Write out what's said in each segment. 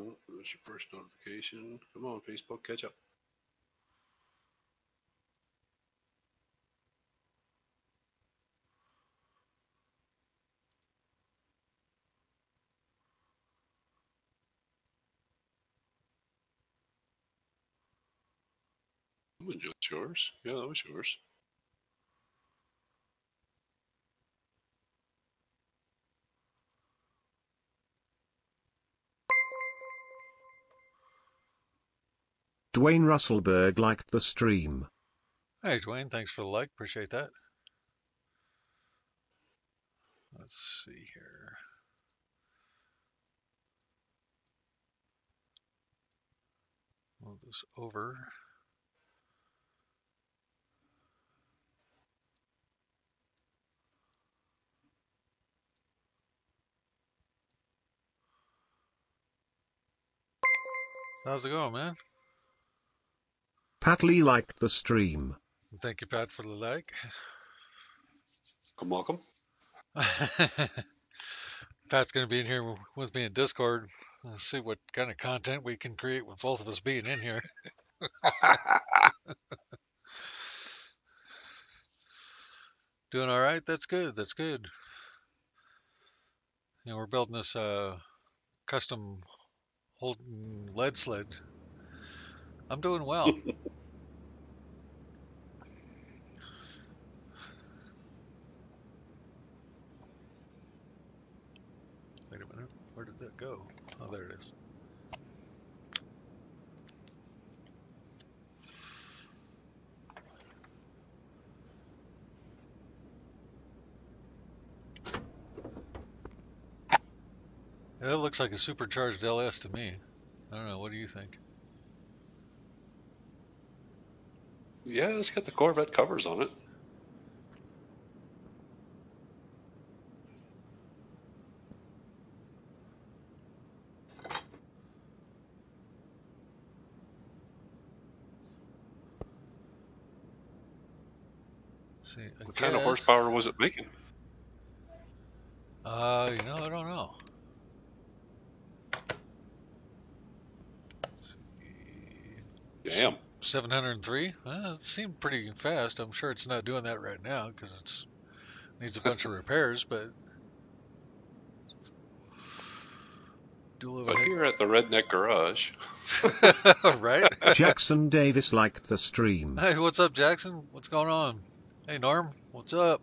Oh, there's your first notification. Come on, Facebook, catch up. Was yours? Yeah, that was yours. Dwayne Russellberg liked the stream. Hey, Dwayne, thanks for the like. Appreciate that. Let's see here. Move this over. How's it going, man? Pat Lee liked the stream. Thank you, Pat, for the like. Come welcome. Pat's going to be in here with me in Discord. Let's see what kind of content we can create with both of us being in here. Doing all right? That's good. That's good. You know, we're building this uh, custom Holden lead sled. I'm doing well. Wait a minute. Where did that go? Oh, there it is. That looks like a supercharged LS to me. I don't know. What do you think? Yeah, it's got the Corvette covers on it. See, I What kind of horsepower was it making? Uh, you know, I don't know. Let's see. Damn. 703? Well, it seemed pretty fast. I'm sure it's not doing that right now because it needs a bunch of repairs, but But here at the Redneck Garage, right? Jackson Davis liked the stream. Hey, what's up, Jackson? What's going on? Hey, Norm, what's up?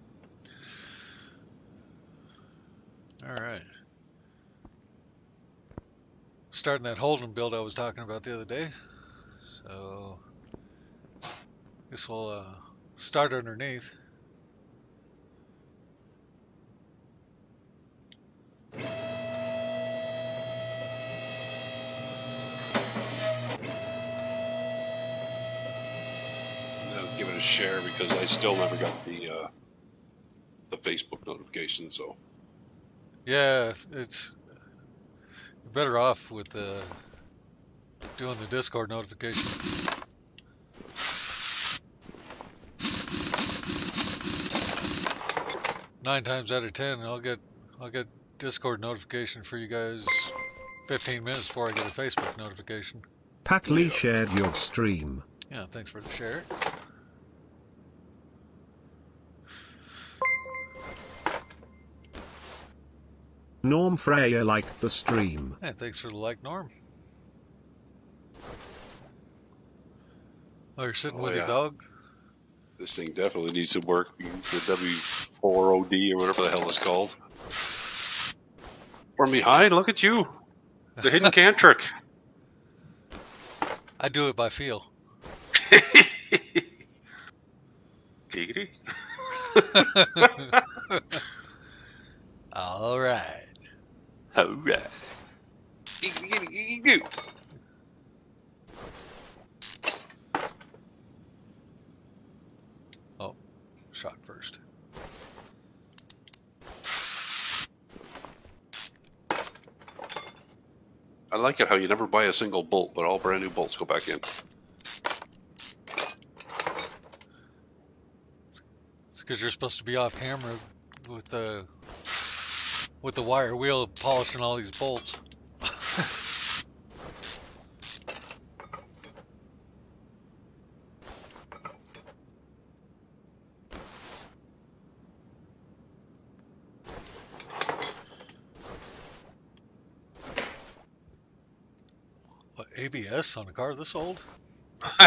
All right. Starting that Holden build I was talking about the other day. So, guess we'll uh, start underneath. I'll give it a share because I still never got the uh, the Facebook notification. So Yeah, it's you're better off with uh, doing the Discord notification. Nine times out of ten, I'll get I'll get Discord notification for you guys 15 minutes before I get a Facebook notification. Pat Lee shared your stream. Yeah, thanks for the share. Norm Freya liked the stream. Hey, thanks for the like, Norm. Oh, you're sitting Oh, with yeah. your dog? this thing definitely needs some work. The W4OD or whatever the hell it's called. From behind, look at you. The hidden can trick. I do it by feel. Giggity. All right. All right. Giggity, giggity, giggity. Oh, shot first. I like it how you never buy a single bolt, but all brand new bolts go back in. It's because you're supposed to be off camera with the with the wire wheel polishing all these bolts. ABS on a car this old?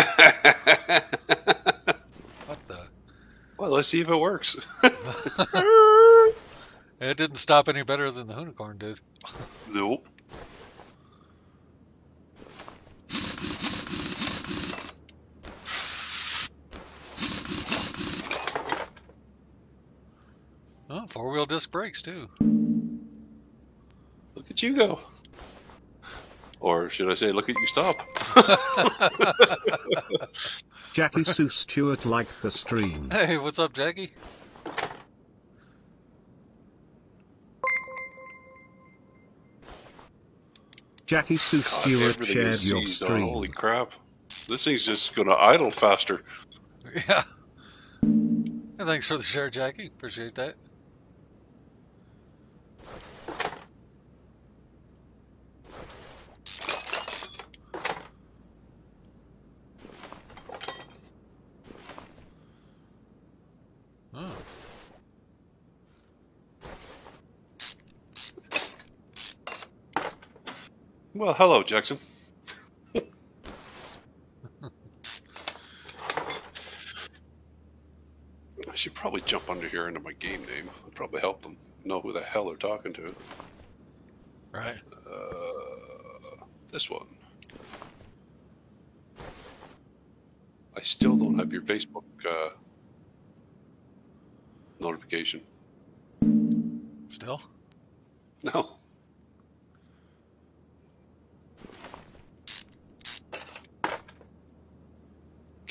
What the? well, let's see if it works. It didn't stop any better than the Unicorn did. nope. Oh, four wheel disc brakes too. Look at you go. Or should I say, look at you stop? Jackie Sue Stewart liked the stream. Hey, what's up, Jackie? Jackie Sue God, Stewart everything shared your seized on. Uh, stream. Holy crap. This thing's just going to idle faster. Yeah. And thanks for the share, Jackie. Appreciate that. Oh, Well, hello, Jackson. I should probably jump under here into my game name. It'd probably help them know who the hell they're talking to. right. Uh, this one. I still don't have your Facebook uh, notification. Still? No.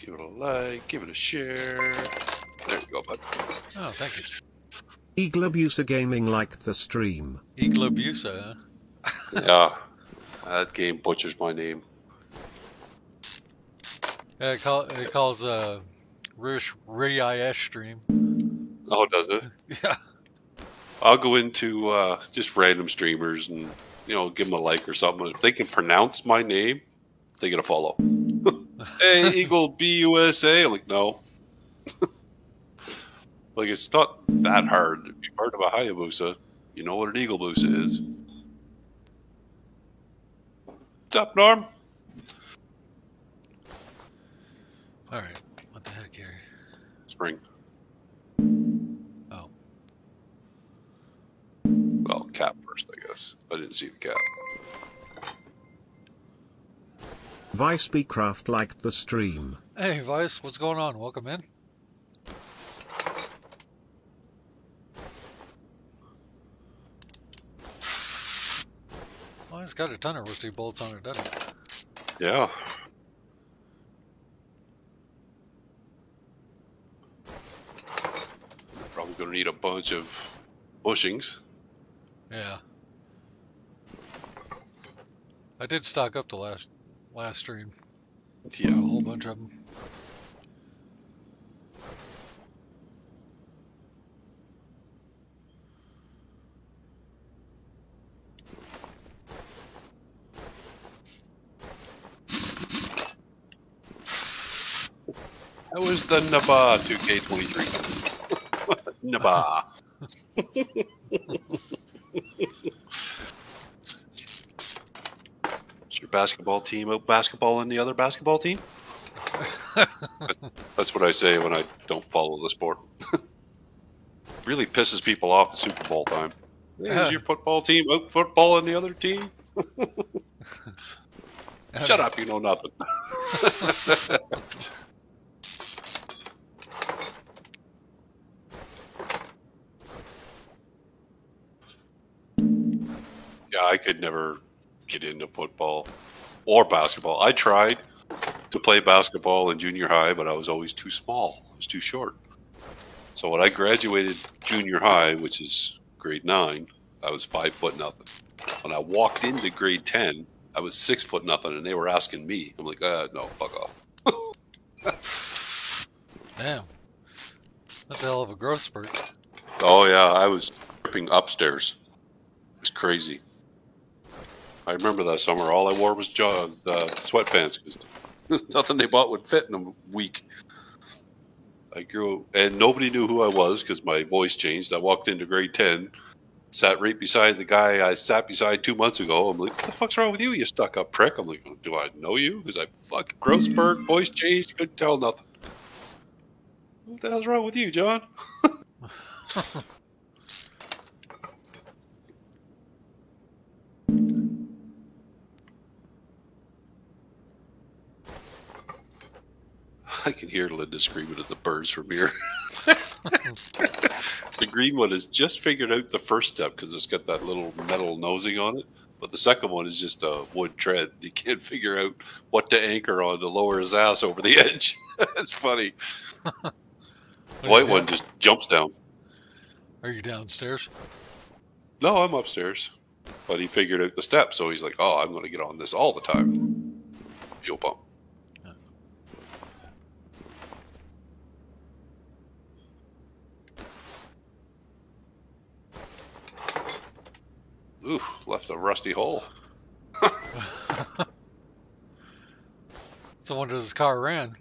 Give it a like, give it a share. There you go, bud. Oh, thank you. Eagle Abuser Gaming liked the stream. Eglabusa, huh? yeah, that game butchers my name. Yeah, it, call, it calls uh, Rish Rish stream. Oh, does it? Yeah. I'll go into uh, just random streamers and you know give them a like or something. If they can pronounce my name, they get a follow. hey, Eagle BUSA. Like, no. like it's not that hard. If you're part of a Hayabusa, you know what an Eagle Busa is. What's up, Norm? All right. What the heck here? Spring. Oh. Well, cat first, I guess. I didn't see the cat. Vice Craft liked the stream. Hey, Vice, what's going on? Welcome in. Well, it's got a ton of rusty bolts on it, doesn't it? Yeah. Probably going to need a bunch of bushings. Yeah. I did stock up the last last stream. Yeah, A whole bunch of them. That was the Naba 2K23. Naba. Your basketball team out basketball and the other basketball team? That's what I say when I don't follow the sport. really pisses people off at Super Bowl time. Hey, is your football team out footballing the other team? Shut up, you know nothing. Yeah, I could never get into football or basketball. I tried to play basketball in junior high, but I was always too small. I was too short. So when I graduated junior high, which is grade nine, I was five foot nothing. When I walked into grade ten, I was six foot nothing, and they were asking me. I'm like, uh, no, fuck off. Damn. That's a hell of a growth spurt. Oh yeah, I was tripping upstairs. It was crazy. I remember that summer. All I wore was jaws, uh, sweatpants because nothing they bought would fit in a week. I grew, and nobody knew who I was because my voice changed. I walked into grade ten, sat right beside the guy I sat beside two months ago. I'm like, what the fuck's wrong with you, you stuck up prick? I'm like, do I know you? Because I fucking Grossberg, voice changed, couldn't tell nothing. What the hell's wrong with you, John? I can hear Linda screaming at the birds from here. the green one has just figured out the first step because it's got that little metal nosing on it. But the second one is just a wood tread. He can't figure out what to anchor on to lower his ass over the edge. it's funny. White one just jumps down. Are you downstairs? No, I'm upstairs. But he figured out the step, so he's like, "Oh, I'm going to get on this all the time." Fuel pump. Ooh, left a rusty hole. So when does his car ran?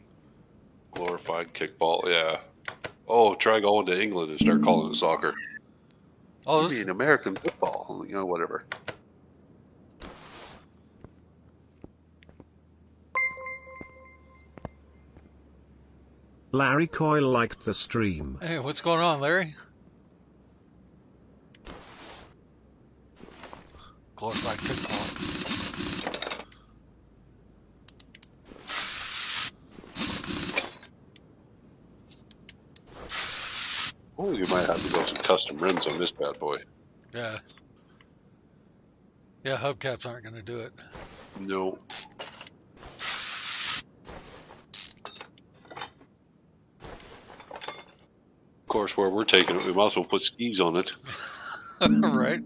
Glorified kickball, yeah. Oh, try going to England and start calling it soccer. Oh, Maybe this, an American football, you know, whatever. Larry Coyle liked the stream. hey, what's going on, Larry? Glorified kickball. Oh, you might have to go some custom rims on this bad boy. Yeah. Yeah, hubcaps aren't going to do it. No. Of course, where we're taking it, we might as well put skis on it. right?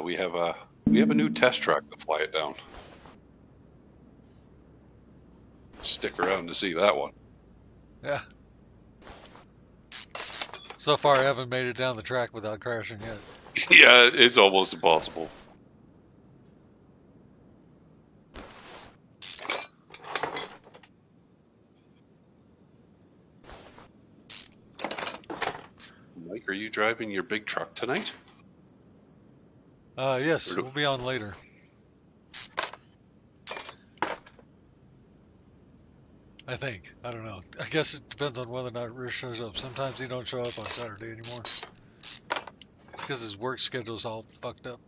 Yeah, we have a we have a new test track to fly it down. Stick around to see that one. Yeah. So far, I haven't made it down the track without crashing yet. yeah, it's almost impossible. Mike, are you driving your big truck tonight? Uh, yes, we'll be on later. I think. I don't know. I guess it depends on whether or not Rich shows up. Sometimes he don't show up on Saturday anymore. Because his work schedule's all fucked up.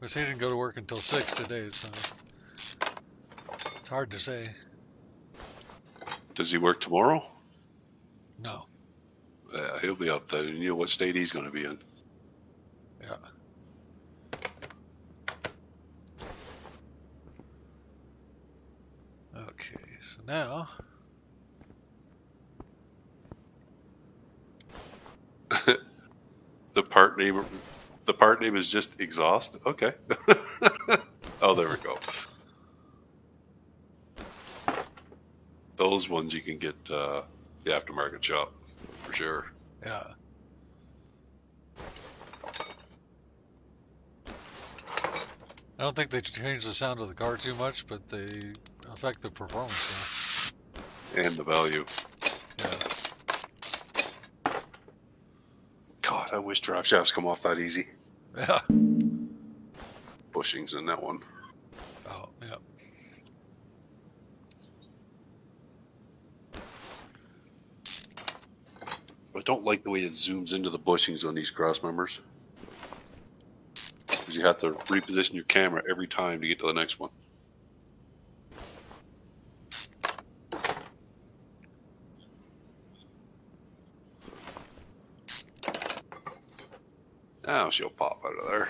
Because he didn't go to work until 6 today, so... It's hard to say. Does he work tomorrow? No. Yeah, he'll be up there. You know what state he's going to be in. Yeah. Okay, so now... The part name, the part name is just exhaust. Okay. oh, there we go. Those ones you can get uh, the aftermarket shop for sure. Yeah. I don't think they change the sound of the car too much, but they affect the performance. And the value. Yeah. God, I wish drive shafts come off that easy. Yeah. Bushings in that one. Oh, yeah. I don't like the way it zooms into the bushings on these cross members. Because you have to reposition your camera every time to get to the next one. Now she'll pop out of there.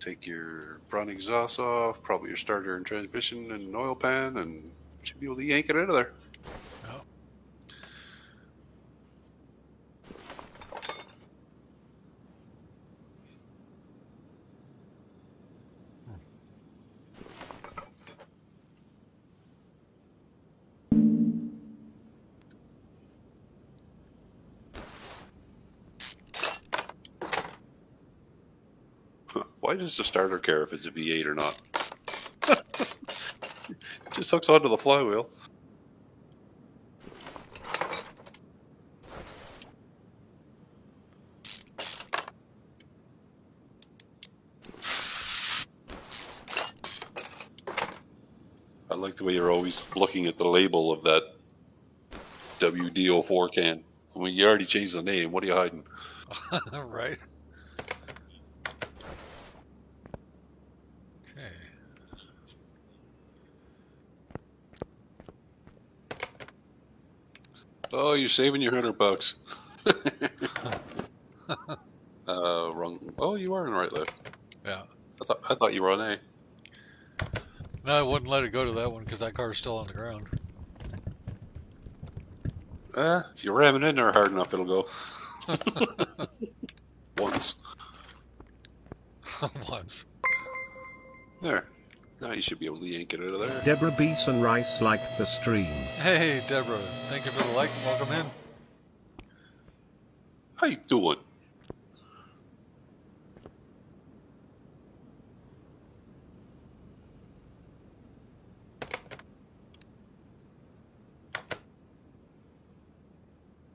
Take your front exhaust off, probably your starter and transmission and oil pan, and should be able to yank it out of there. Yeah. Why does the starter care if it's a V8 or not? it just hooks onto the flywheel. I like the way you're always looking at the label of that WD-04 can. I mean, you already changed the name. What are you hiding? right. Oh, you're saving your hundred bucks. uh, wrong. Oh, you are in right left. Yeah. I thought I thought you were on A. No, I wouldn't let it go to that one because that car's still on the ground. Eh, if you ram it in there hard enough, it'll go. Once. Once. There. Now you should be able to yank it out of there. Deborah Beeson Rice liked the stream. Hey, Deborah. Thank you for the like. Welcome in. How you doing?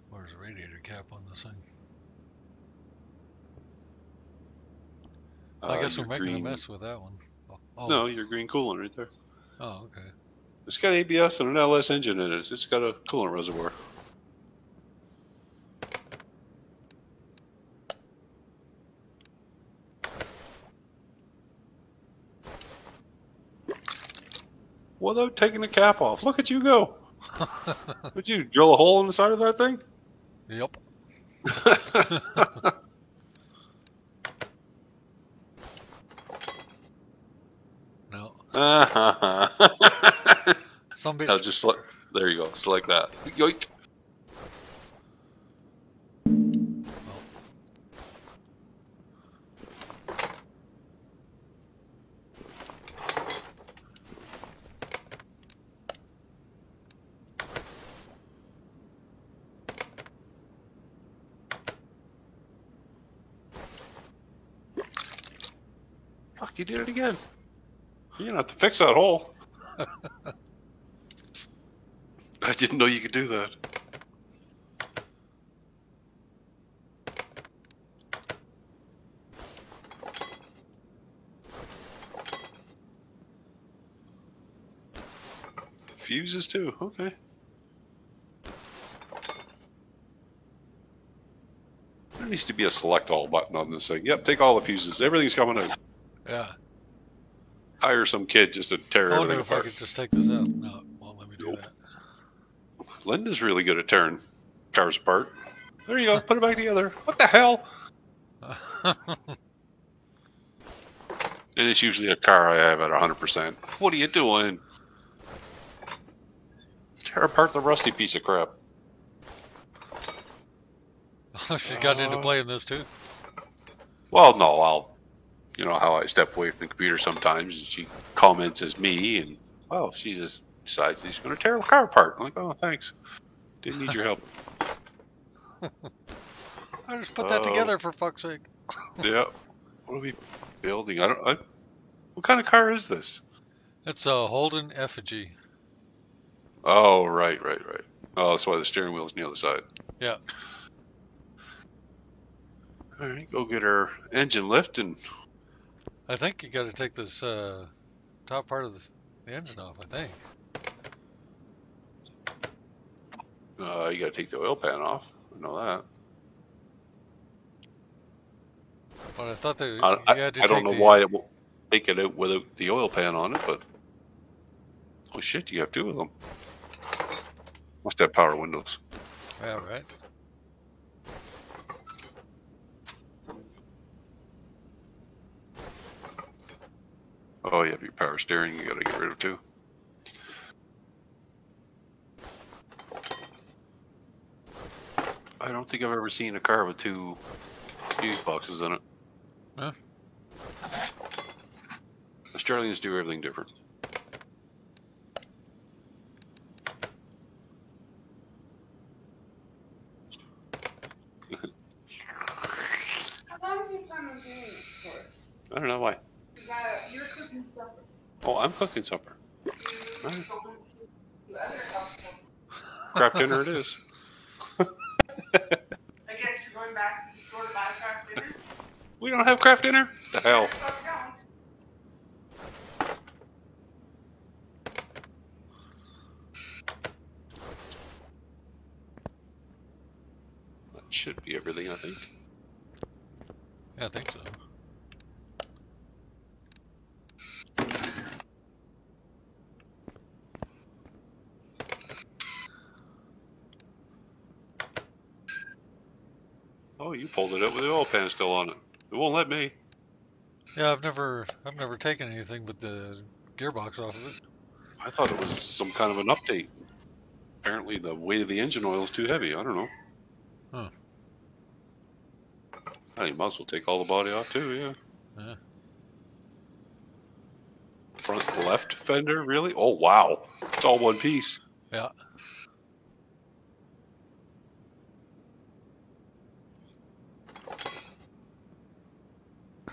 Where's the radiator cap on this thing? I Uh, guess we're making green- a mess with that one. Oh, No, your green coolant right there. Oh, okay. It's got ABS and an LS engine in it. It's got a coolant reservoir. Without taking the cap off. Look at you go. Would you drill a hole in the side of that thing? Yep. Some bits. just select, there you go. Select that. Yoink. Fuck, you did it again. Don't have to fix that hole. I didn't know you could do that. Fuses too. Okay. There needs to be a select all button on this thing. Yep, take all the fuses. Everything's coming out. Yeah. Hire some kid just to tear I wonder everything if I could just take this out. No, it won't let me do Nope. Linda's really good at tearing cars apart. There you go. Put it back together. What the hell? And it's usually a car I have at 100%. What are you doing? Tear apart the rusty piece of crap. She's gotten into Uh, playing this too. Well, no, I'll, you know, how I step away from the computer sometimes, and she comments as me, and, well, she just decides she's going to tear the car apart. I'm like, oh, thanks. Didn't need your help. I just put that Oh. together for fuck's sake. yeah. What are we building? I don't, I, what kind of car is this? It's a Holden Efijy. Oh, right, right, right. Oh, that's why the steering wheel's on the other side. Yeah. All right, go get our engine lift and I think you got to take this uh, top part of this, the engine off. I think. uh, you got to take the oil pan off. I know that. But I thought that I, I, I don't know the- why it won't take it out without the oil pan on it, but oh shit, you have two of them. Must have power windows. Yeah, right. Oh, you have your power steering. You got to get rid of too. I don't think I've ever seen a car with two fuse boxes in it. Huh? Australians do everything different. How long have you planned on doing this for? I don't know why. Is that you're cooking supper? Oh, I'm cooking supper. You Right. The other dumpster. Kraft dinner it is. I guess you're going back to the store to buy Kraft dinner. We don't have Kraft dinner? The hell. Sure, fuck don't. That should be everything, I think. Yeah, I think so. Oh, you folded it out with the oil pan still on it. It won't let me. Yeah, I've never, I've never taken anything but the gearbox off of it. I thought it was some kind of an update. Apparently, the weight of the engine oil is too heavy. I don't know. Huh. Oh, you might as well take all the body off too. Yeah. Yeah. Front left fender, really? Oh wow, it's all one piece. Yeah.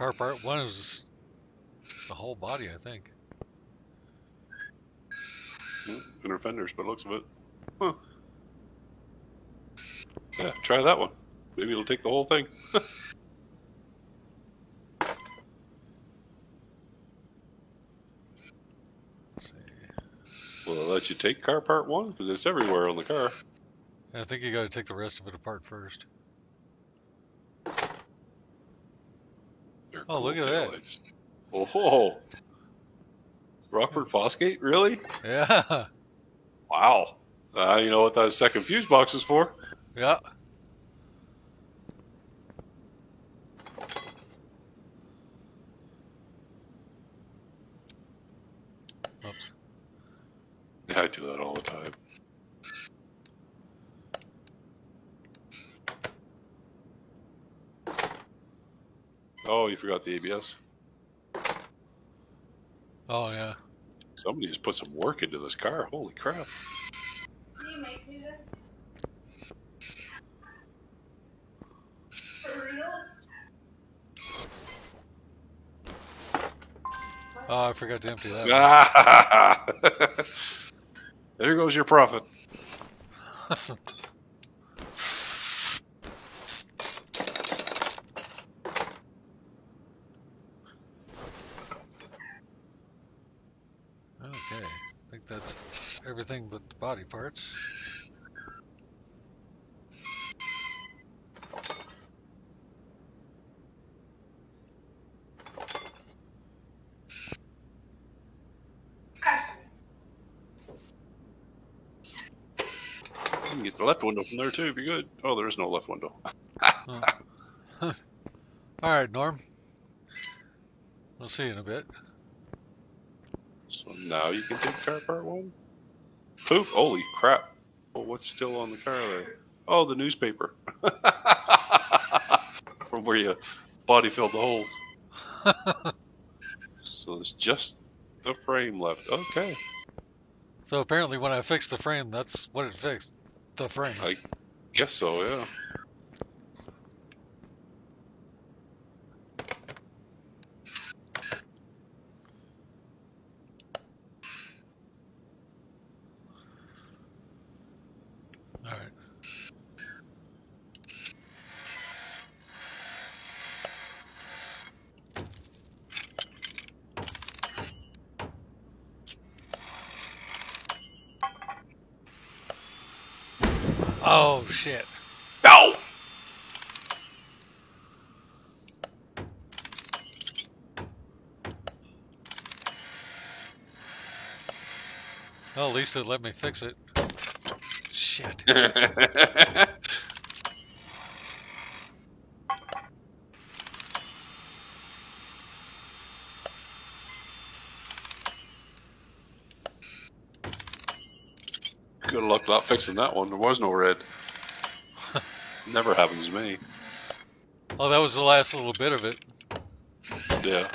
Car part one is the whole body, I think. Hmm, Inner fenders, but looks of it. Huh. Yeah, try that one. Maybe it'll take the whole thing. Will it let you take car part one? Because it's everywhere on the car. I think you got to take the rest of it apart first. Oh, look at that. Oh, Rockford Fosgate, really? Yeah. Wow. Uh, you know what that second fuse box is for? Yeah. Oops. Yeah, I do that all the time. Oh, you forgot the ABS. Oh yeah. Somebody just put some work into this car. Holy crap. Can you make me this? For reals? Oh, I forgot to empty that. Ah! there goes your profit. Okay. I think that's but the body parts. You can get the left window from there too if you're good. Oh, there is no left window. Oh. All right, Norm. We'll see you in a bit. So now you can take car part one. Poof! Holy crap! Well, what's still on the car there? Oh, the newspaper. From where you body filled the holes. So there's just the frame left. Okay. So apparently, when I fixed the frame, that's what it fixed. The frame. I guess so, yeah. All right. Oh shit. No! Well, at least it let me fix it. Shit. Good luck not fixing that one. There was no red. Never happens to me. Oh, that was the last little bit of it. Yeah.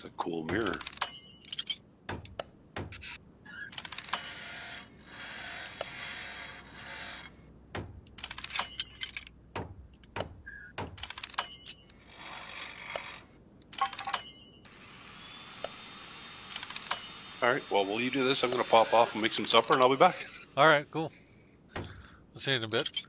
That's a cool mirror. All right, well, while you do this, I'm going to pop off and make some supper, and I'll be back. All right, cool. I'll see you in a bit.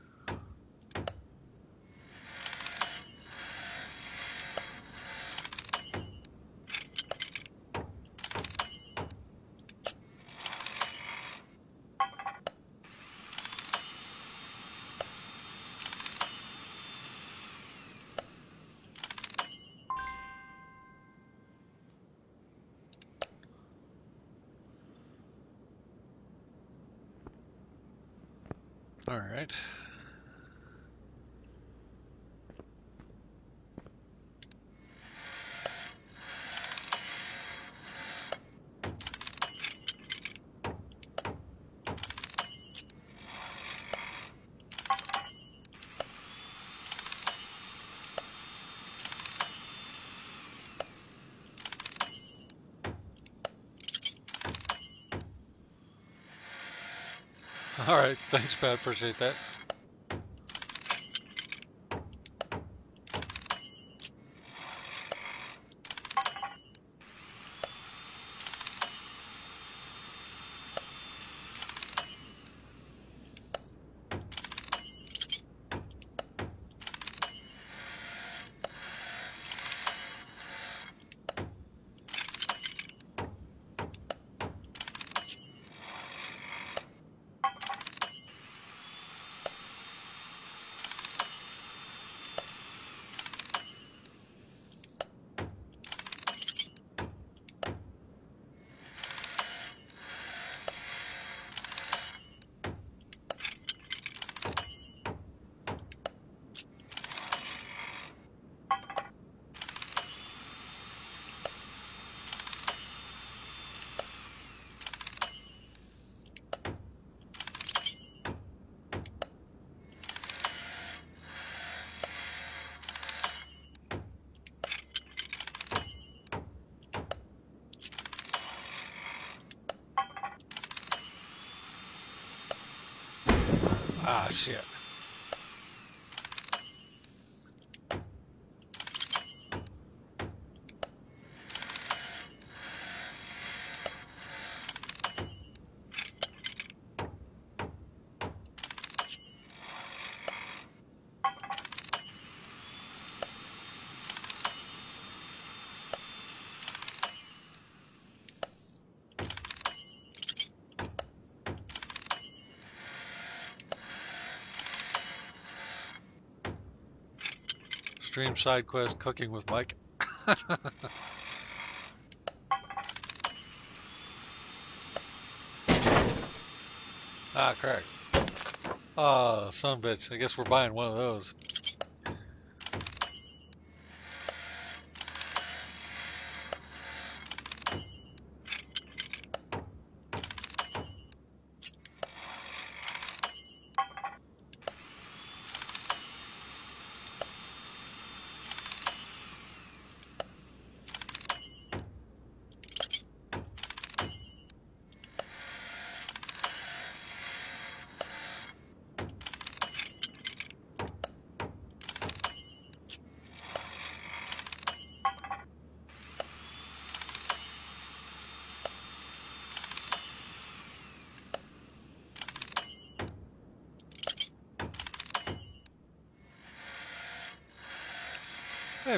All right, thanks, Pat. Appreciate that. Ah, shit. Stream side quest cooking with Mike. ah, crack. Ah, son of a bitch. I guess we're buying one of those.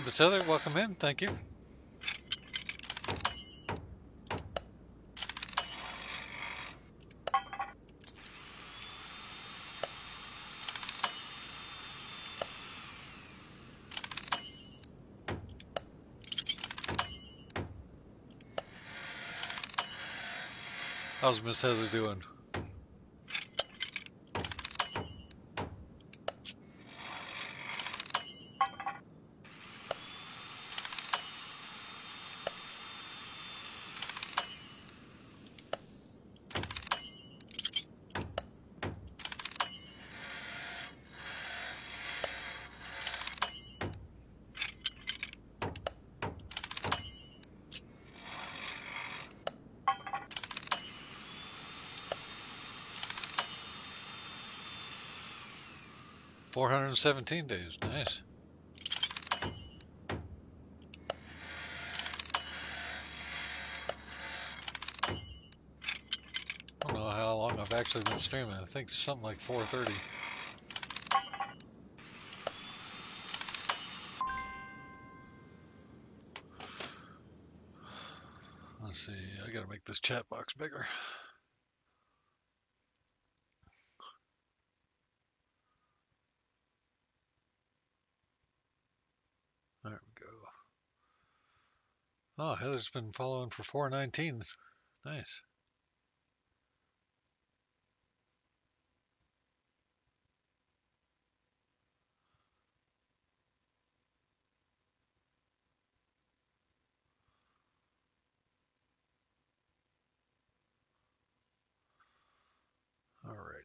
Hey, Basilic, welcome in. Thank you. How's Miss Heather doing? Four hundred and seventeen days. Nice. I don't know how long I've actually been streaming. I think something like 4:30. Let's see. I gotta make this chat box bigger. There we go. Heather's been following for 419. Nice. Alrighty.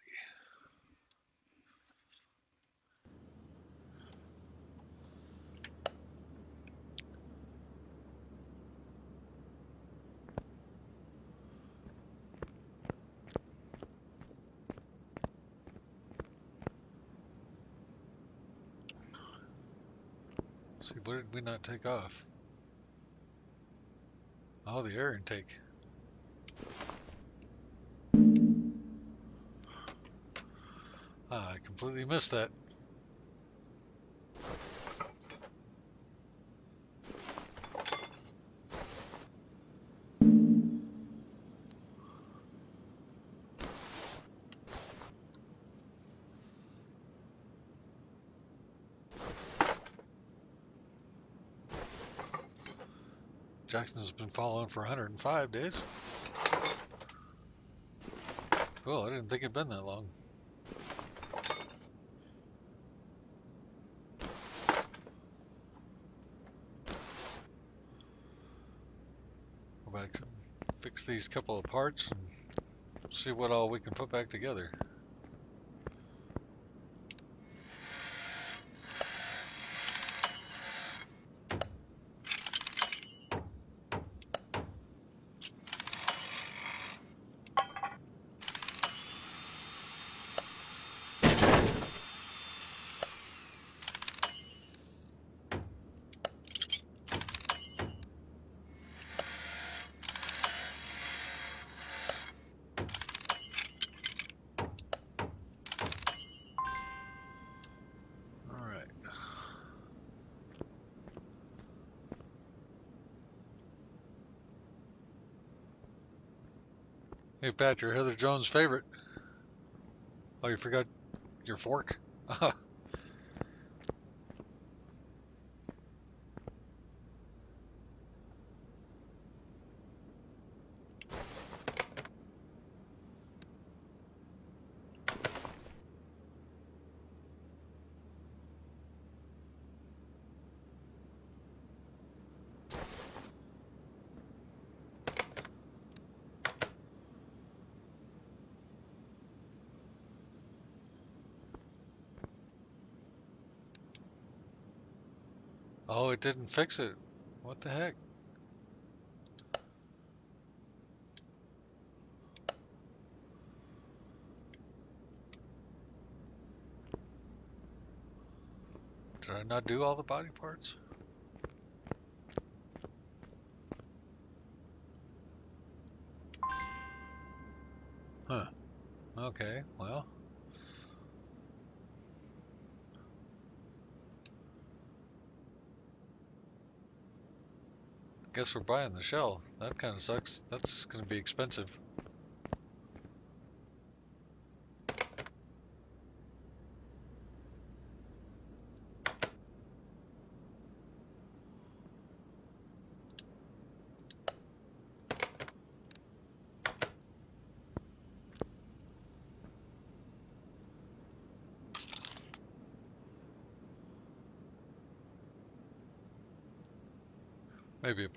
See, what did we not take off? Oh, the air intake. Ah, I completely missed that. Jackson's been following for 105 days. Cool, I didn't think it'd been that long. Go back and fix these couple of parts and see what all we can put back together. Alright. Hey Pat, you're Heather Jones' favorite. Oh, you forgot your fork? Oh, it didn't fix it. What the heck? Did I not do all the body parts? Huh. Okay, well. Guess we're buying the shell. That kind of sucks. That's going to be expensive.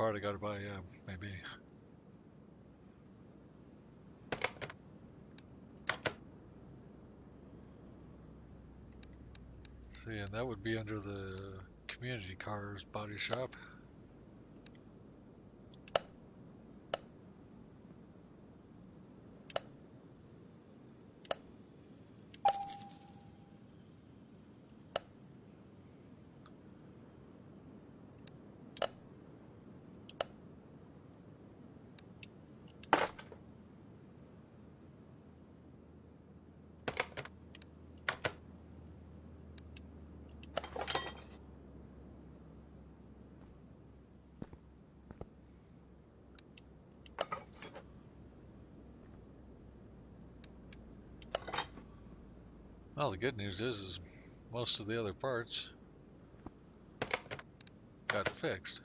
Part I gotta buy, uh, yeah, maybe. See, and that would be under the community cars body shop. The good news is, is most of the other parts got fixed.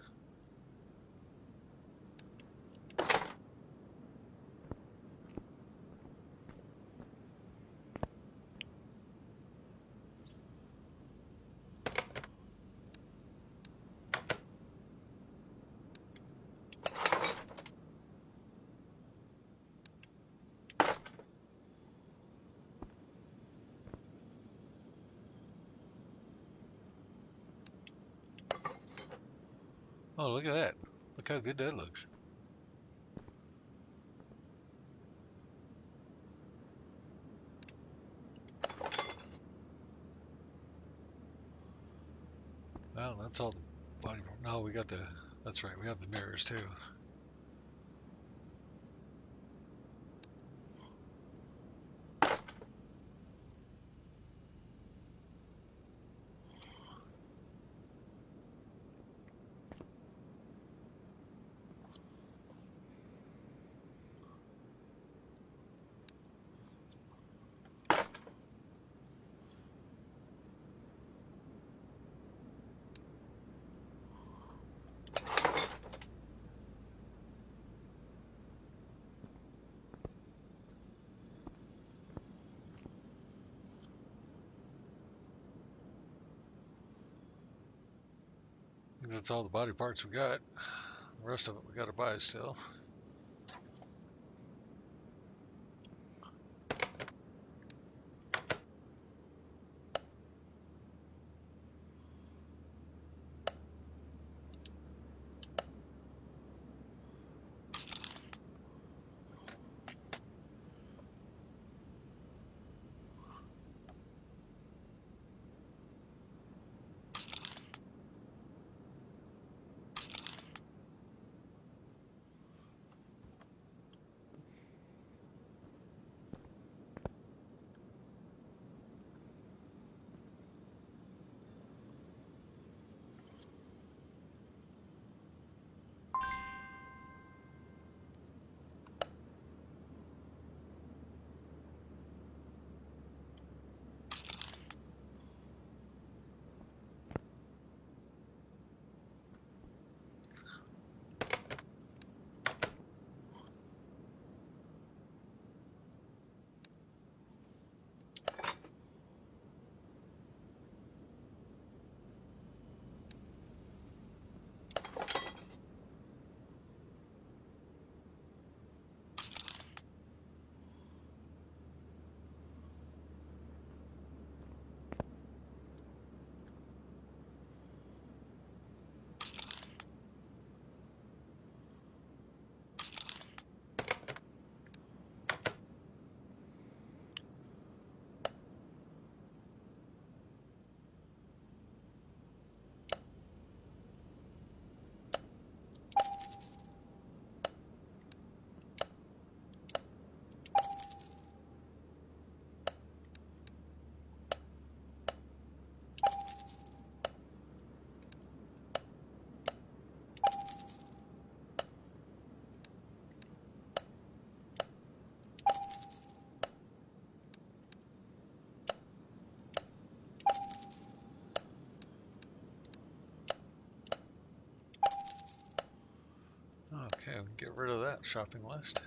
Oh, look at that. Look how good that looks. Well, that's all the body. No, we got the. That's right. We have the mirrors too. That's all the body parts we got. The rest of it we got to buy still. Get rid of that shopping list.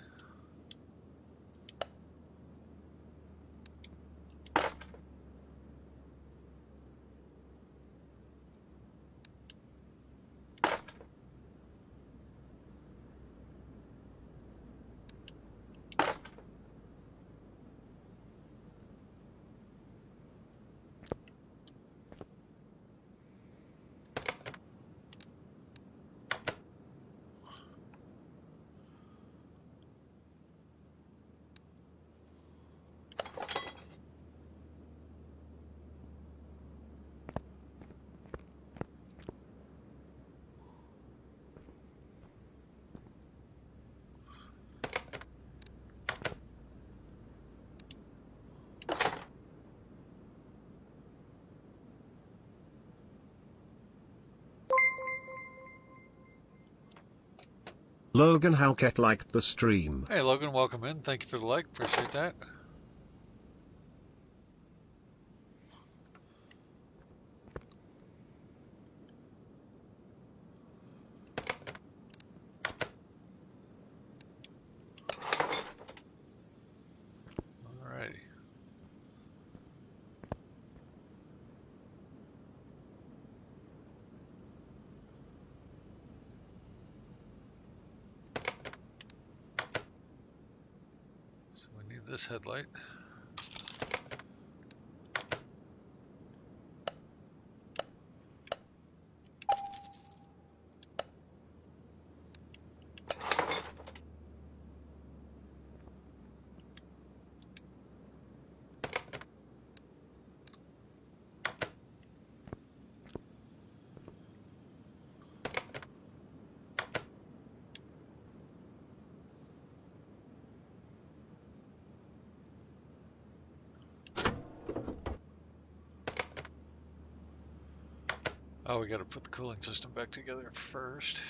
Logan Halkett liked the stream. Hey Logan, welcome in. Thank you for the like. Appreciate that. This headlight. Oh, we gotta put the cooling system back together first.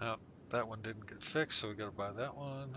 Oh, that one didn't get fixed, so we gotta buy that one.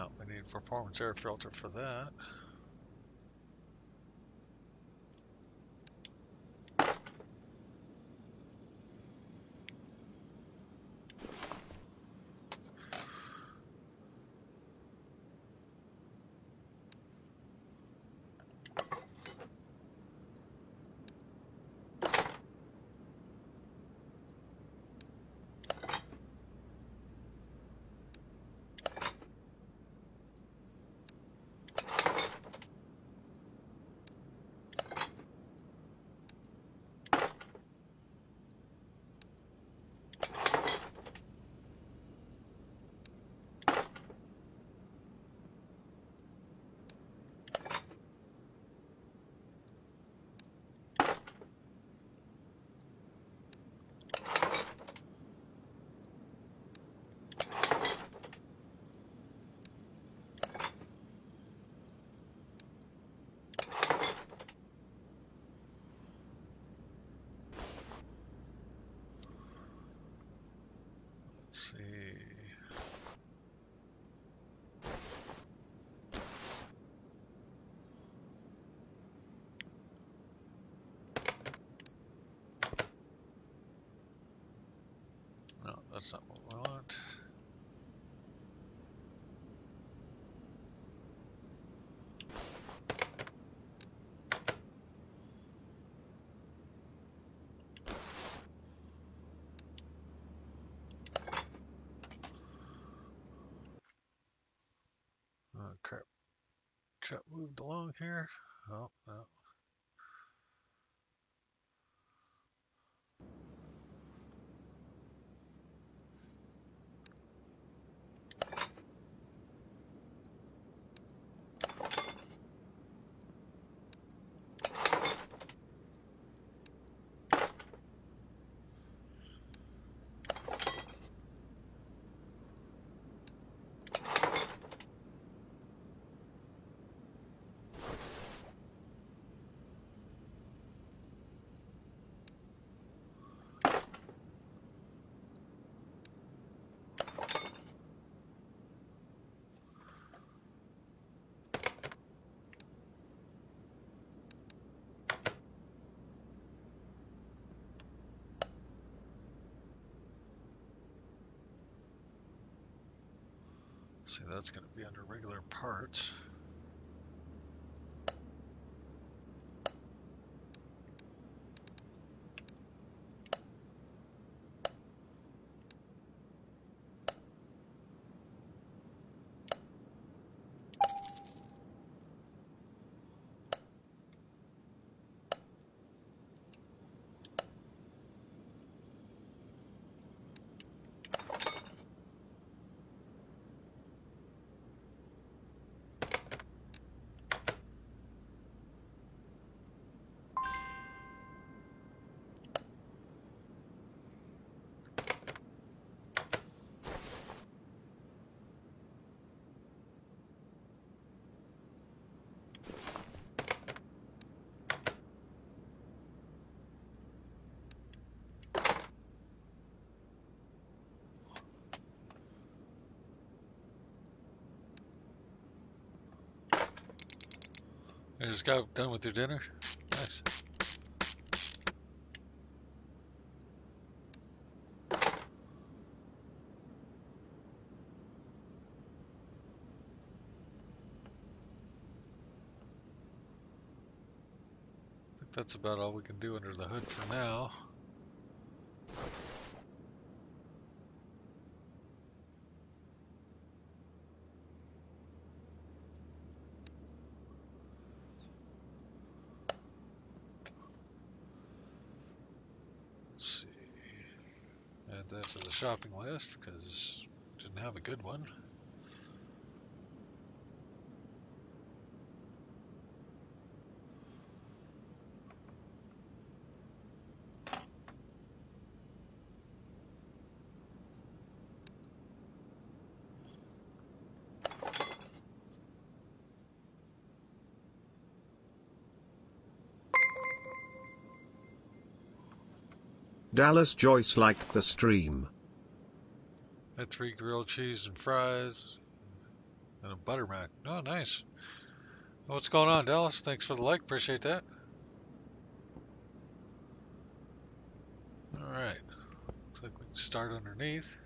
Oh, we need performance air filter for that. Let's see. No, that's not what we want. Oh crap. Chat moved along here. Oh. See, that's going to be under regular parts. You just got done with your dinner? Nice. I think that's about all we can do under the hood for now. Let's see. Add that to the shopping list because didn't have a good one. Dallas Joyce liked the stream. Three grilled cheese and fries and a butter mac. Oh, nice. What's going on, Dallas? Thanks for the like. Appreciate that. All right. Looks like we can start underneath.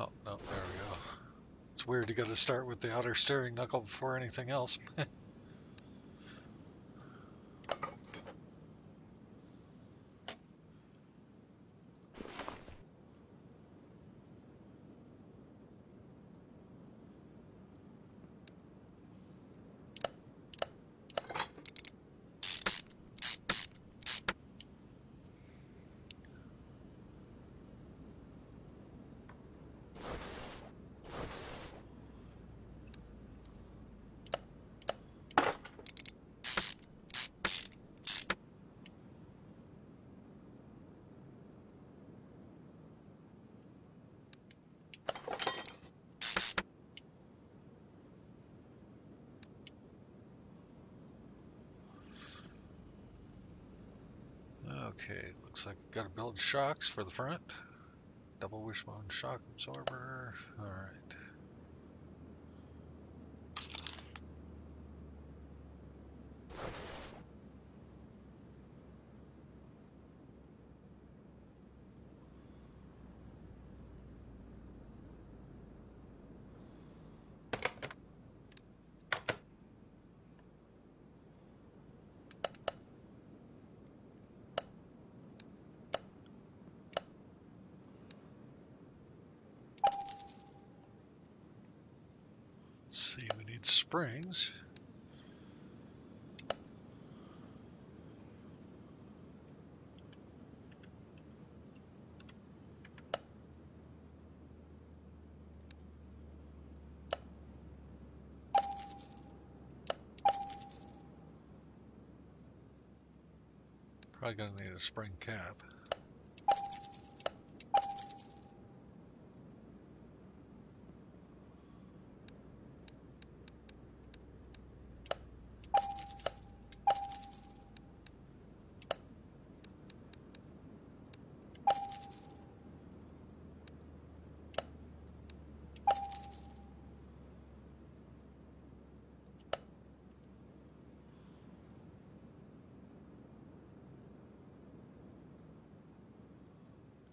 Oh, no, there we go. It's weird you got to start with the outer steering knuckle before anything else. Okay, looks like got to build shocks for the front. Double wishbone shock absorber. All right. Let's see, we need springs. Probably gonna need a spring cap.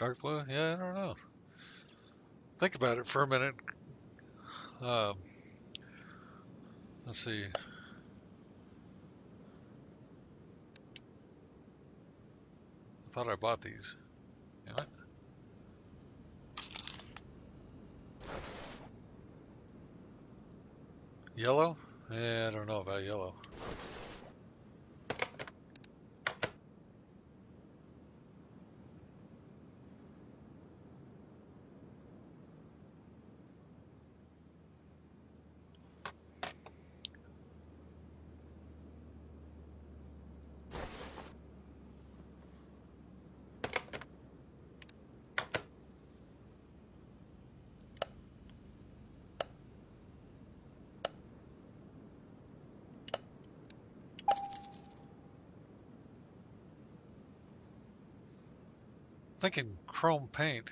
Dark blue? Yeah, I don't know. Think about it for a minute. Um, let's see. I thought I bought these. You know what? Yellow? Yeah, I don't know about yellow. Thinking chrome paint.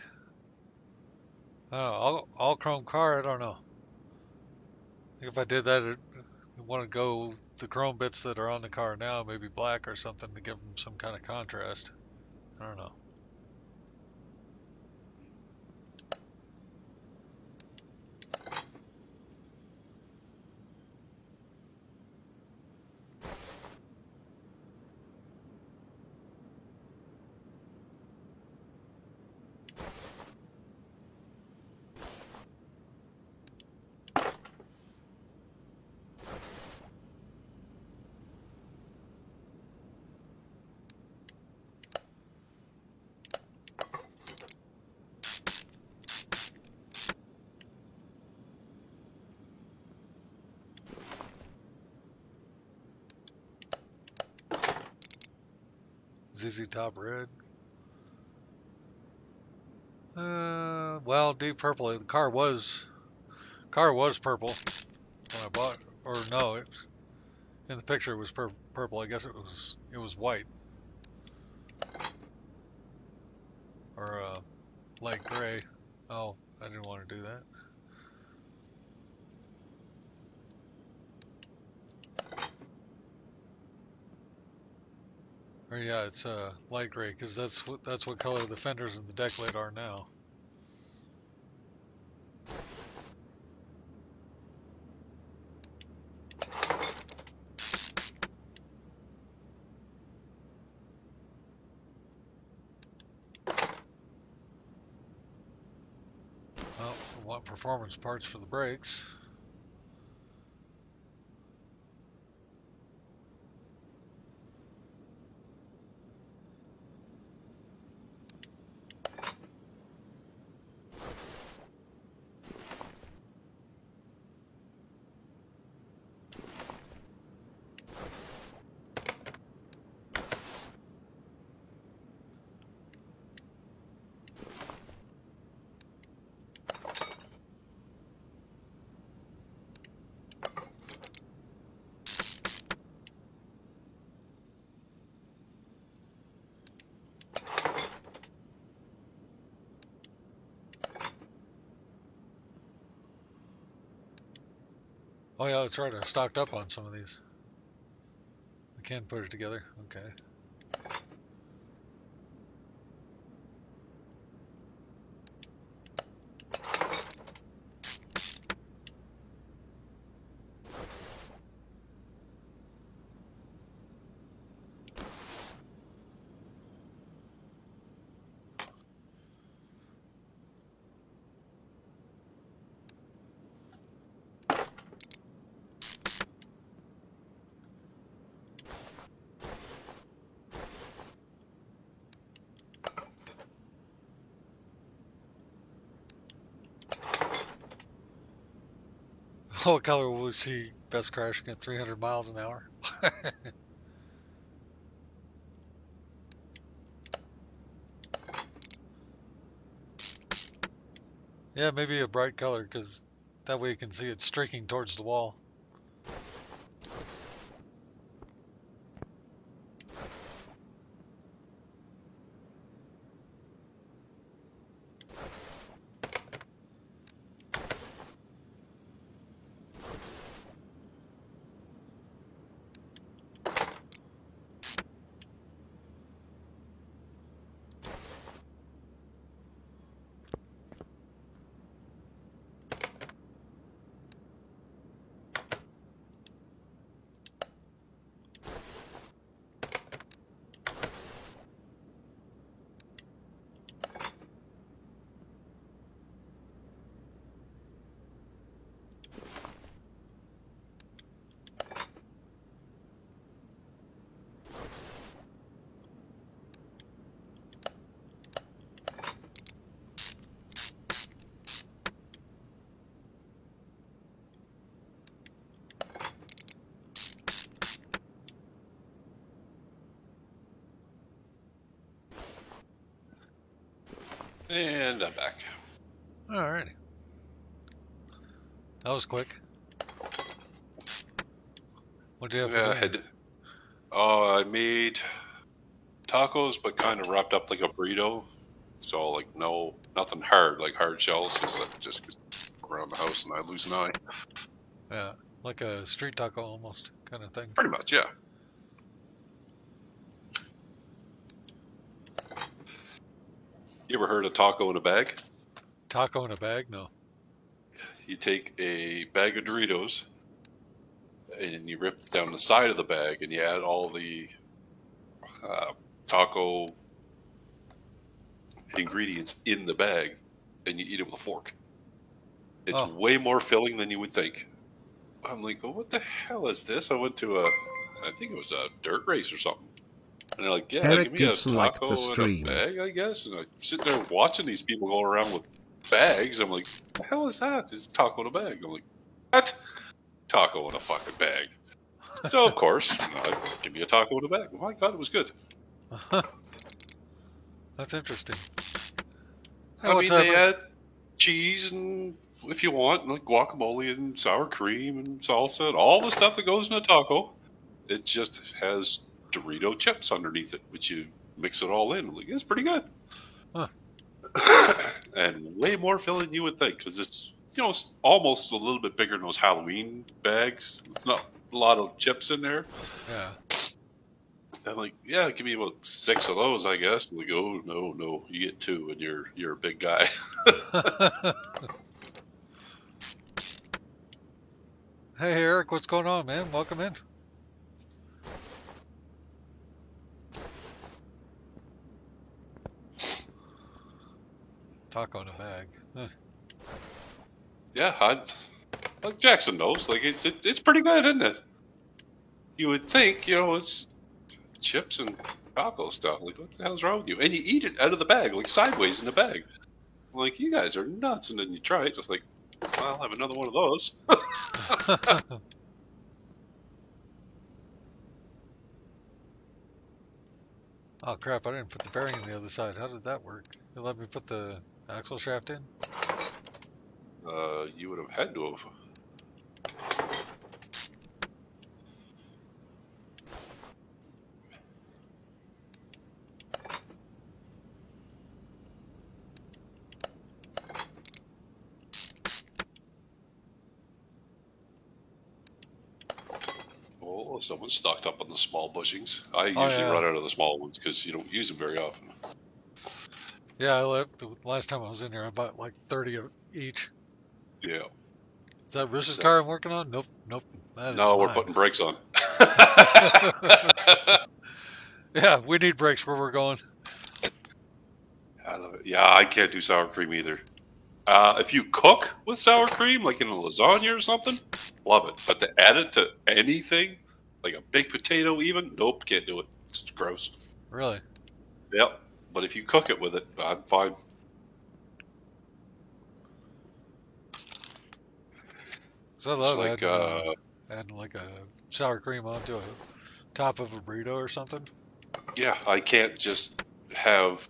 I all, all chrome car, I don't know. I think if I did that, it, I want to go the chrome bits that are on the car now, maybe black or something to give them some kind of contrast. I don't know. ZZ Top Red. Uh, well, deep purple. The car was, car was purple when I bought, or no, it, in the picture it was pur purple. I guess it was, it was white. Or, uh, light gray. Oh, I didn't want to do that. Or yeah, it's uh, light gray because that's what that's what color the fenders and the deck lid are now. Well, we want performance parts for the brakes. Oh yeah, that's right. I stocked up on some of these. I can put it together. Okay. What color was he best crashing at 300 miles an hour? yeah, maybe a bright color because that way you can see it streaking towards the wall. And I'm back. Alrighty. That was quick. What do you have Yeah, I had. Oh, uh, I made tacos, but kind of wrapped up like a burrito. So like no nothing hard like hard shells, just uh, like, just around the house and I lose an eye. Yeah, like a street taco almost kind of thing. Pretty much, yeah. You ever heard of taco in a bag? Taco in a bag? No. You take a bag of Doritos and you rip down the side of the bag and you add all the uh, taco ingredients in the bag and you eat it with a fork. It's Oh. way more filling than you would think. I'm like, oh, what the hell is this? I went to a, I think it was a dirt race or something. And they're like, yeah, Eric give me a Gibson liked taco the in a stream. bag, I guess. And I sit there watching these people go around with bags. I'm like, the hell is that? It's taco in a bag. I'm like, what? Taco in a fucking bag. So of course, you know, I'd give me a taco in a bag. My god, it was good. Uh-huh. That's interesting. I what's mean, they up? add cheese and if you want, like guacamole and sour cream and salsa and all the stuff that goes in a taco. It just has Dorito chips underneath it, which you mix it all in. Like it's pretty good, Huh. and way more filling than you would think because it's you know it's almost a little bit bigger than those Halloween bags. It's not a lot of chips in there. Yeah. I'm like, yeah, give me about six of those, I guess. And they go, oh, no, no, you get two, and you're you're a big guy. hey Eric, what's going on, man? Welcome in. Taco in a bag. Huh. Yeah, I, like Jackson knows. Like it's it, it's pretty good, isn't it? You would think, you know, it's chips and taco stuff. Like, what the hell's wrong with you? And you eat it out of the bag, like sideways in the bag. I'm like, you guys are nuts. And then you try it, just like, well, I'll have another one of those. Oh crap! I didn't put the bearing on the other side. How did that work? You let me put the axle shaft in? Uh, you would have had to have. Oh, someone's stocked up on the small bushings. I usually Oh, yeah. run out of the small ones because you don't use them very often. Yeah, I left the last time I was in here. I bought like thirty of each. Yeah. Is that Bruce's So- car I'm working on? Nope, nope. That is No, we're mine. putting brakes on. yeah, we need brakes where we're going. I love it. Yeah, I can't do sour cream either. Uh, if you cook with sour cream, like in a lasagna or something, love it. But to add it to anything, like a baked potato, even, nope, can't do it. It's gross. Really? Yep. But if you cook it with it, I'm fine. 'Cause I It's love like, adding, uh, adding like a sour cream onto a top of a burrito or something. yeah, I can't just have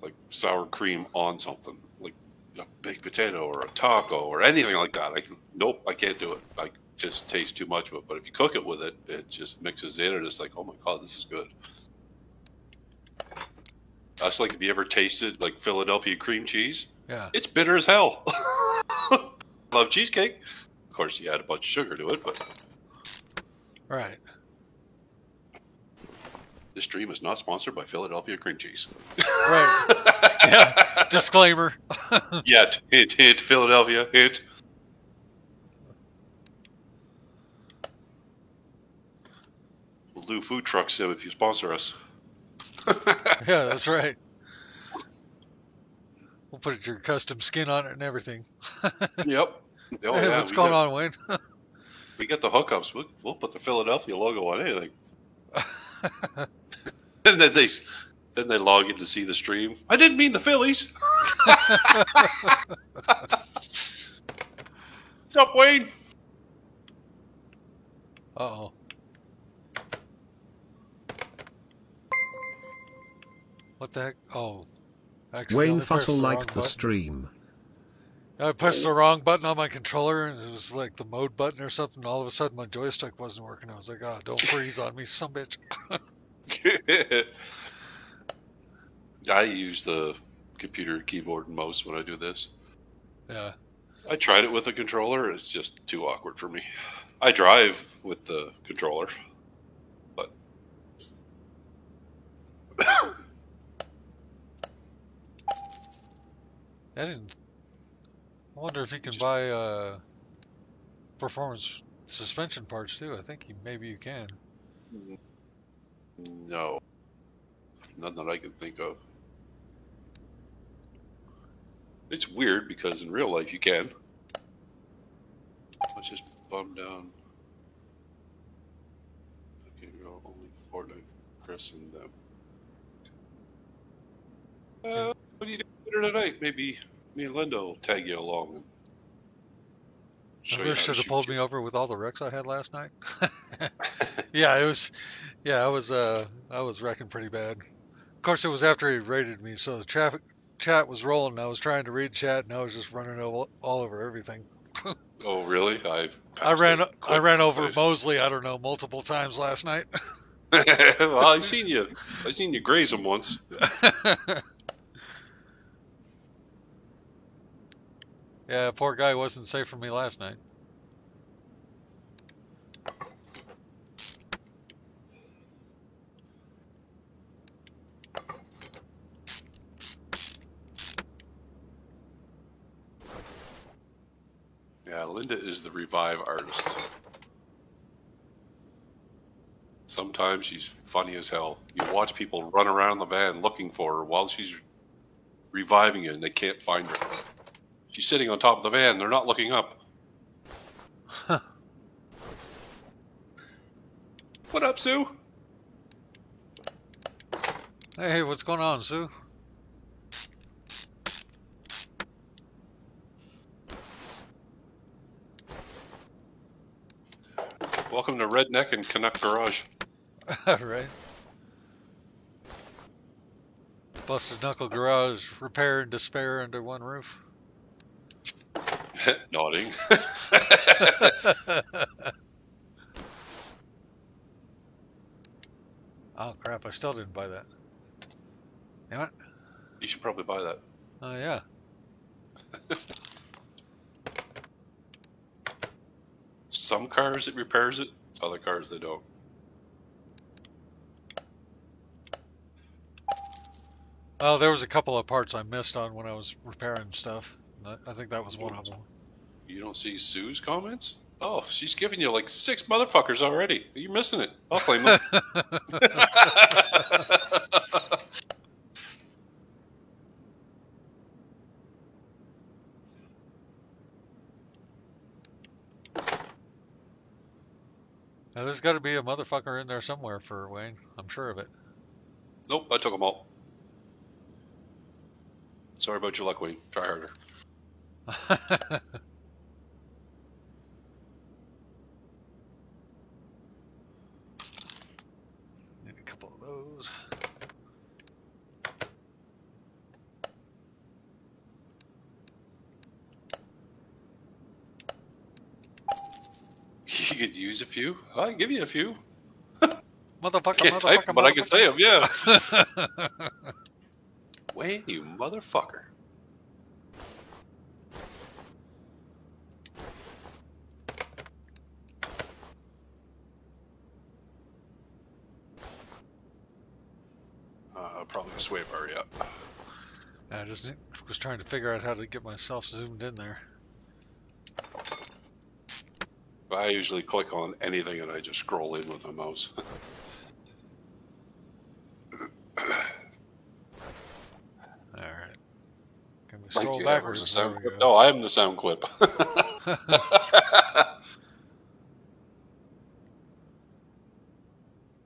like sour cream on something, like a baked potato or a taco or anything like that. I can, nope, I can't do it. I just taste too much of it. But if you cook it with it, it just mixes in, and it's like, oh my god, this is good. That's like if you ever tasted like Philadelphia cream cheese, Yeah. it's bitter as hell. Love cheesecake. Of course, you add a bunch of sugar to it, but Right. this stream is not sponsored by Philadelphia cream cheese. Right. yeah. Disclaimer. Yet, hint, hint, Philadelphia, hint. We'll do food trucks sim if you sponsor us. yeah, that's right. We'll put your custom skin on it and everything. Yep. Oh, hey, yeah, what's going got, on, Wayne? We got the hookups. We'll, we'll put the Philadelphia logo on anything. and then they, then they log in to see the stream. I didn't mean the Phillies. What's up, Wayne? Uh oh. What the heck? Oh. Wayne Fussell the liked the button. stream. I pressed the wrong button on my controller, and it was like the mode button or something. All of a sudden, my joystick wasn't working. I was like, "Oh, don't freeze on me, some bitch." I use the computer keyboard and mouse when I do this. Yeah. I tried it with a controller. It's just too awkward for me. I drive with the controller, but I didn't. I wonder if you can Just- buy uh, performance suspension parts too. I think you, maybe you can. no, nothing that I can think of. It's weird because in real life you can. Let's just bum down. Okay, go only Fortnite, Chris and them. Uh, what are you doing later tonight? Maybe me and Linda will tag you along. And show you Maybe how to should have pulled you. me over with all the wrecks I had last night. yeah, it was. Yeah, I was. Uh, I was wrecking pretty bad. Of course, it was after he rated me, so the traffic chat was rolling. And I was trying to read chat, and I was just running all, all over everything. Oh, really? I've I ran. I ran over Mosley. I don't know multiple times last night. well, I seen you. I seen you graze him once. Yeah, poor guy wasn't safe from me last night. Yeah, Linda is the revive artist. Sometimes she's funny as hell. You watch people run around the van looking for her while she's reviving it and they can't find her. She's sitting on top of the van, they're not looking up. Huh. What up, Sue? Hey, what's going on, Sue? Welcome to Redneck and Canuck Garage. right. Busted Knuckle Garage repair and despair under one roof. Nodding. oh crap! I still didn't buy that. Damn it! you should probably buy that. Oh yeah. Some cars it repairs it, other cars they don't. Oh, there was a couple of parts I missed on when I was repairing stuff. I- think that was one of them. You don't see Sue's comments? Oh, she's giving you like six motherfuckers already. You're missing it. I'll claim them. Now, there's got to be a motherfucker in there somewhere for Wayne. I'm sure of it. nope, I took them all. Sorry about your luck, Wayne. Try harder. A couple of those. You could use a few. I give you a few. Motherfucker, Can't motherfucker, type them, but I can say them. Yeah. motherfucker. Wayne, you motherfucker. Probably way hurry up. I just was trying to figure out how to get myself zoomed in there. I usually click on anything and I just scroll in with my mouse. All right. Can we scroll. Yeah, backwards? the sound clip? No, I am the sound clip.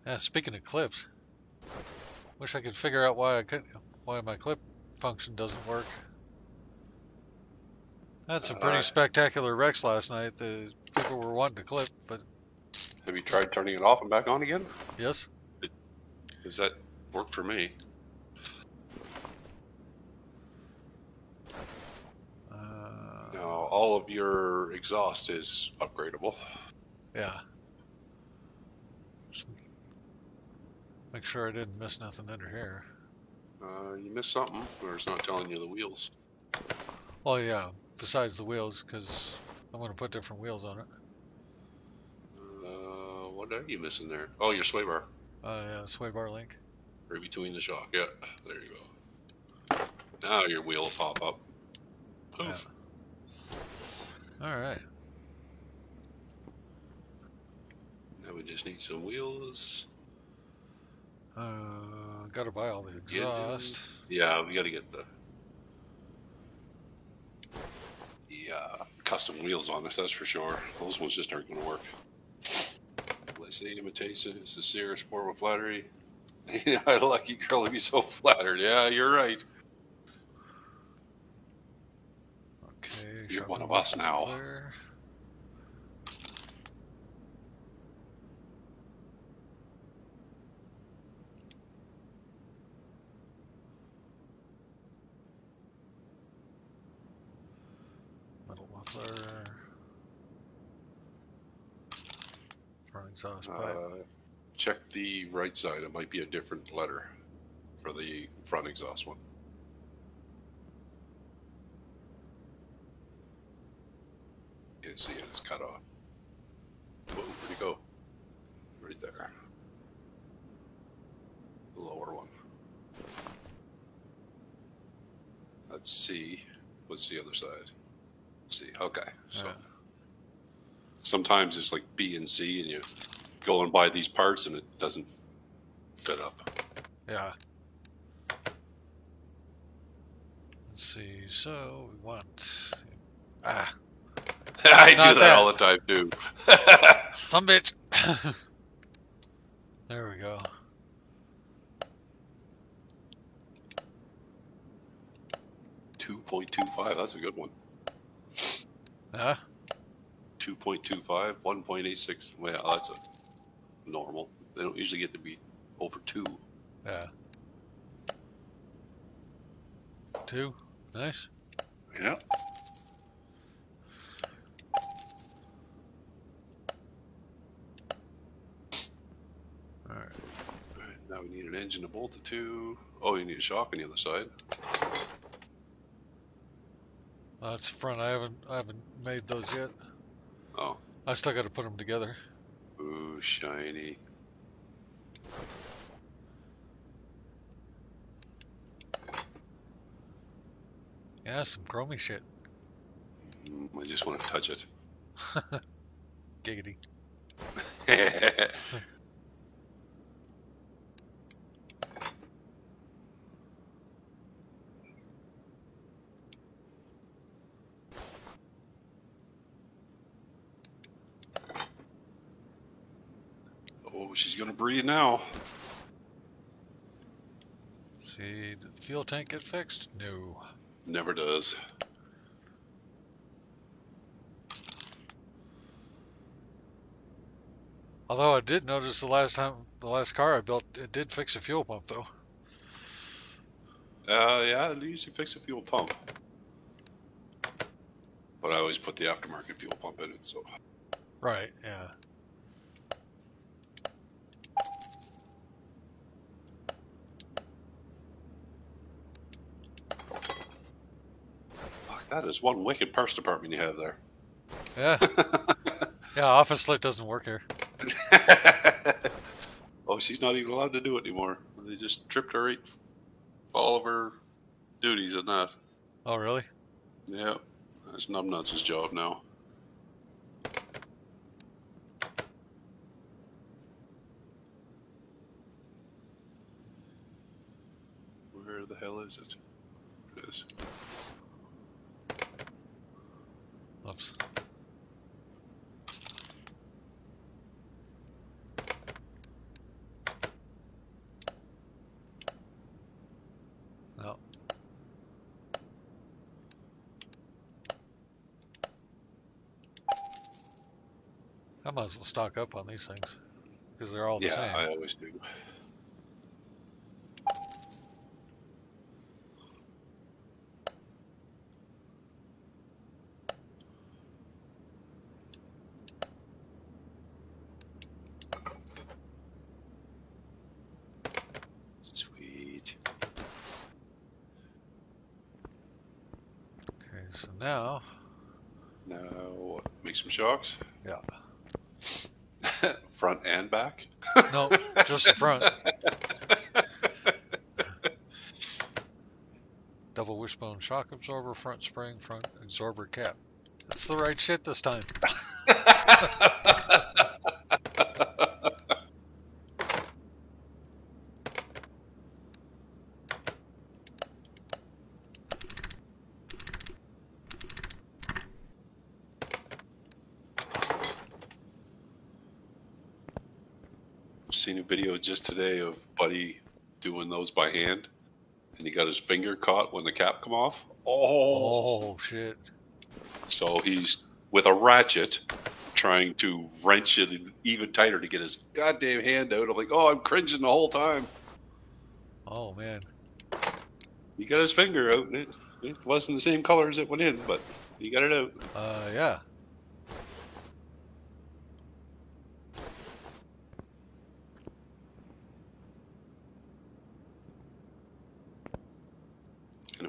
Yeah, speaking of clips, wish I could figure out why I couldn't, why my clip function doesn't work. That's a pretty Uh, spectacular wrecks last night. The people were wanting to clip, but Have you tried turning it off and back on again? yes, Because that worked for me. uh, Now, all of your exhaust is upgradable. yeah. Make sure I didn't miss nothing under here. Uh, you missed something, or it's not telling you the wheels. Oh yeah, besides the wheels, because I'm gonna put different wheels on it. Uh, what are you missing there? Oh, your sway bar. Uh, yeah, sway bar link. Right between the shock. Yeah, there you go. Now your wheel will pop up. Poof. All right. Now we just need some wheels. Uh, gotta buy all the exhaust. Yeah, we got to get the the uh, custom wheels on this. That's for sure. Those ones just aren't going to work. Say imitation. It's the Sierra Sport with flattery. Yeah, lucky girl to be so flattered. Yeah, you're right. Okay. You're one of us now. Metal muffler. Front exhaust pipe. Uh, check the right side. It might be a different letter for the front exhaust one. You can see it. It's cut off. Whoa, where'd it go? Right there. The lower one. Let's see. What's the other side? see. Okay. So Yeah. Sometimes it's like B and C, and you go and buy these parts, and it doesn't fit up. Yeah. Let's see. So we want. Ah, I do that, that. all the time too. some bitch. there we go. Two point two five. That's a good one. Yeah. 2.25, 1.86. Well, that's a normal. They don't usually get to be over two. Yeah. Two. Nice. Yeah. All right. Now we need an engine to bolt the to. Oh, you need a shock on the other side. That's front. I haven't. I haven't made those yet. Oh, I still got to put them together. ooh, shiny. Yeah, some chromy shit. Mm, I just want to touch it. Giggity. breathe now. See, did the fuel tank get fixed? No. Never does. Although I did notice the last time, the last car I built, it did fix a fuel pump though. Uh, yeah, they usually fix a fuel pump. But I always put the aftermarket fuel pump in it, so. Right. Yeah. That is one wicked purse department you have there. Yeah. yeah. Office lit doesn't work here. oh, she's not even allowed to do it anymore. They just tripped her right all of her duties and that. Oh, really? Yeah, that's Numbnuts' job now. Where the hell is it? It is. Oops. No. I might as well stock up on these things because they're all the yeah, same. I always do. Sweet. now, Now, what, make some shocks? Yeah. Front and back? no, just the front. Double wishbone shock absorber, front spring, front absorber cap. That's the right shit this time. Seen a video just today of Buddy doing those by hand, and he got his finger caught when the cap come off. Oh, Oh shit. so he's with a ratchet trying to wrench it even tighter to get his goddamn hand out. I'm like, oh, I'm cringing the whole time. Oh man. He got his finger out. and It, it wasn't the same color as it went in, but he got it out. Uh yeah.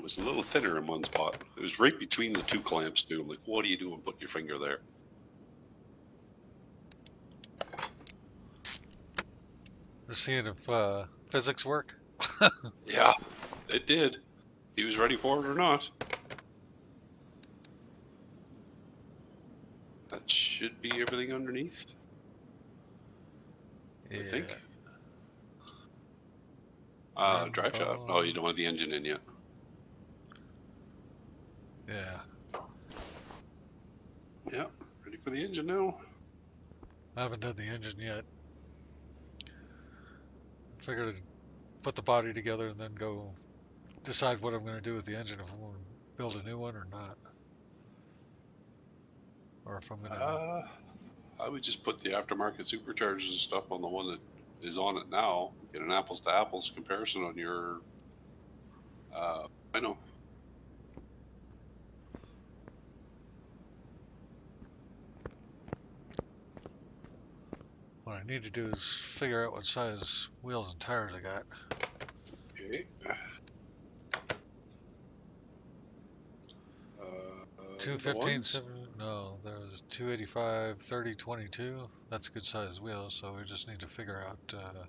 Was a little thinner in one spot. It was right between the two clamps, too. I'm like, what are you doing putting your finger there? We're seeing if uh, physics work. Yeah, it did. He was ready for it or not. That should be everything underneath, I think. Uh, drive shaft. Oh, you don't have the engine in yet. Yeah. Yeah, ready for the engine now. I haven't done the engine yet. Figured I'd put the body together and then go decide what I'm going to do with the engine if I'm going to build a new one or not. Or if I'm going to. Uh, I would just put the aftermarket superchargers and stuff on the one that is on it now. Get an apples to apples comparison on your. Uh, I know. What I need to do is figure out what size wheels and tires I got. Okay. Uh, uh, 215, no, there's 285, 30, 22. That's a good size wheel, so we just need to figure out uh,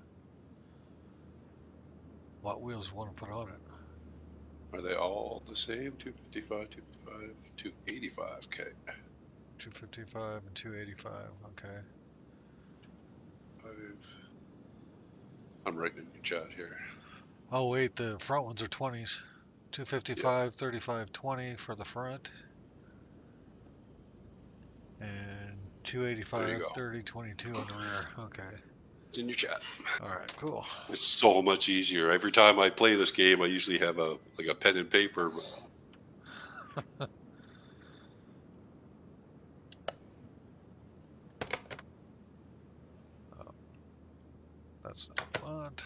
what wheels we want to put on it. Are they all the same? 255, 255, 285. Okay. 255 and 285, okay. I'm writing in your chat here. Oh, wait, the front ones are 20s. 255, 35, 20 for the front. And There you 285, go. 30, 22 on the rear. Okay. It's in your chat. All right, cool. It's so much easier. Every time I play this game, I usually have a like a pen and paper. That's not what I want.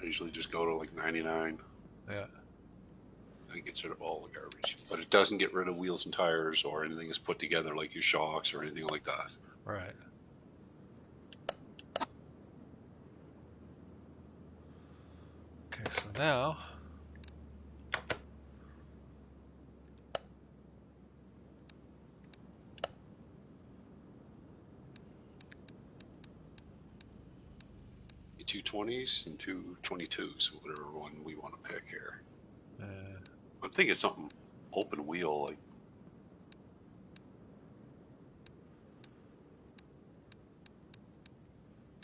I usually just go to like 99. Yeah. That gets rid of all the garbage. But it doesn't get rid of wheels and tires or anything that's put together like your shocks or anything like that. Right. Okay, so now Two twenties and two twenty twos, whatever one we want to pick here. uh, I'm thinking something open wheel, like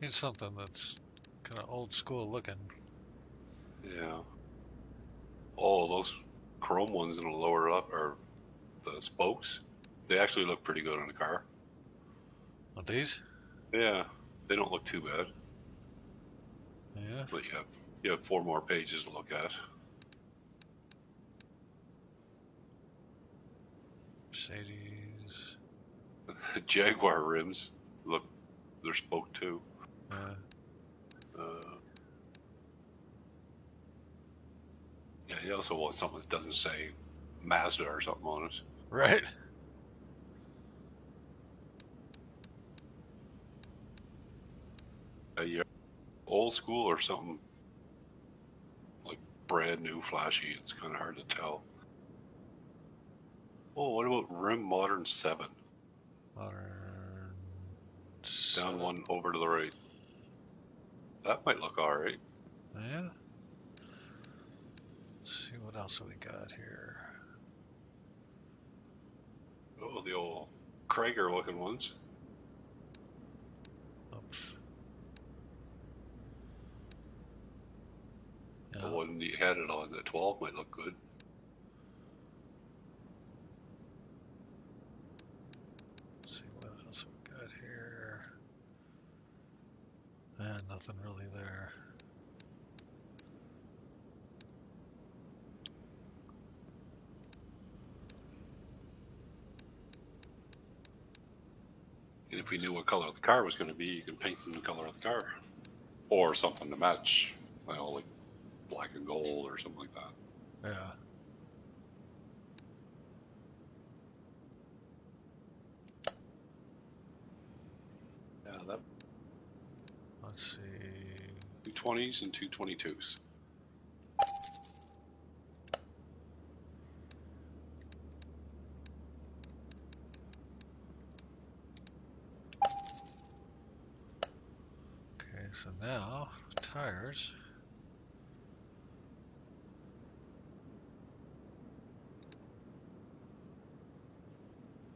need something that's kind of old school looking. Yeah. Oh, those chrome ones in the lower up or the spokes, they actually look pretty good on the car. Like these? Yeah, they don't look too bad. Yeah. But you have you have four more pages to look at. Mercedes. Jaguar rims look they're spoke too. Uh, Yeah, also wants something that doesn't say Mazda or something on it. Right. Uh, Are old school or something like brand new, flashy? It's kind of hard to tell. Oh, what about Rim Modern 7? Modern. Down 7. one over to the right. That might look alright. Yeah. Let's see what else we got here. Oh, the old Cragar looking ones. Oops. The Yeah. one you had it on the 12 might look good. Let's see what else we got here. And nothing really there. And if we knew what color the car was going to be, you can paint them the color of the car. Or something to match, you know, like black and gold or something like that. Yeah. Yeah, that Let's see. two twenties and two twenty twos. Okay, so now tires.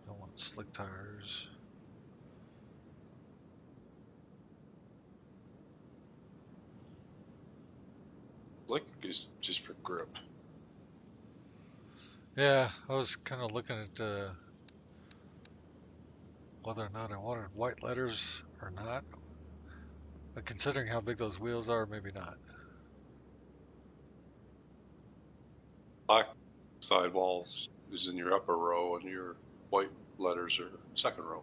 I want slick tires. Slick is just for grip. Yeah, I was kind of looking at uh, whether or not I wanted white letters or not. But considering how big those wheels are, maybe not. Black sidewalls is in your upper row, and your white letters are second row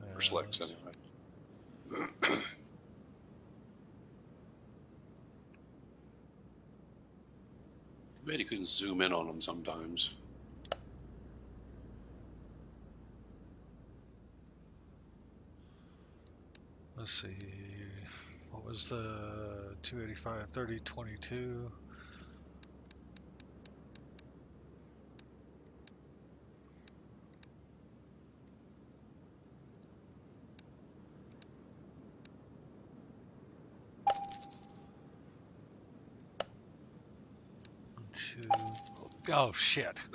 Yeah, or slicks that's- anyway. Maybe you can zoom in on them sometimes. Let's see. What was the 285 30 22? Two. Oh shit!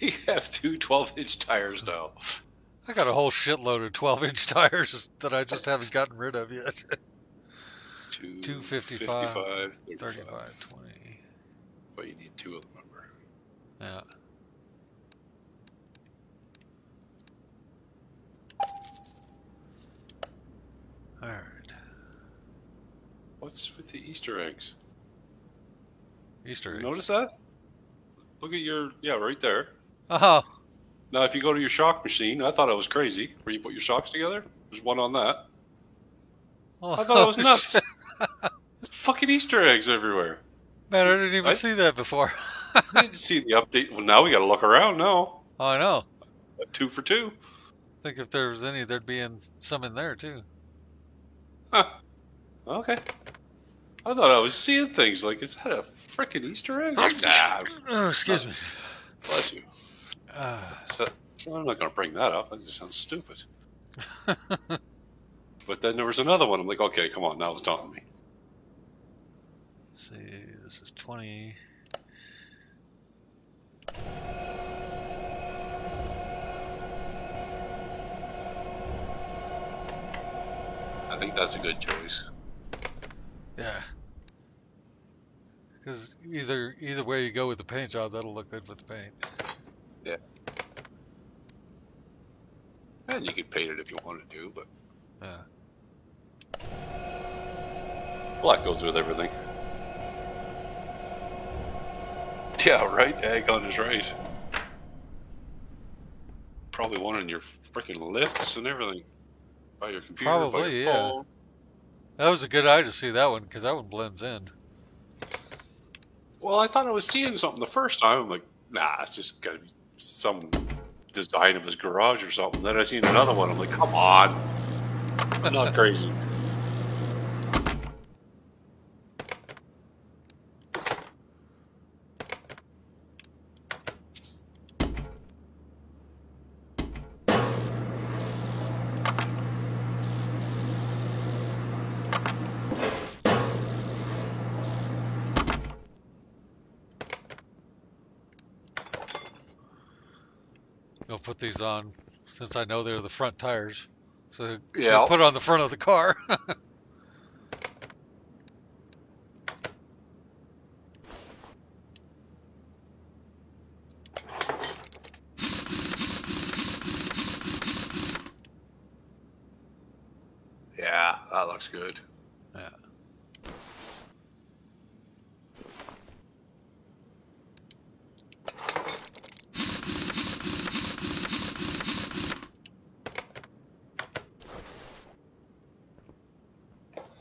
you have two 12 inch tires now. I got a whole shitload of 12 inch tires that I just haven't gotten rid of yet. Two 255, 55, 35, 20. But you need two of them, remember. Yeah. Alright. What's with the Easter eggs? Easter You egg. notice that? Look at your, yeah, right there. Oh, Now, if you go to your shock machine, I thought I was crazy. Where you put your shocks together, there's one on that. Oh. I thought I was oh, nuts. Fucking Easter eggs everywhere. Man, I didn't even I- see that before. I didn't see the update. Well, now we got to look around now. oh, I know. Uh, two for two. I think if there was any, there'd be in, some in there too. Huh. Okay. I thought I was seeing things like, is that a freaking Easter egg? nah, Oh, excuse me. bless you. Uh, So, so I'm not going to bring that up. That just sounds stupid. but then there was another one. I'm like, okay, come on, now it's taunting me. let's see, this is 20. I think that's a good choice. Yeah. Because either either way you go with the paint job, that'll look good with the paint. And you could paint it if you wanted to, but Yeah. black goes with everything. Yeah, right. Agon is right. Probably one in your freaking lifts and everything. By your computer, by Probably, your yeah. phone. That was a good eye to see that one because that one blends in. Well, I thought I was seeing something the first time. I'm like, nah, it's just got to be some design of his garage or something. Then I seen another one. I'm like, come on, I'm not crazy. These on since I know they're the front tires. So Yeah. put it on the front of the car. Yeah, that looks good. yeah.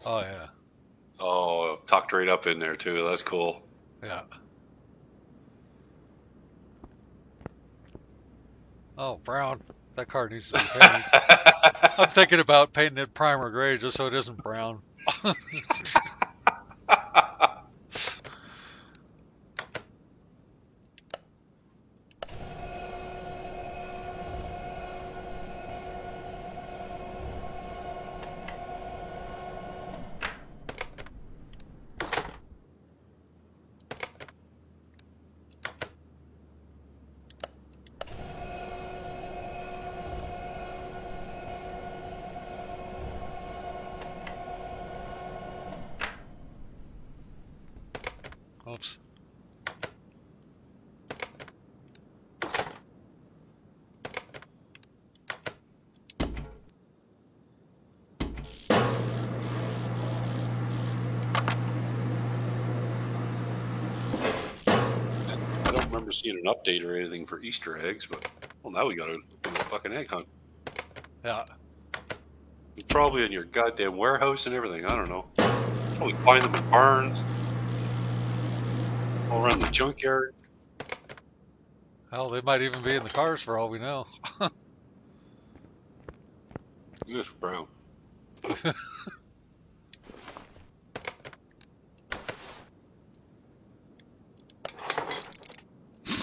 Oh yeah, Oh, tucked right up in there too. That's cool. yeah. Oh, brown. That car needs to be painted. I'm thinking about painting it primer gray just so it isn't brown. Oops. I don't remember seeing an update or anything for Easter eggs, but well, now we got to do a fucking egg hunt. Yeah. It's probably in your goddamn warehouse and everything. I don't know. Probably find them in barns, all around the junkyard. Hell, they might even be in the cars for all we know. Ugh, brown.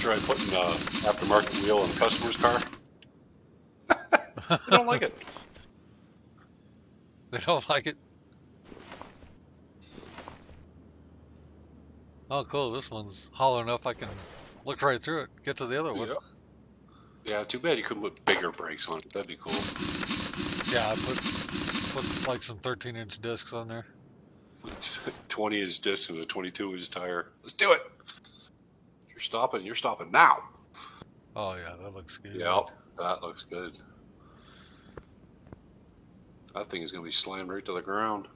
Try putting an aftermarket wheel in a customer's car. they don't like it. They don't like it. Oh, cool. This one's hollow enough I can look right through it. Get to the other one. Yeah. Yeah, too bad you couldn't put bigger brakes on it. That'd be cool. Yeah, I put put like some 13 inch discs on there. With 20 inch disc and a 22 inch tire. Let's do it. You're stopping. You're stopping now. Oh yeah, that looks good. Yep, that looks good. That thing is going to be slammed right to the ground.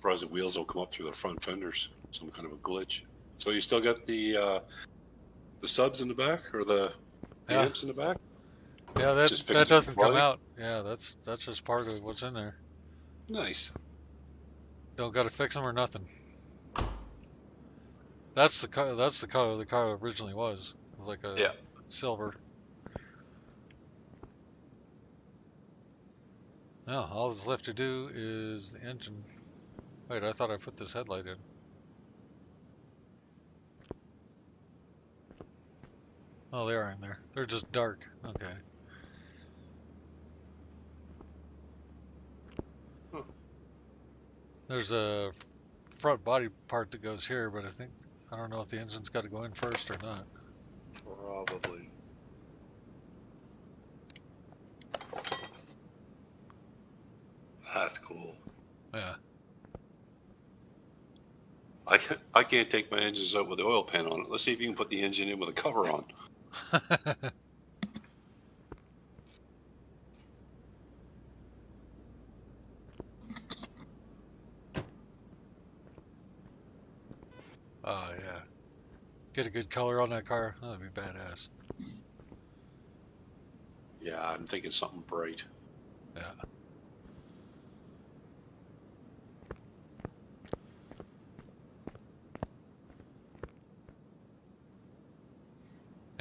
Surprised the wheels don't come up through the front fenders. Some kind of a glitch. So you still got the uh, the subs in the back or the, the Yeah. amps in the back? yeah, that that doesn't come out. Yeah, that's that's just part of what's in there. Nice. Don't got to fix them or nothing. That's the car. That's the color the car originally was. It was like a Yeah. silver. Now all that's left to do is the engine. Oh, Wait, I thought I put this headlight in. Oh, they are in there. They're just dark. Okay. Huh. There's a front body part that goes here, but I think I don't know if the engine's got to go in first or not. Probably. That's cool. Yeah. I, I can't take my engines out with the oil pan on it. Let's see if you can put the engine in with a cover on. oh, yeah. Get a good color on that car. Oh, that'd be badass. Yeah, I'm thinking something bright. Yeah.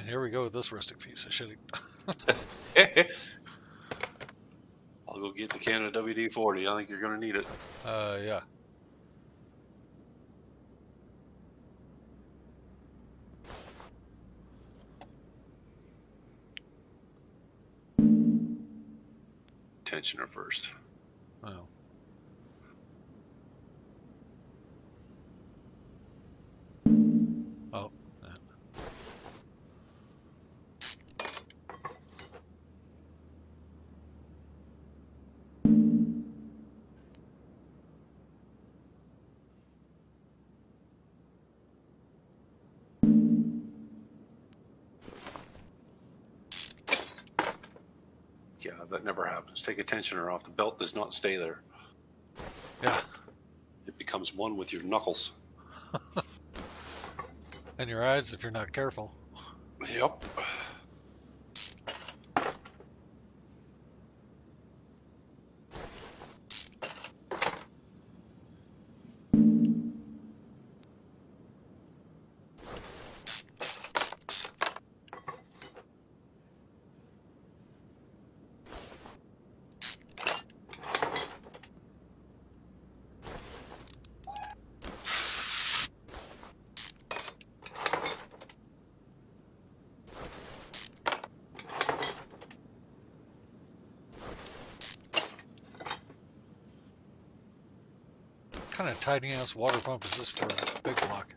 Here we go with this rustic piece of shit. I'll go get the Canada WD-40. I think you're going to need it. Uh, yeah. Tensioner first. That never happens. Take a tensioner off. The belt does not stay there. Yeah. It becomes one with your knuckles. And your eyes if you're not careful. Yep. Kind of tiny ass water pump is this for a big block?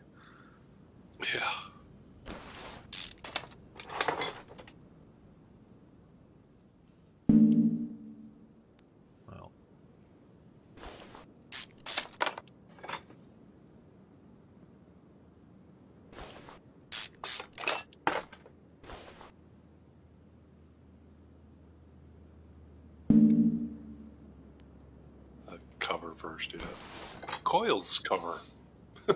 Cover. so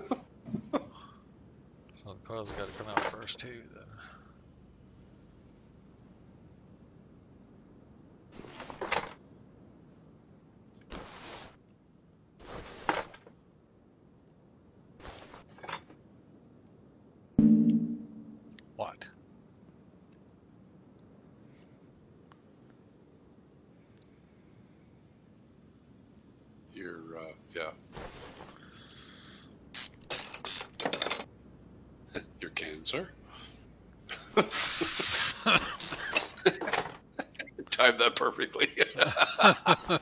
the coils got to come out first too. Then. What? Your, uh, yeah. Your cancer. Timed that perfectly.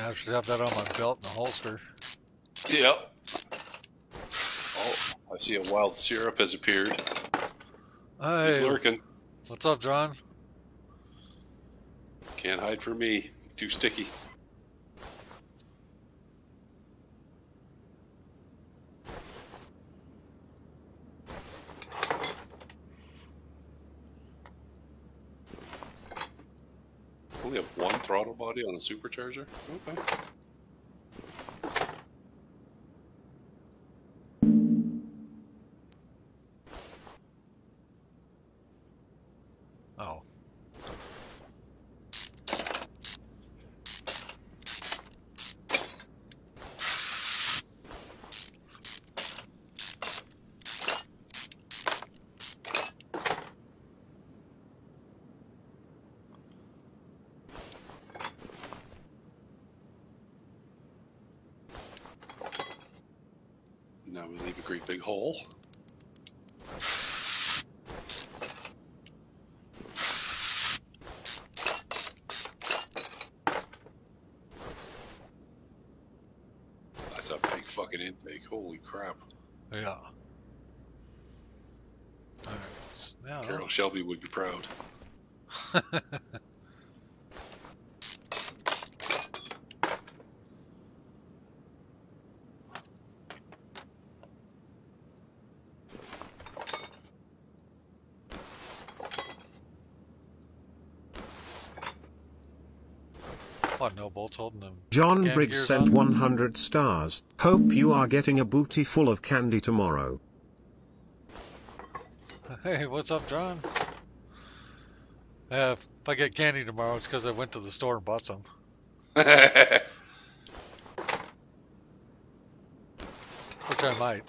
I should have that on my belt and the holster. yep. Oh, I see a wild syrup has appeared. He's Hey, lurking. what's up, John? Can't hide from me. Too sticky. Only have one throttle body on a supercharger? Okay. Oh, Now we leave a great big hole. That's a big fucking intake. Holy crap. yeah. Alright. s- Now, Carroll Shelby would be proud. What, no bolts holding them? John Briggs sent on? 100 stars. Hope you are getting a booty full of candy tomorrow. Hey, what's up, John? Yeah, if I get candy tomorrow, it's because I went to the store and bought some. Which I might.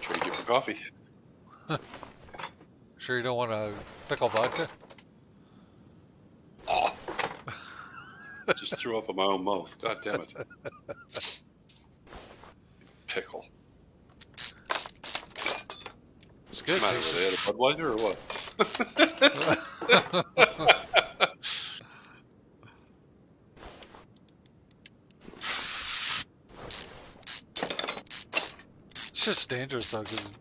Trade you for coffee. Sure you don't want a pickle vodka? Oh. Just threw up in my own mouth. God damn it. Pickle. It's good. Matter tastes- they had a Budweiser or what? It's just dangerous though, because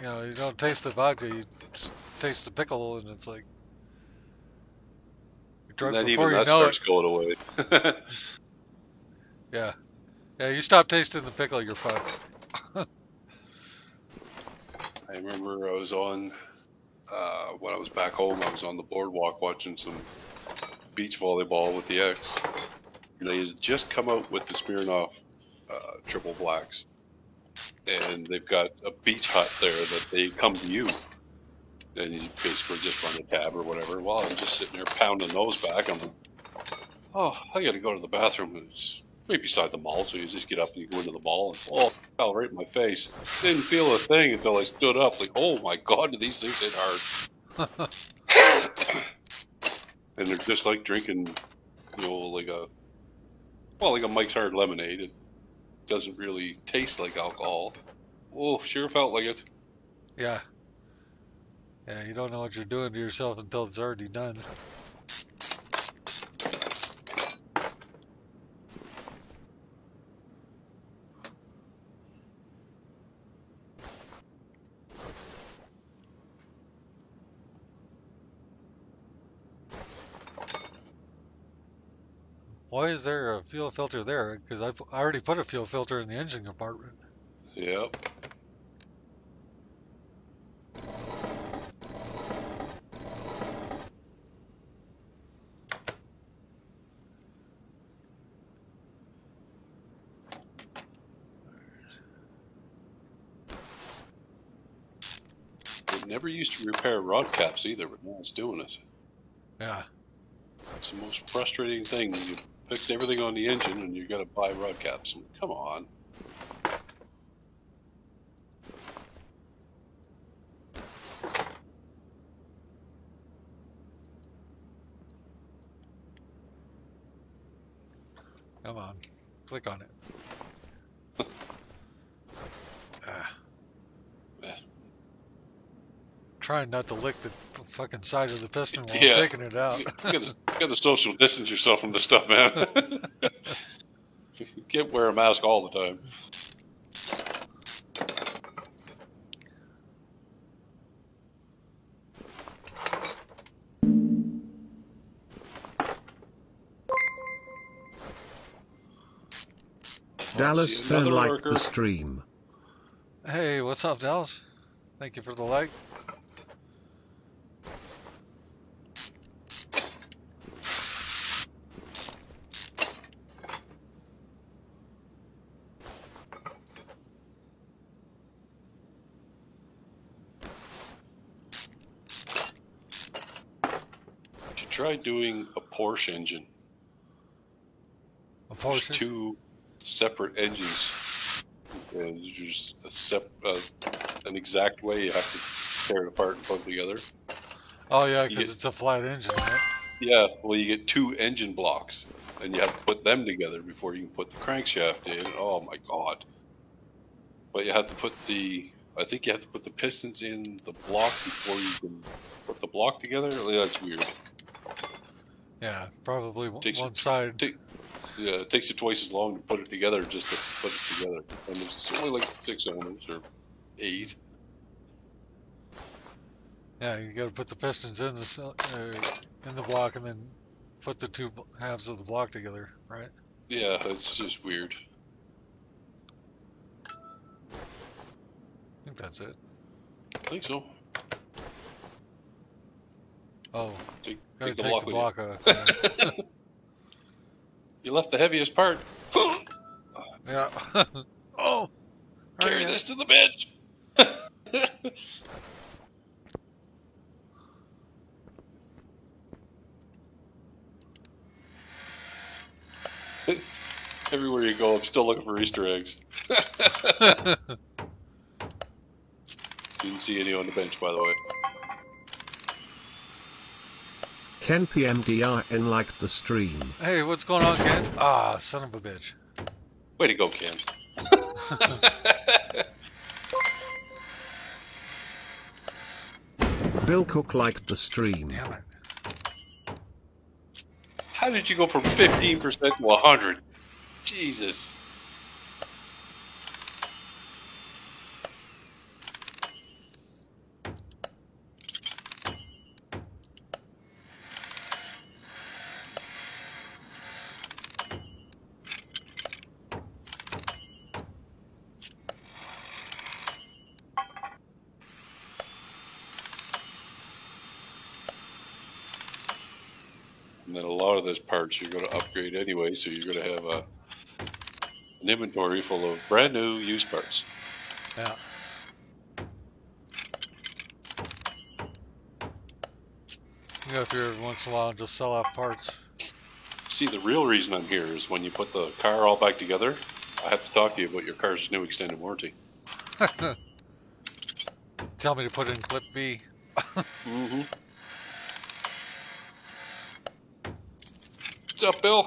you know you don't taste the vodka, you just taste the pickle, and it's like you're drunk And then before even you that know starts it. going away. Yeah, yeah. You stop tasting the pickle, you're fucked. I remember I was on uh, when I was back home. I was on the boardwalk watching some beach volleyball with the ex. And they had just come out with the Smirnoff uh, triple blacks, and they've got a beach hut there that they come to you, and you basically just run a tab or whatever. Well, I'm just sitting there pounding those back. I'm like, oh, I got to go to the bathroom. It's right beside the mall, so you just get up and you go into the mall, and oh, fell right in my face. Didn't feel a thing until I stood up. Like, oh my god, do these things hit hard? and they're just like drinking, you know, like a well, like a Mike's Hard Lemonade. It doesn't really taste like alcohol. Oh, sure felt like it. Yeah. Yeah, you don't know what you're doing to yourself until it's already done. Is there a fuel filter there? Because I've already put a fuel filter in the engine compartment. Yep. It never used to repair rod caps either, but now it's doing it. Yeah. It's the most frustrating thing. Fix everything on the engine and you got to buy rod caps. Come on. Come on. Click on it. ah. Eh. Trying not to lick the fucking side of the piston while Yeah. I'm taking it out. You gotta, gotta social distance yourself from this stuff, man. you can't wear a mask all the time. Dallas see Fern another liked lurker. the stream. hey, what's up, Dallas? Thank you for the like. You should try doing a Porsche engine. A There's Porsche. two separate engines. And there's a sep- uh, an exact way you have to tear it apart and put them together. Oh yeah, because it's a flat engine, right? Yeah, well, you get two engine blocks, and you have to put them together before you can put the crankshaft in. Oh my god! But you have to put the, I think you have to put the pistons in the block before you can put the block together. That's weird. Yeah, probably one Takes- one side. Take, yeah, it takes you twice as long to put it together just to put it together, and it's only like six cylinders or eight. Yeah, you got to put the pistons in the uh, in the block and then put the two halves of the block together, right? Yeah, it's just weird. I think that's it. I think so. Oh, Take, take the take block the block off. you. You left the heaviest part. Yeah. yeah. oh. Carry up. this to the bench. Everywhere you go, I'm still looking for Easter eggs. Didn't see any on the bench, by the way. Ken PMDRN liked the stream. Hey, what's going on, Ken? Ah, son of a bitch. Way to go, Ken. Bill Cook liked the stream. Damn it. How did you go from 15% to 100? Jesus. And then a lot parts you're going to upgrade anyway, so you're going to have a, an inventory full of brand new used parts. Yeah. You go through every once in a while and just sell off parts. See, the real reason I'm here is when you put the car all back together, I have to talk to you about your car's new extended warranty. Tell me to put in clip B. Mm-hmm. What's up, Bill?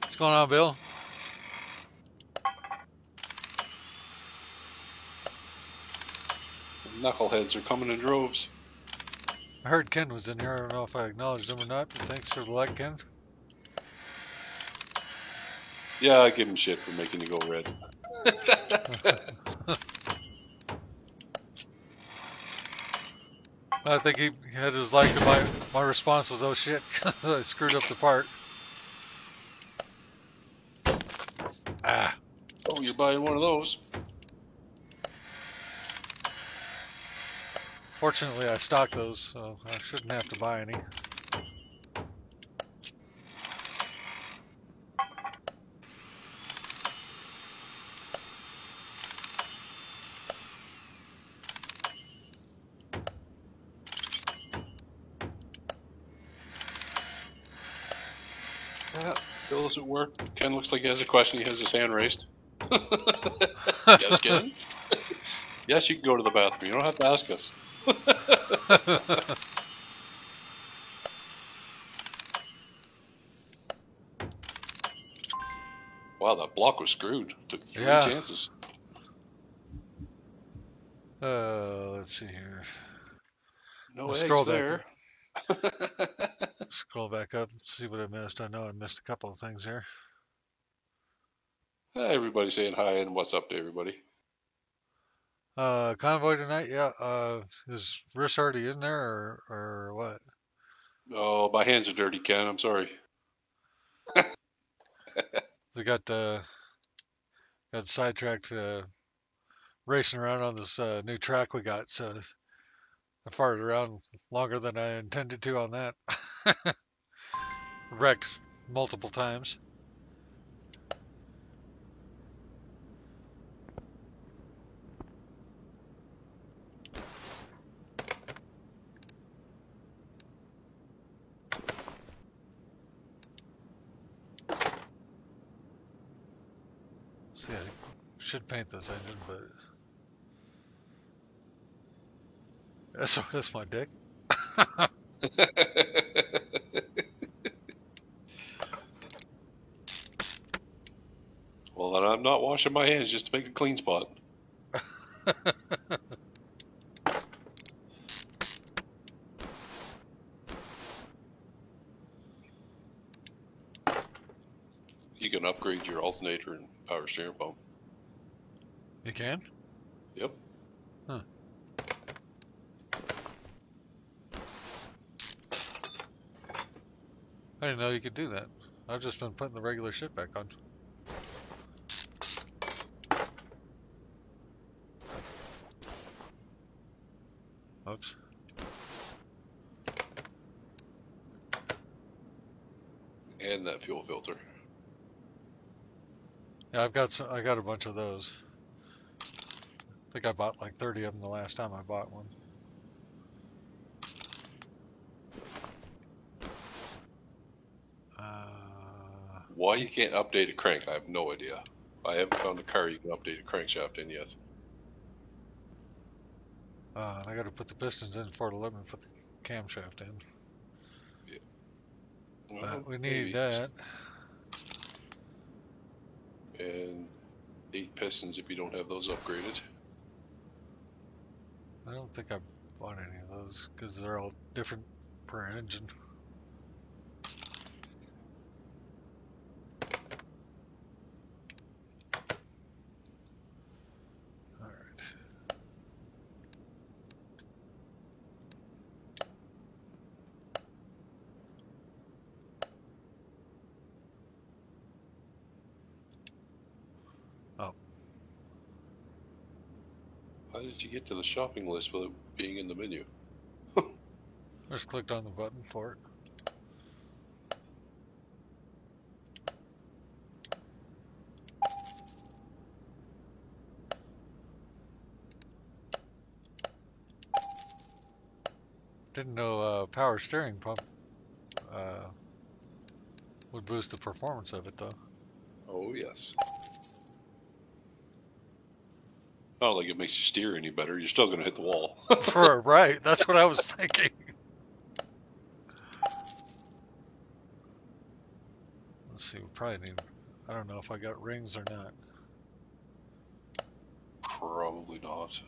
What's going on, Bill? Knuckleheads are coming in droves. I heard Ken was in here. I don't know if I acknowledged him or not, but thanks for the like, Ken. Yeah, I give him shit for making you go red. I think he had his like, and my, my response was, oh shit, I screwed up the part. Ah, Oh, you're buying one of those. fortunately I stocked those, so I shouldn't have to buy any. Yeah. Bill is at work. Ken looks like he has a question. He has his hand raised. yes, Ken? yes, you can go to the bathroom. You don't have to ask us. wow, that block was screwed. Took three Yeah. chances. Uh, let's see here. No I'll eggs scroll back there. Scroll back up, see what I missed. I know I missed a couple of things here. Hey, everybody saying hi and what's up to everybody. Uh, convoy tonight, yeah. Uh, is Rish already in there or, or what? Oh, my hands are dirty, Ken. I'm sorry. They got uh, got sidetracked uh, racing around on this uh, new track we got. So I farted around longer than I intended to on that. Wrecked multiple times. See, I should paint this engine, but that's that's my dick. well, then I'm not washing my hands just to make a clean spot. You can upgrade your alternator and power steering pump. You can? Yep. Huh. didn't know you could do that. I've just been putting the regular shit back on. Oops. And that fuel filter. Yeah, I've got some, I got a bunch of those. I think I bought like 30 of them the last time I bought one. Why you can't update a crank, I have no idea. I haven't found a car you can update a crankshaft in yet. uh, I got to put the pistons in let me put the camshaft in. Yeah. Well, we need that. And eight pistons if you don't have those upgraded. I don't think I bought any of those because they're all different per engine. Alright. How did you get to the shopping list without being in the menu? Just clicked on the button for it. Didn't know uh, power steering pump uh, would boost the performance of it though. Oh, yes. Not like it makes you steer any better. You're still going to hit the wall. For right, that's what I was thinking. Let's see, we probably need. I don't know if I got rings or not. Probably not.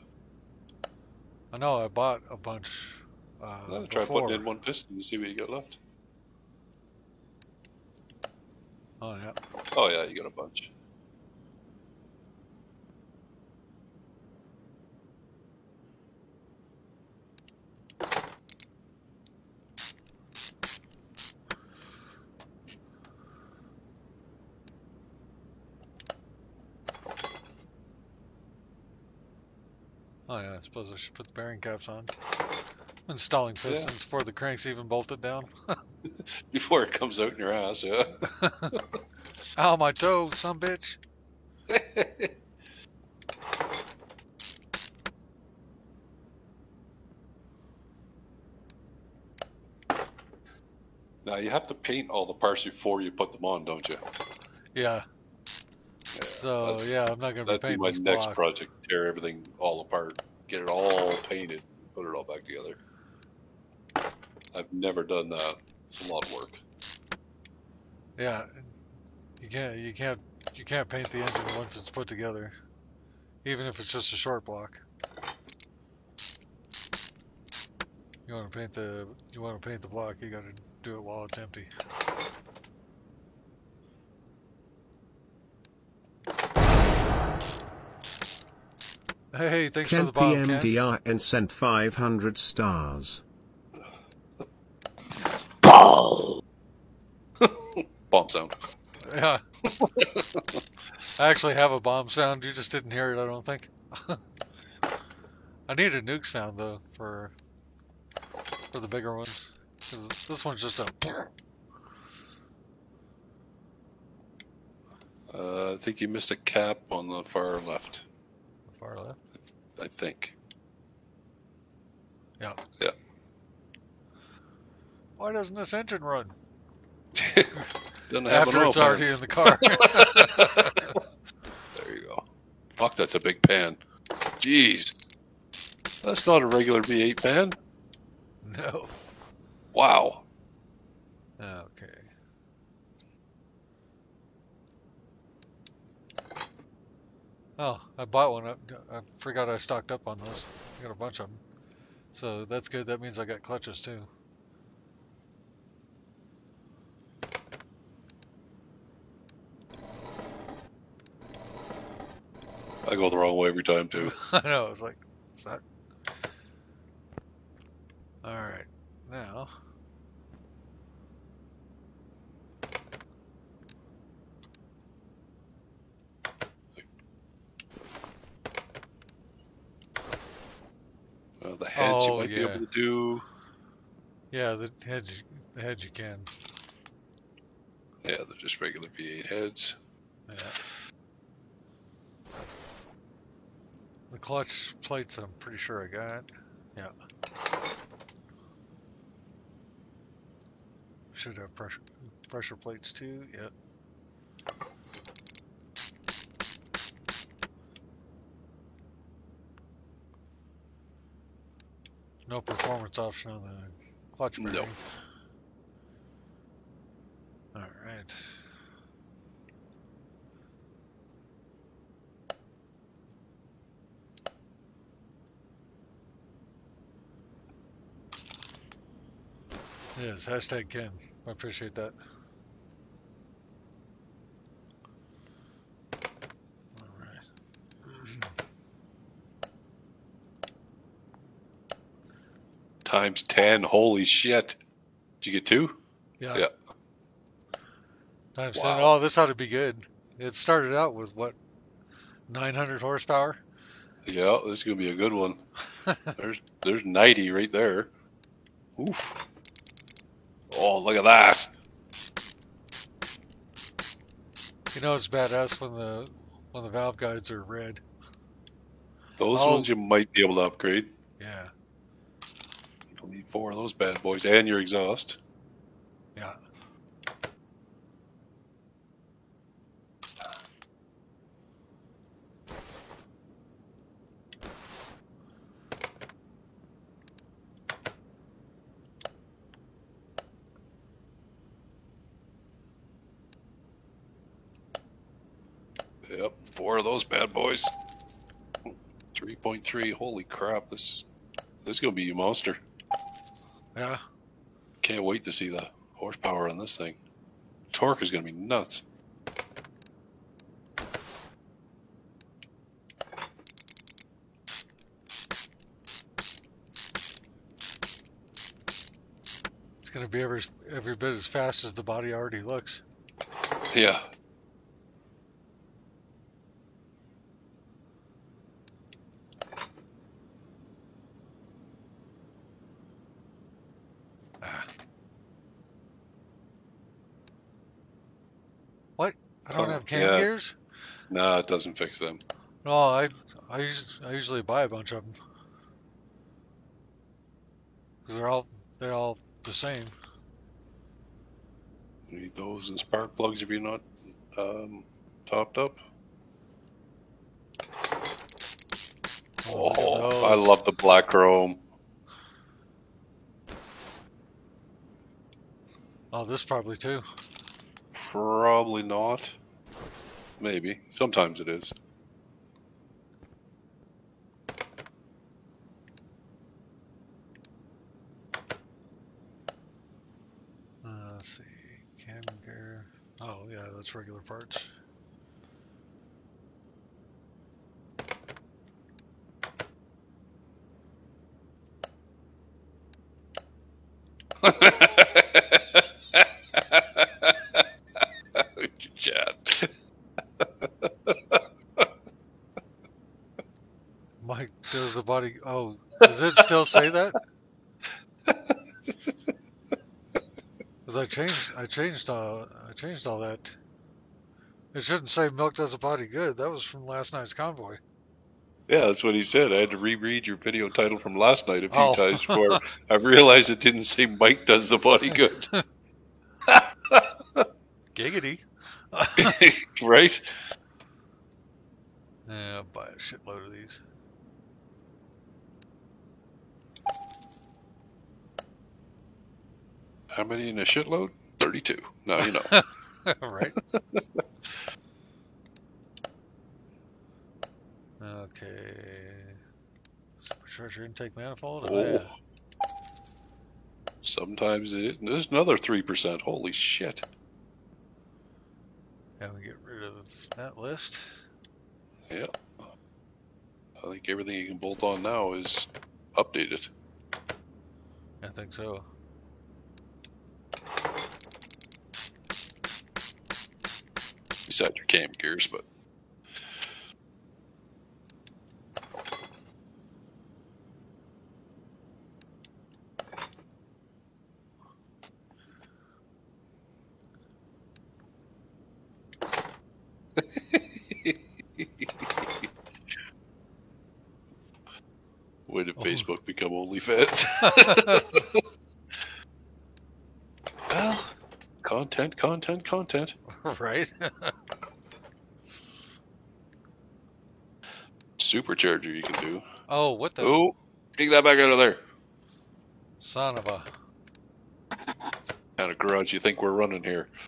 I know I bought a bunch. Uh, Well, try before. putting in one piston and see what you got left. Oh yeah. Oh, yeah, you got a bunch. Oh yeah. I suppose I should put the bearing caps on. Installing Yeah. pistons before the crank's even bolted down. Before it comes out in your ass, yeah. Ow, my toe, some bitch. now, you have to paint all the parts before you put them on, don't you? Yeah. So that's- yeah, I'm not gonna be That'd be my next block. project. Tear everything all apart, get it all painted, put it all back together. I've never done that. It's a lot of work. Yeah, you can't you can't you can't paint the engine once it's put together, even if it's just a short block. You want to paint the you want to paint the block, you got to do it while it's empty. Hey, thanks for Ken the bomb, Ken. PMDRN sent 500 stars. Bomb sound. Yeah. I actually have a bomb sound. You just didn't hear it, I don't think. I need a nuke sound though for for the bigger ones. 'Cause this one's just a. Uh, I think you missed a cap on the far left. Far left. I think. Yeah. Yeah. Why doesn't this engine run? Doesn't have After it's pan. already in the car. There you go. Fuck, that's a big pan. Jeez. That's not a regular V8 pan. no. Wow. Okay. Oh, I bought one. I, I forgot I stocked up on those. I got a bunch of them. So that's good. That means I got clutches too. I go the wrong way every time, too. I know. I was like, "What's that?" All right, now. Heads you Oh, might be yeah. able to do. Yeah, the heads, the heads you can. Yeah, they're just regular V8 heads. Yeah. The clutch plates, I'm pretty sure I got. Yeah. Should have pressure pressure plates too. Yep. No performance option on the clutch No. bearing. All right. Yes, hashtag Ken. I appreciate that. All right. Times 10. Holy shit. Did you get two? Yeah. Yeah. Times Wow. 10. Oh, this ought to be good. It started out with what? 900 horsepower? Yeah, this is going to be a good one. there's there's 90 right there. Oof. Oh, look at that. You know it's badass when the when the valve guides are red. Those Oh. ones you might be able to upgrade. Yeah. Need four of those bad boys and your exhaust. Yeah. Yep, four of those bad boys. 3.3. Holy crap. This, this is going to be a monster. Yeah. Can't wait to see the horsepower on this thing. Torque is going to be nuts. It's gonna be every every bit as fast as the body already looks. Yeah. Ah. What? I don't Oh, have cam yeah. gears? Nah, it doesn't fix them. No, I I, I usually buy a bunch of them. Cause they're all they're all the same. You need those and spark plugs if you're not um, topped up. Oh, I love the black chrome. Oh, this probably too. Probably not. Maybe. Sometimes it is. Uh, let's see, cam gear. Oh yeah, that's regular parts. Chat. Mike, does the body? Oh, does it still say that? Because I changed, I changed, uh, I changed all that. It shouldn't say milk does a body good. That was from last night's convoy. Yeah, that's what he said. I had to reread your video title from last night a few Oh. times before I realized it didn't say Mike does the body good. Giggity. right? Yeah, I'll buy a shitload of these. How many in a shitload? 32. No, you know. right? okay. Supercharger intake manifold. Oh, Oh. yeah. Sometimes it is. There's another 3%. Holy shit. And we get rid of that list. Yep. I think everything you can bolt on now is updated. I think so. reset your cam gears, but When did oh. Facebook become OnlyFans? well, content, content, content. Right. Supercharger you can do. Oh, what the Oh, take that back out of there. son of a. Kind of garage you think we're running here?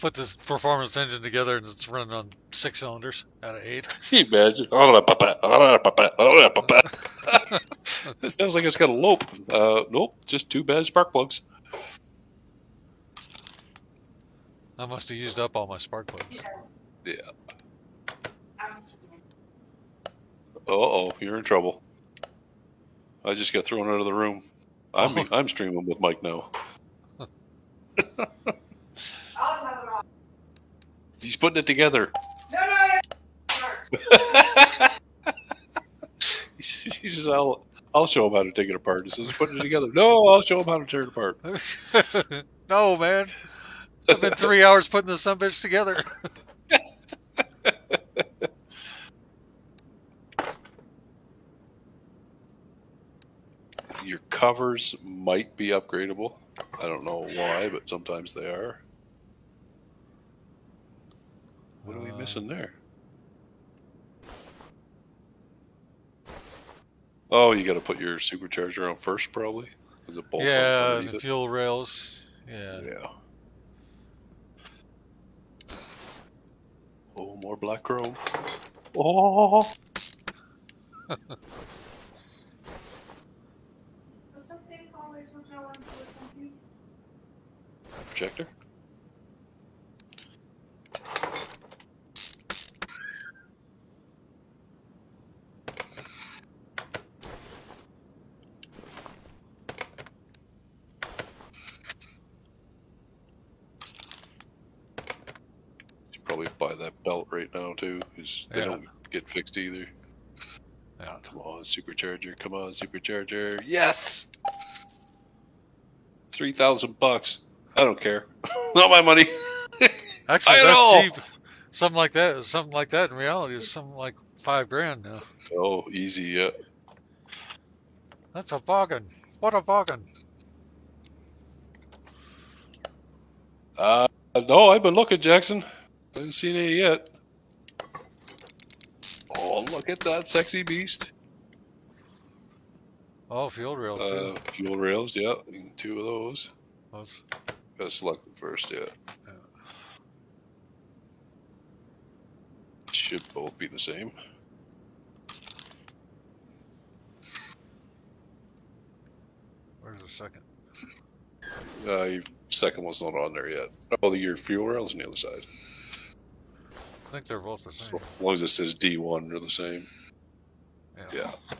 Put this performance engine together and it's running on six cylinders out of eight. Can you imagine? it sounds like it's got a lope. Uh, nope, just two bad spark plugs. I must have used up all my spark plugs. Yeah. Yeah. I'm assuming. Uh oh, oh, you're in trouble. I just got thrown out of the room. I'm Oh. I'm streaming with Mike now. I'll have it on. He's putting it together. No, no, yeah. Starts. He says, "I'll I'll show him how to take it apart." He says, "He's putting it together." No, I'll show him how to tear it apart. no, man. I've been three hours putting this some bitch together. Your covers might be upgradable. I don't know why, but sometimes they are. What are we missing there? Oh, you got to put your supercharger on first, probably, because it bolts yeah, underneath the it. fuel rails. Yeah. Yeah. Oh, more black chrome. Oh, What's that thing called? I told you I wanted to do something. Projector. Probably buy that belt right now too, because they Yeah. don't get fixed either. Yeah. Come on, supercharger! Come on, supercharger! Yes, three thousand bucks. I don't care. Not my money. Actually, I that's know. cheap. Something like that. Something like that in reality is something like five grand now. Oh, easy. Yeah. That's a bargain. What a bargain. Uh, no, I've been looking, Jackson. I haven't seen any yet. Oh, look at that sexy beast. Oh, fuel rails Uh, too. fuel rails, yeah, two of those. Those- Gotta select them first, yeah. Should both be the same. Where's the second? Uh, your second one's not on there yet. Oh, the your fuel rails on the other side. I think they're both the So same. as long as it says D1, they're the same. Yeah. Yeah.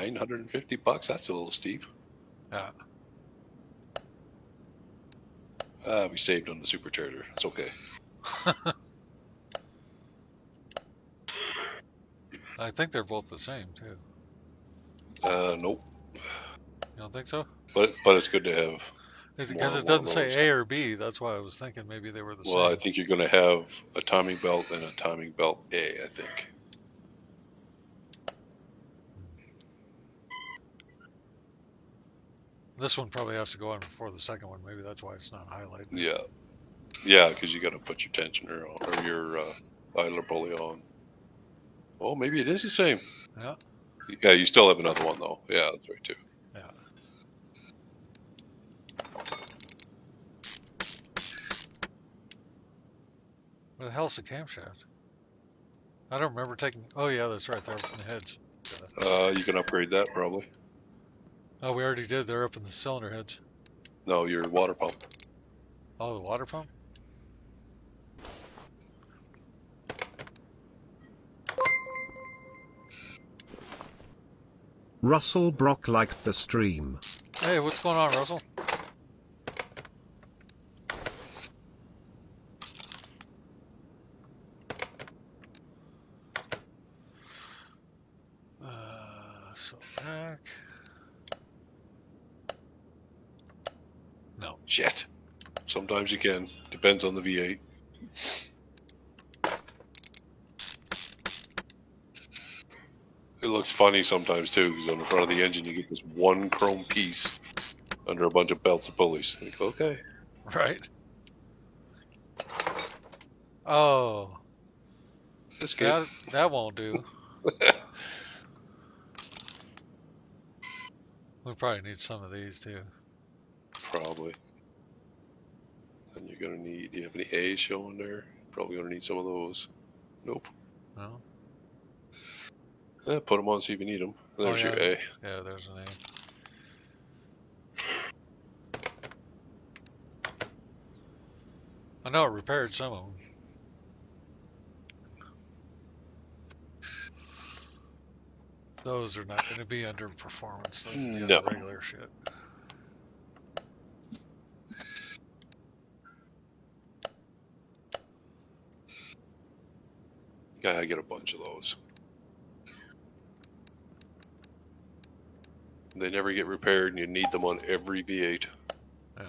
Nine hundred and fifty bucks. That's a little steep. Yeah. Uh, we saved on the Super supercharger. It's okay. I think they're both the same too. Uh, nope. You don't think so? But but it's good to have. Because it doesn't say. A or B. That's why I was thinking maybe they were the same. Well, I think you're going to have a timing belt and a timing belt A. I think. This one probably has to go on before the second one. Maybe that's why it's not highlighted. Yeah, yeah, because you got to put your tensioner on or your uh, idler pulley on. Oh, maybe it is the same. Yeah. Yeah, you still have another one though. Yeah, that's right too. Yeah. Where the hell's the camshaft? I don't remember taking. Oh yeah, that's right. They're the heads. Uh, you can upgrade that probably. Oh, we already did. They're up in the cylinder heads. No, your water pump. Oh, the water pump. Russell Brock liked the stream. Hey, what's going on, Russell? Uh, so back. Shit. Sometimes you can. Depends on the V8. It looks funny sometimes too, because on the front of the engine you get this one chrome piece under a bunch of belts and pulleys. You go, okay. Right. Oh, That's good. that that won't do. we probably need some of these too. Probably. You're gonna need. Do you have any A's showing there? Probably gonna need some of those. Nope. No. Eh, put them on, see if you need them. There's your yeah. A. Yeah, there's an A. I know it repaired some of them. Those are not going to be under performance. Be No. regular shit. I get a bunch of those. They never get repaired, and you need them on every V8. Yeah.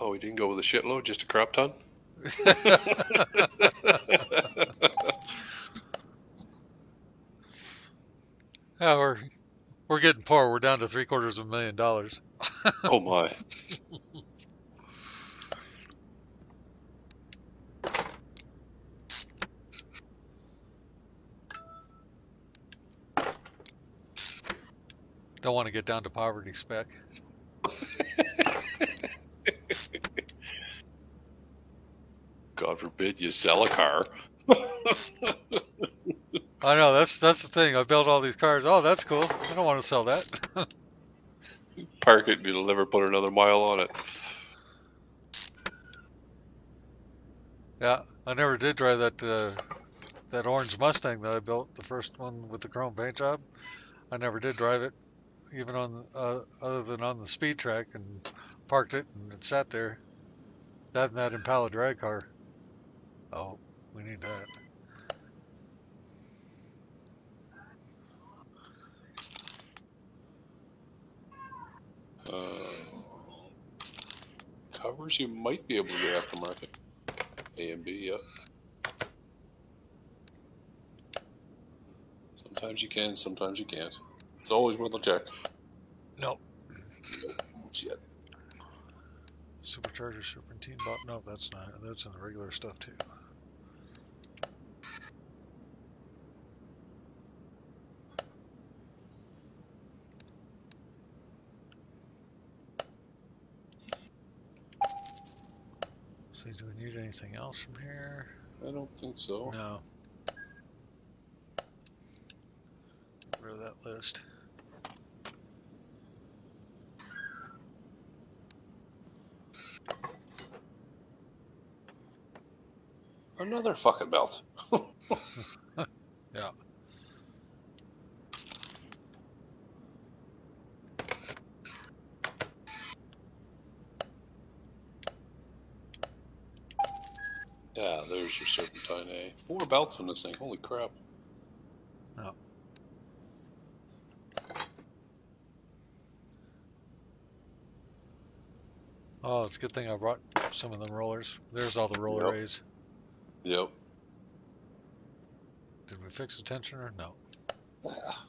Oh, we didn't go with a shitload, just a crop ton? Yeah, we're we're getting poor. We're down to three quarters of a million dollars. oh my. Don't want to get down to poverty spec. God forbid you sell a car. I know that's that's the thing. I built all these cars. Oh, that's cool. I don't want to sell that. Park it, you'll never put another mile on it. Yeah, I never did drive that uh, that orange Mustang that I built, the first one with the chrome paint job. I never did drive it, even on uh, other than on the speed track, and parked it and it sat there. That and that Impala drag car. Oh, we need that. Uh, covers you might be able to get aftermarket. A and B, yep. Sometimes you can, sometimes you can't. It's always worth a check. Nope. Shit. Supercharger, serpentine. No, that's not. That's in the regular stuff too. See, do we need anything else from here? I don't think so. No. Get rid of that list. Another fucking belt. Yeah. Yeah, there's your serpentine A. Four belts on this thing. Holy crap. Oh, it's a good thing I brought some of them rollers. There's all the roller Yep. rays. Yep. Did we fix the tensioner? No. Ah,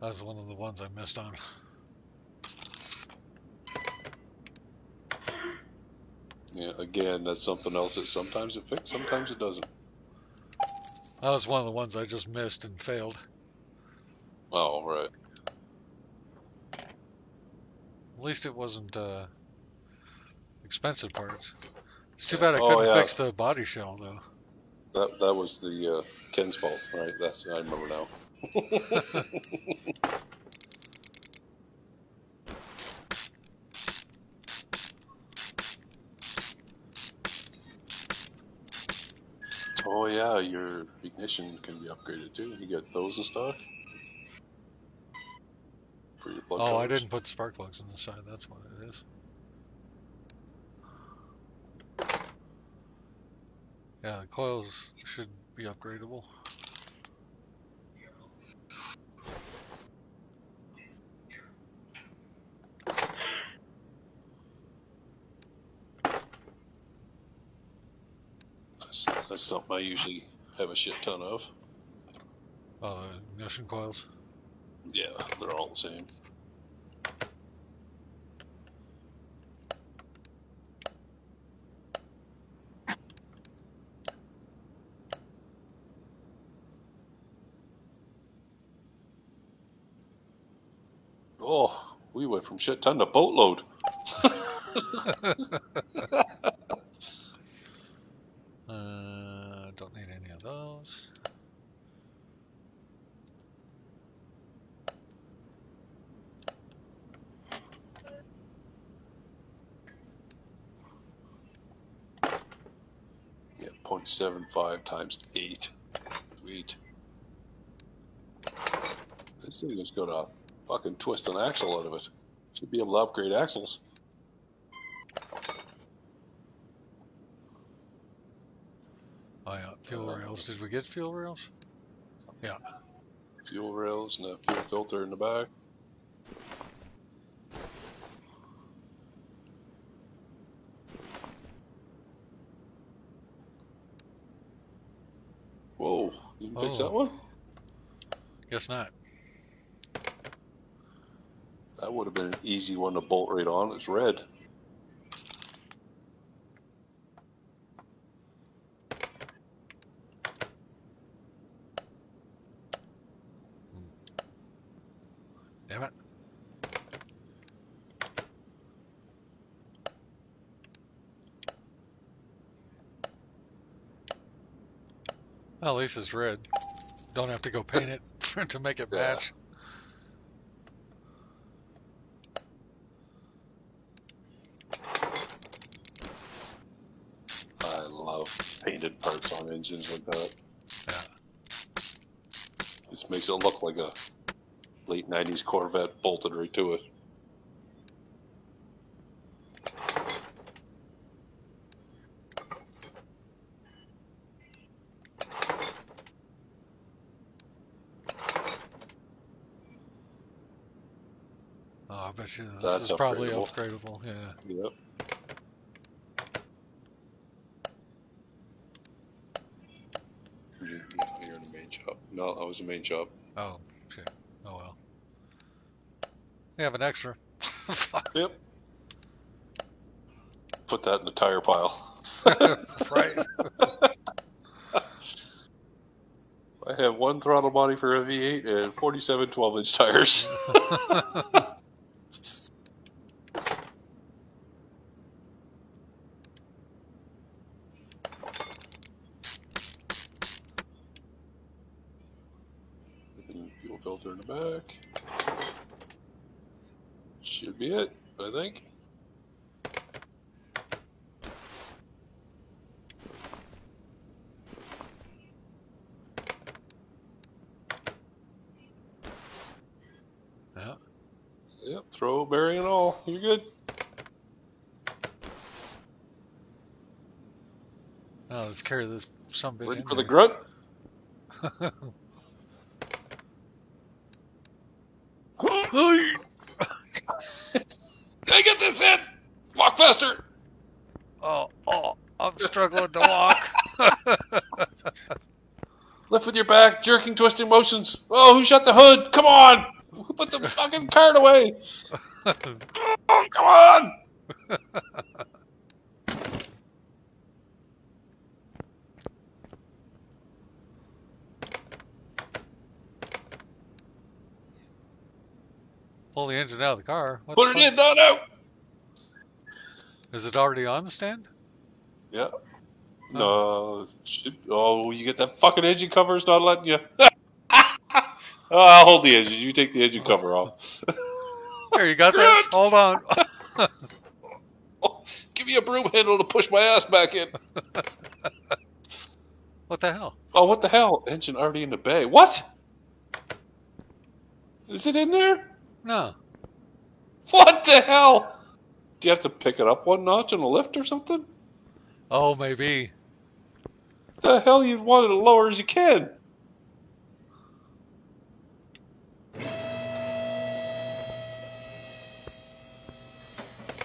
That was one of the ones I missed on. Yeah, again, that's something else that sometimes it fixes, sometimes it doesn't. That was one of the ones I just missed and failed. Oh, right. At least it wasn't uh, expensive parts. It's too bad I Oh, couldn't yeah. fix the body shell though. That that was the uh, Ken's fault, right? That's I remember now. oh yeah, your ignition can be upgraded too. You get those in stock for your plug Oh, I didn't put spark plugs on the side. That's what it is. Yeah, the coils should be upgradable. That's, that's something I usually have a shit ton of. Uh, ignition coils. Yeah, they're all the same. Oh, we went from shit ton to boatload. Seven five times 8. Sweet. This thing has got a fucking twist an axle out of it. Should be able to upgrade axles. Oh yeah, fuel uh, rails. Did we get fuel rails? Yeah. Fuel rails and a fuel filter in the back. Fix that Oh. one? Guess not. That would have been an easy one to bolt right on. It's red. Damn it. Well, at least it's red. Don't have to go paint it to make it Yeah. match. I love painted parts on engines like that. Yeah. Just makes it look like a late 90s Corvette bolted right to it. I this That's is probably upgradable. upgradable. Yeah. Yep. You- You're in the main job. No, I was the main job. Oh, shit. Oh well. We have an extra. Fuck. Yep. Put that in the tire pile. right. I have one throttle body for a V8 and 47 12 inch tires. And Fuel filter in the back. Should be it, I think. Yeah. Yep, throw bearing and all. You're good. Now let's carry this some bitch Ready in for the there. grunt? I get this in! Walk faster! oh, oh, I'm struggling to walk. Lift with your back, jerking, twisting motions. Oh, who shut the hood? Come on! Who put the fucking cart away? Oh, come on! Pull the engine out of the car. What Put the it in, no, no! Is it already on the stand? Yeah. No, oh, you get that fucking engine cover, it's not letting you. Oh, I'll hold the engine. You take the engine cover off. there, you got that? Hold on. Give me a broom handle to push my ass back in. what the hell? Oh, what the hell? Engine already in the bay. What? Is it in there? No. What the hell? Do you have to pick it up one notch on the lift or something? Oh, maybe. the hell you want it as lower as you can?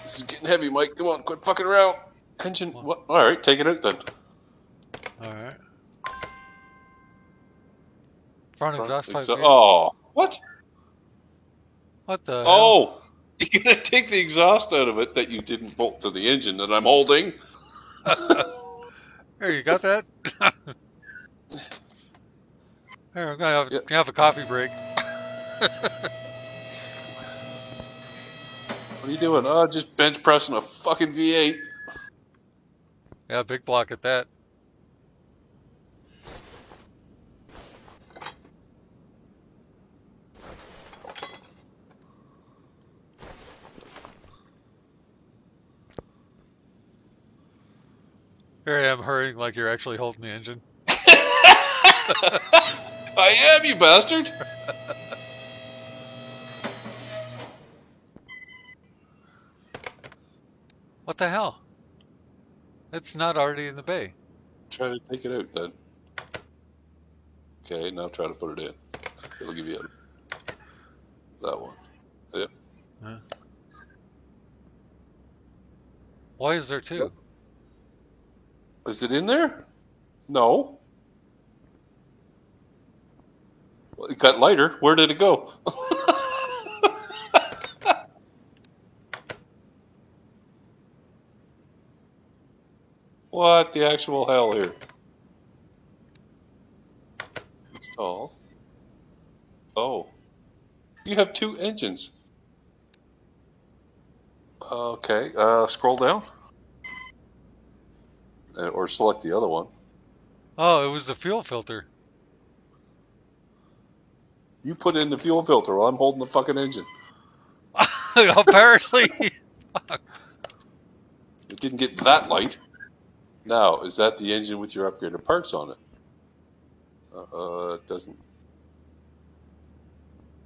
This is getting heavy, Mike. Come on, quit fucking around. Engine. What? All right, take it out then. All right. Front, exhaust pipe. Exa- oh, what? What the? Oh. hell? Oh, you're gonna take the exhaust out of it that you didn't bolt to the engine that I'm holding. Here, you got that? Here, I'm gonna have, Yeah. have a coffee break. What are you doing? Oh, just bench pressing a fucking V8. Yeah, big block at that. Here I am hurrying like you're actually holding the engine. I am, you bastard. What the hell? It's not already in the bay. Try to take it out then. Okay, now try to put it in. It'll give you a, that one. Yep. Why is there two? Is it in there? No. Well, it got lighter. Where did it go? what the actual hell here? Install. Oh. You have two engines. Okay, uh, scroll down. Uh, Or select the other one. Oh, it was the fuel filter. You put in the fuel filter while I'm holding the fucking engine. Apparently. It didn't get that light. Now, is that the engine with your upgraded parts on it? Uh, it doesn't.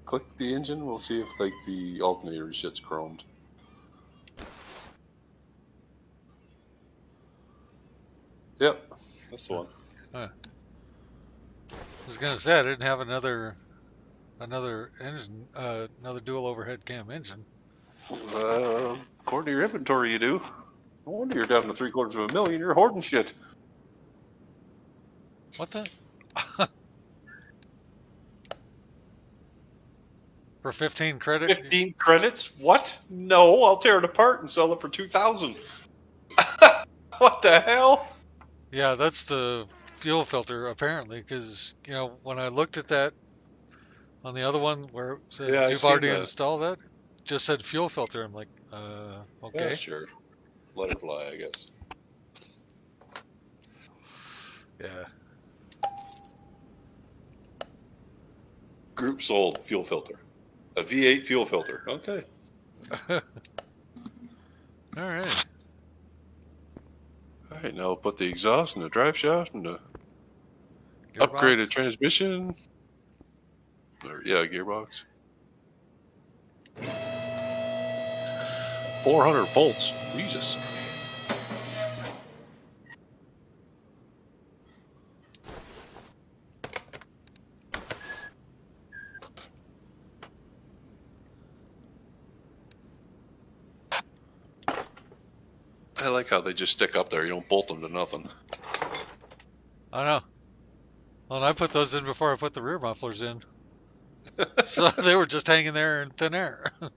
Click the engine. We'll see if like the alternator shit's chromed. Yep, that's the one. I was gonna say I didn't have another another engine, uh, another dual overhead cam engine. Uh, according to your inventory, you do. No wonder you're down to three quarters of a million. You're hoarding shit. What the? For 15 credits? 15 credits? What? No, I'll tear it apart and sell it for 2000 What the hell? Yeah, that's the fuel filter apparently, because you know when I looked at that on the other one where it said Yeah, you've already that. installed that, just said fuel filter. I'm like, uh, okay. Yeah, sure. Let it fly, I guess. Yeah. Group sold fuel filter. A V8 fuel filter. Okay. All right. All right, now we'll put the exhaust and the drive shaft and the Gearbox. upgraded transmission. Or, yeah, gearbox. 400 bolts. Jesus. I like how they just stick up there. You don't bolt them to nothing. I know. Well, and I put those in before I put the rear mufflers in. so they were just hanging there in thin air.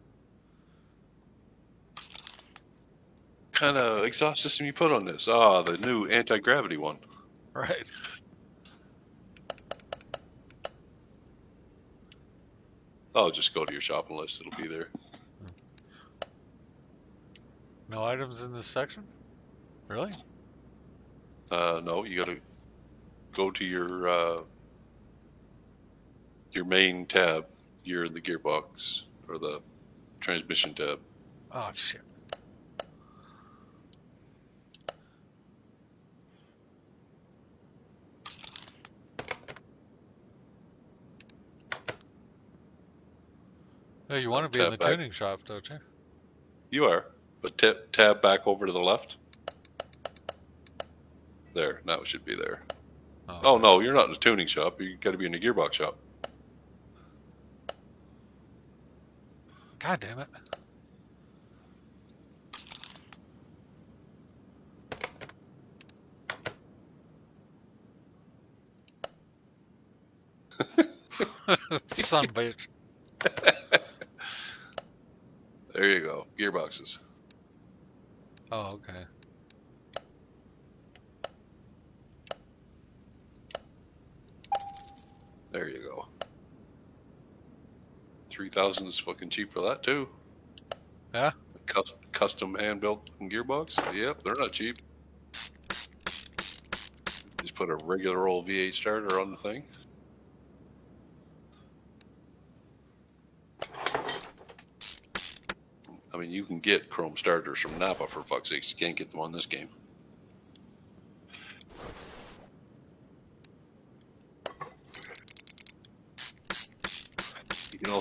kind of exhaust system you put on this? Ah, the new anti-gravity one. right. I'll just go to your shopping list. It'll be there. No items in this section? Really? Uh, no, you got to go to your uh, your main tab. You're in the gearbox or the transmission tab. Oh, shit. Hey, you want to be in the back. tuning shop, don't you? You are, but tab tab back over to the left. There, now it should be there. Oh, oh no, you're not in a tuning shop. You got to be in a gearbox shop. God damn it. Son of a bitch. There you go, gearboxes. Oh, okay. There you go. Three thousand is fucking cheap for that too. Yeah? Cus- custom hand built gearbox. Yep, they're not cheap. Just put a regular old V8 starter on the thing. I mean, you can get chrome starters from Napa for fuck's sakes. You can't get them on this game.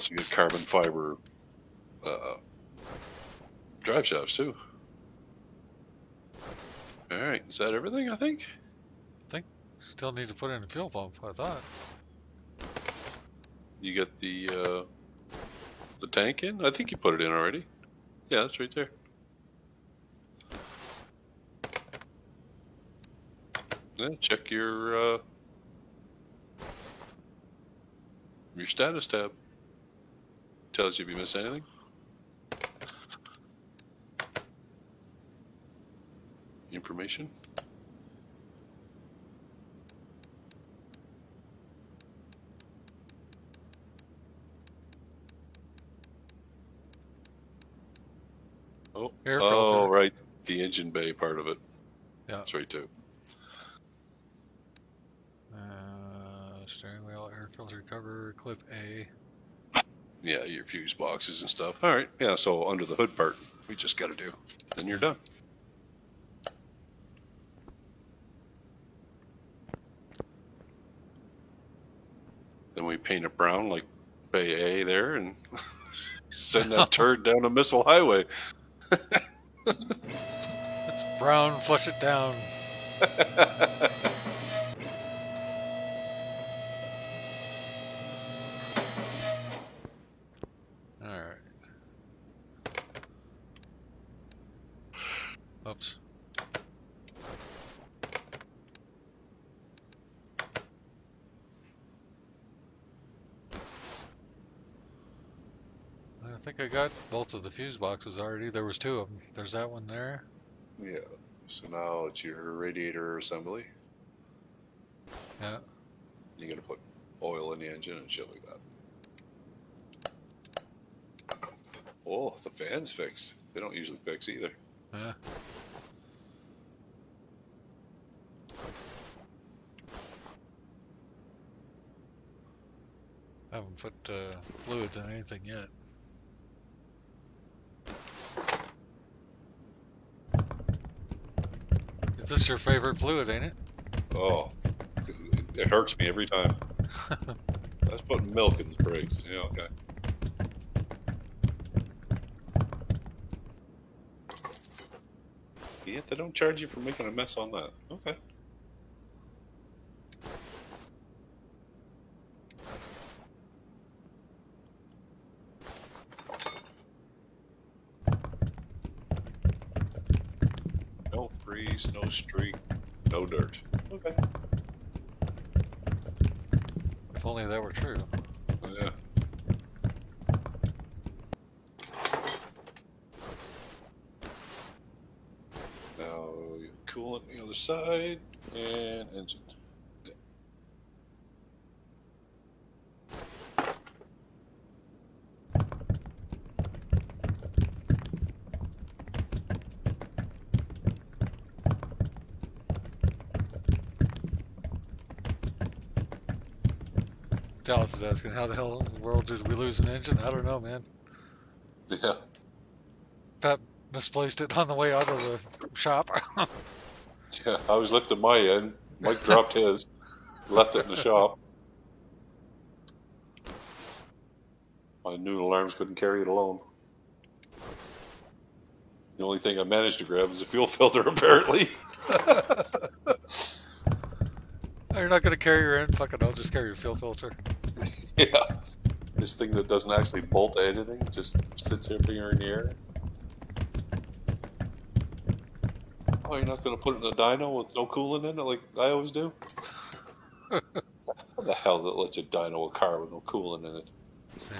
Also get carbon fiber uh, drive shafts too. All right, is that everything? I think. I think still need to put in a fuel pump, I thought. You get the uh, the tank in. I think you put it in already. Yeah, that's right there. Yeah, check your uh, your status tab. Tells you if you miss anything. Information. Oh, Air oh, filter. right. The engine bay part of it. Yeah. That's right too. Uh, steering wheel, air filter cover, clip A. Yeah, your fuse boxes and stuff. All right. Yeah. So under the hood part, we just got to do. Then you're done. Then we paint it brown like Bay A there and send that turd down a missile highway. It's brown, flush it down. Alright. Oops. I think I got both of the fuse boxes already. There was two of them. There's that one there. Yeah. So now it's your radiator assembly. Yeah. You're gonna put oil in the engine and shit like that. Oh, the fan's fixed. They don't usually fix either. Yeah. I haven't put uh, fluids in anything yet. This is your favorite fluid, ain't it? Oh, it hurts me every time. Let's put milk in the brakes. Yeah, okay. Yeah, they don't charge you for making a mess on that. Okay. No freeze, no streak, no dirt. Okay. That were true. Yeah. Now coolant the other side and engine. Yeah. Dallas is asking, how the hell in the world did we lose an engine? I don't know, man. Yeah. Pat misplaced it on the way out of the shop. Yeah. I was lifting my end. Mike dropped his, left it in the shop. My new alarms couldn't carry it alone. The only thing I managed to grab was a fuel filter, apparently. You're not gonna carry your end? Fuck it, I'll just carry your fuel filter. Yeah. This thing that doesn't actually bolt to anything just sits finger in the air. Oh, you're not going to put it in a dyno with no coolant in it like I always do? How the hell does it let you dyno a car with no coolant in it? Say...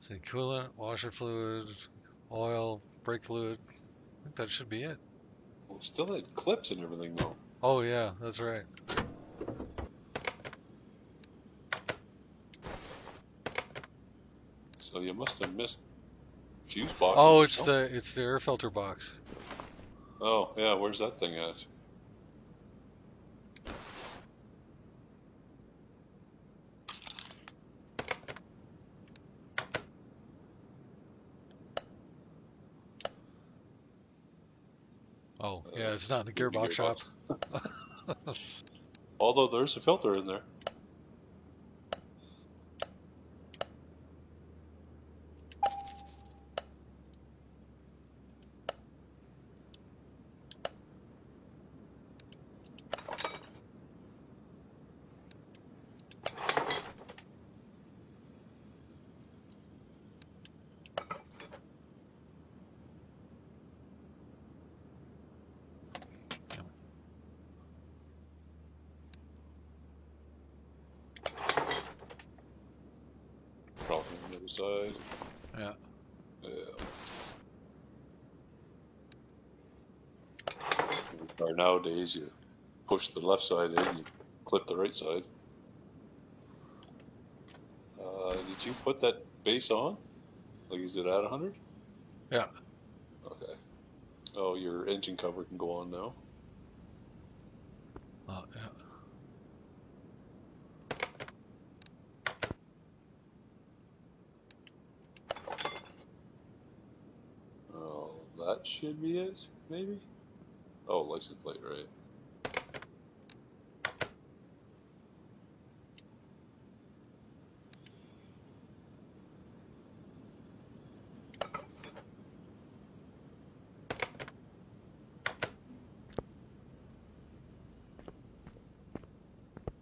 See, coolant, washer fluid, oil, brake fluid. I think that should be it. Well, it still had clips and everything though. Oh yeah, that's right. So you must have missed fuse box. Oh, it's the it's the air filter box. Oh, yeah, where's that thing at? Oh uh, yeah, it's not in the gearbox shop. Although there's a filter in there. Probably on the other side. Yeah. Yeah. Or nowadays, you push the left side in, you clip the right side. Uh, did you put that base on? Like, is it at 100? Yeah. Okay. Oh, your engine cover can go on now. Oh yeah. Oh, that should be it, maybe? Oh, license plate, right.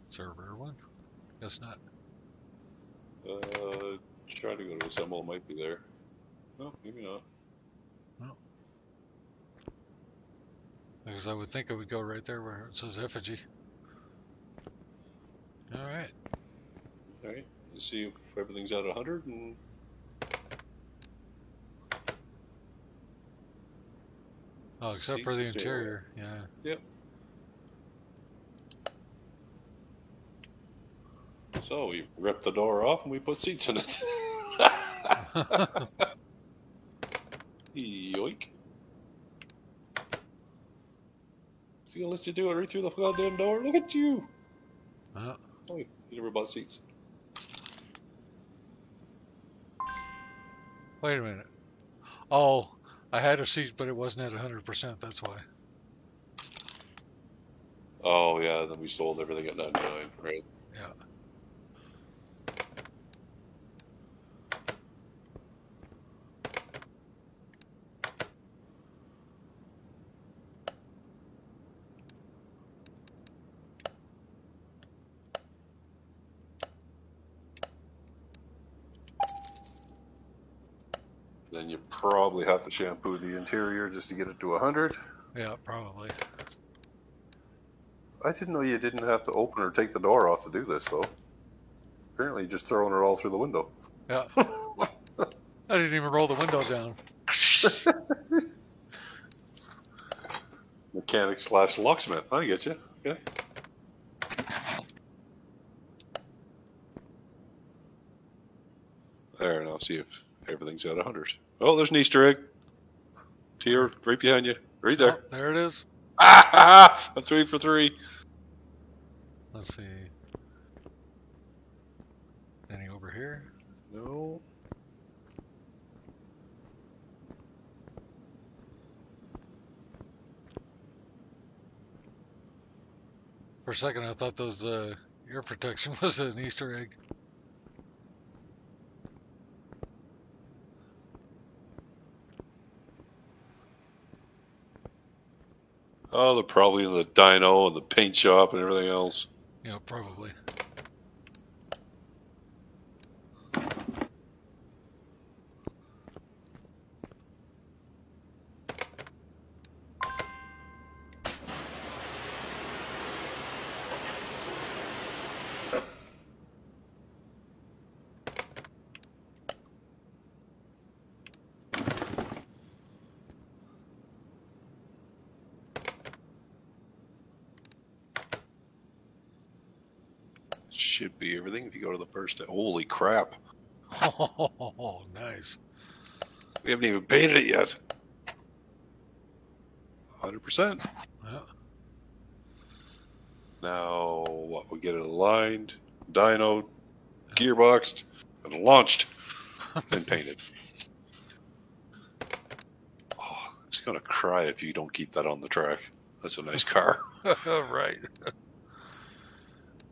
Is there a rear one? Guess not. Uh, try to go to assemble, it might be there. No, maybe not. Because I would think it would go right there where it says Efijy. All right. Alright, let's see if everything's at 100 and Oh, except for the interior. Yeah. Yep. So we ripped the door off and we put seats in it. Yoink. See, I'll let you do it right through the goddamn door. Look at you. Uh, Oh, you never bought seats. wait a minute. Oh, I had a seat, but it wasn't at 100%. That's why. Oh, yeah, then we sold everything at 99, right? Yeah. Then you probably have to shampoo the interior just to get it to 100. Yeah, probably. I didn't know you didn't have to open or take the door off to do this, though. Apparently, you're just throwing it all through the window. Yeah. I didn't even roll the window down. Mechanic slash locksmith. I get you. Okay. There, and I'll see if everything's at 100. Oh, there's an Easter egg. Tier right behind you. Right there. Oh, there it is. Ah, ha, ha! I'm three for three. Let's see. Any over here? No. For a second, I thought those uh, ear protection was an Easter egg. Oh, they're probably in the dyno and the paint shop and everything else. Yeah, probably. Should be everything if you go to the first. Holy crap! Oh, nice. We haven't even painted it yet. Hundred percent. Yeah. Now what? We get it aligned, dyno, gearboxed, and launched, and painted. Oh, it's gonna cry if you don't keep that on the track. That's a nice car. right.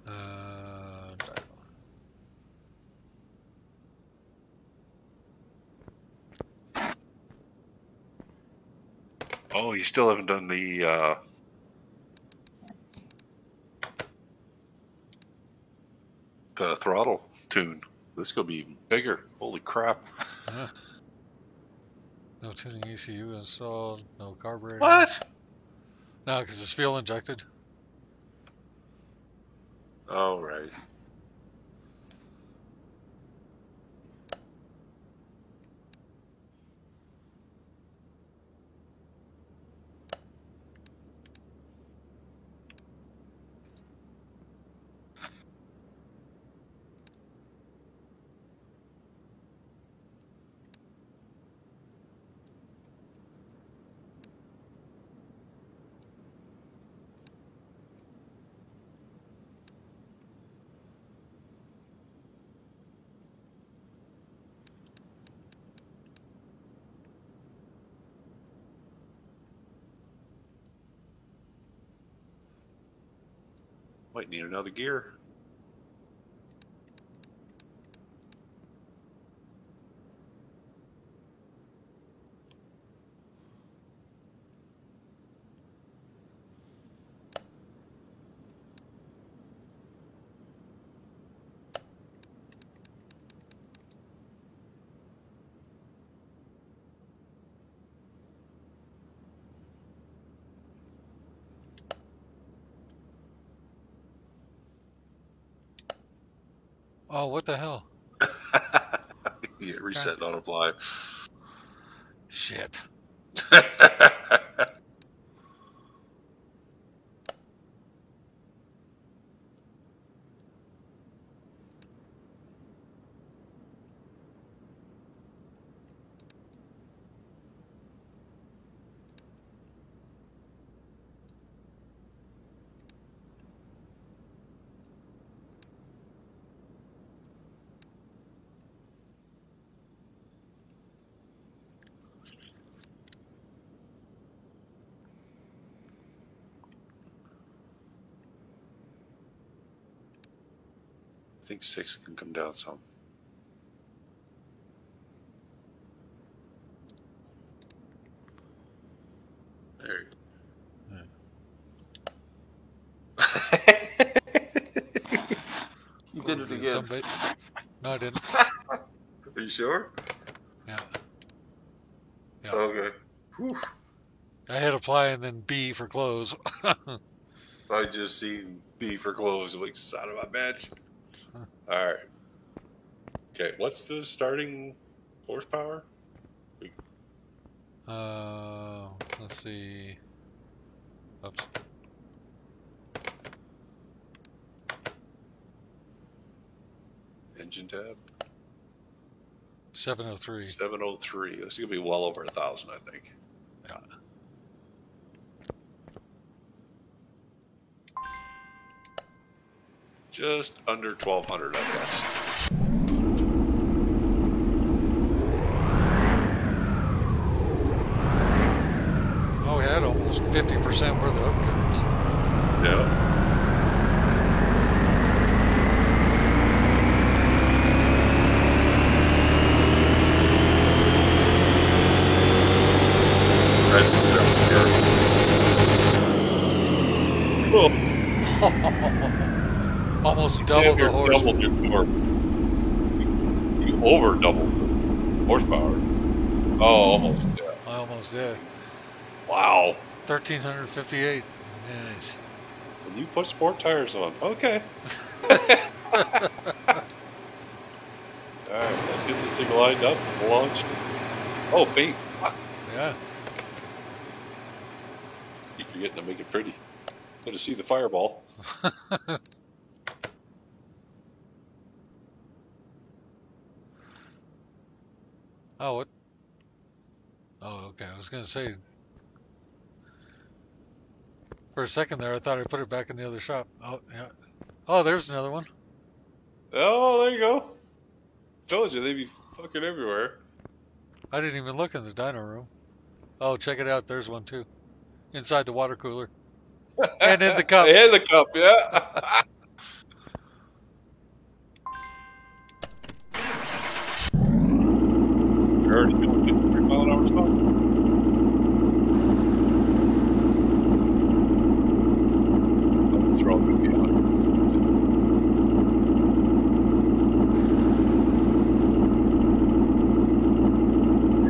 Uh, Oh, you still haven't done the uh, the throttle tune. This is gonna be even bigger. Holy crap! no tuning ECU installed. No carburetor. What? No, because it's fuel injected. Oh right. Might need another gear. Oh, what the hell? yeah, reset Don't apply. Shit. I think six can come down some. There you did it Was again. somebody- No, I didn't. Are you sure? Yeah. Yeah. Oh, okay. Whew. I hit apply and then B for close. I just seen B for close. I'm like, son of a bitch. All right. Okay, what's the starting horsepower? uh, let's see. Oops. Engine tab 703. 703. This is gonna be well over a thousand, I think. Just under 1200, I guess. Oh, we had almost 50% worth of upgrades. Yeah. Yeah, Oh, Almost you double the horse. Doubled your torque. You, you over doubled horsepower. Oh, almost. Yeah. I almost did. Wow. 1358. Nice. And you put sport tires on. Okay. All right, let's get this thing lined up and launched. Oh, paint. Yeah. You forgetting to make it pretty. Good to see the fireball. Oh, what? Oh, okay. I was going to say. For a second there, I thought I put it back in the other shop. Oh, yeah. Oh, there's another one. Oh, there you go. Told you they'd be fucking everywhere. I didn't even look in the dyno room. Oh, check it out. There's one too. Inside the water cooler. And in the cup. And the cup, yeah. You're already going 53 mile an hour stop.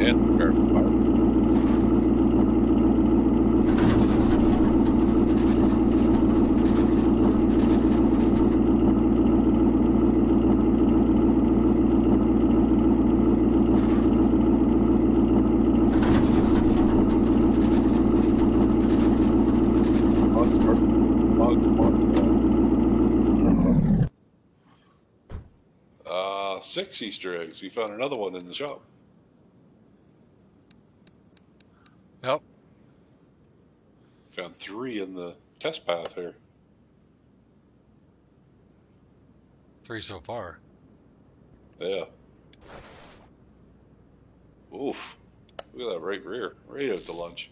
And for fire. Lots of- lots of lots. Uh, six Easter eggs. We found another one in the shop. Yep. Found three in the test path here. Three so far. Yeah. Oof. Look at that right rear. Right out to lunch.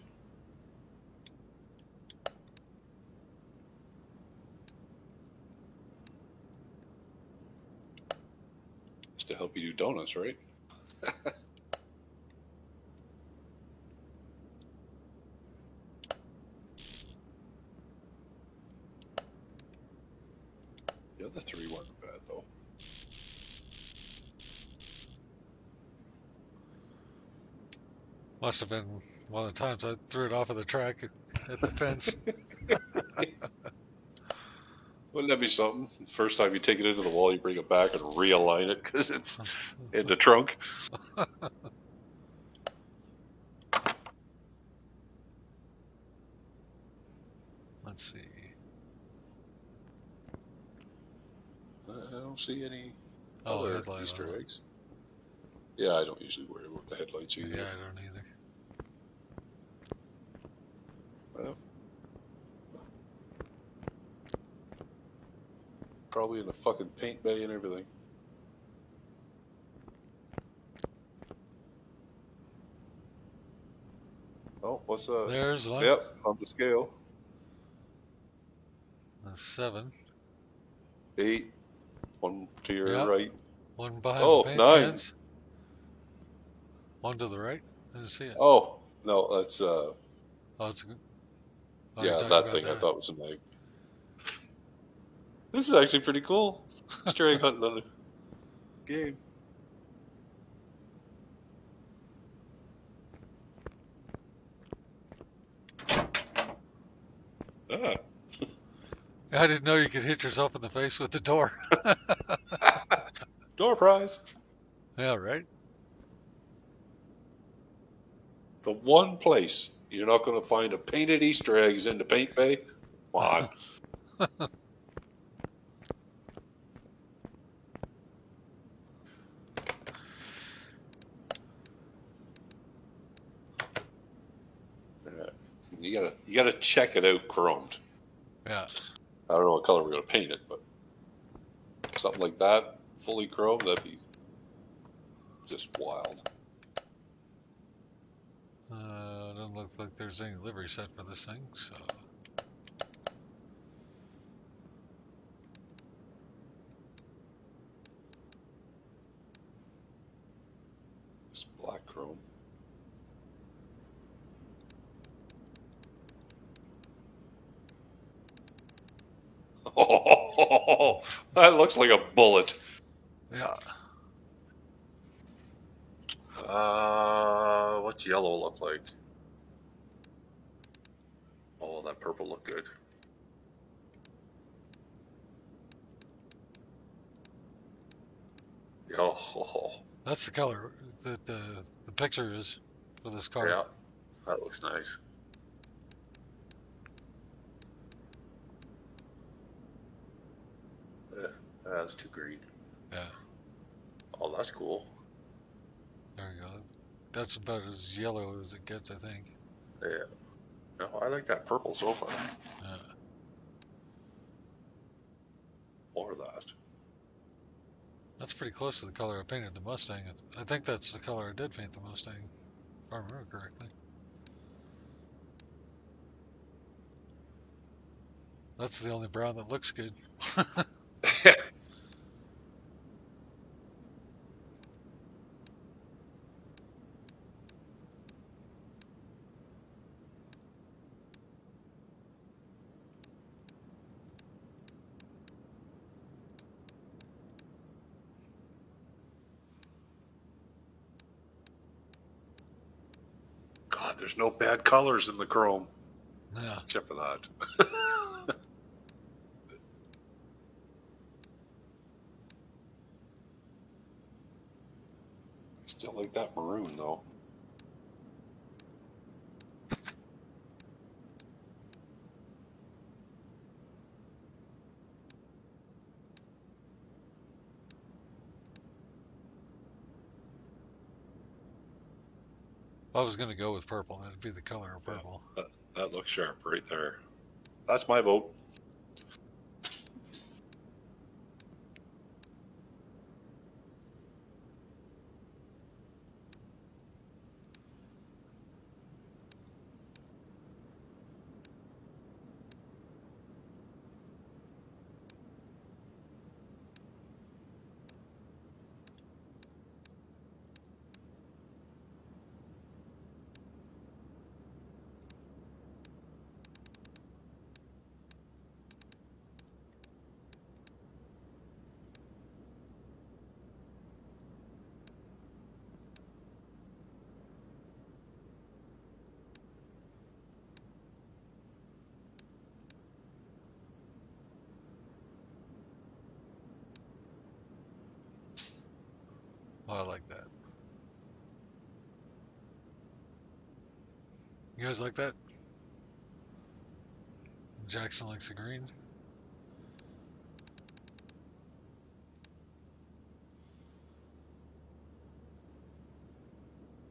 It's to help you do donuts, right? the other three weren't bad, though. Must have been one of the times I threw it off of the track at the fence. Wouldn't that be something? First time you take it into the wall, you bring it back and realign it because it's in the trunk. Let's see. I don't see any Oh, other Easter on. eggs. Yeah, I don't usually worry about the headlights either. Yeah, I don't either. Well, probably in the fucking paint bay and everything. Oh, what's up? There's one. Yep, on the scale. That's seven. Eight. One to your Yep. right. One behind Oh, the paint nine. cans. One to the right. I didn't see it. Oh, no, that's uh Oh, it's a oh, yeah, that thing I thought was an egg. This is actually pretty cool. Easter egg hunt another game. Ah, I didn't know you could hit yourself in the face with the door. door prize. yeah, right. The one place you're not going to find a painted Easter eggs in the paint bay. Come on. Yeah. Gotta gotta check it out chromed. Yeah. I don't know what color we're gonna paint it, but something like that, fully chromed, that'd be just wild. Uh, doesn't look like there's any livery set for this thing, so. It's black chrome. Oh, that looks like a bullet. Yeah. Uh, what's yellow look like? Oh, that purple look good. Oh, That's the color that the the picture is for this car. yeah, that looks nice. Uh, that's too green. Yeah. Oh, that's cool. There we go. That's about as yellow as it gets, I think. Yeah. No, I like that purple so far. Yeah. Or that. That's pretty close to the color I painted the Mustang. I think that's the color I did paint the Mustang, if I remember correctly. That's the only brown that looks good. God, there's no bad colors in the chrome Yeah. except for that. Still like that maroon though. I was gonna go with purple. That'd be the color of purple. That looks sharp right there. That's my vote. Oh, I like that. You guys like that? Jackson likes the green.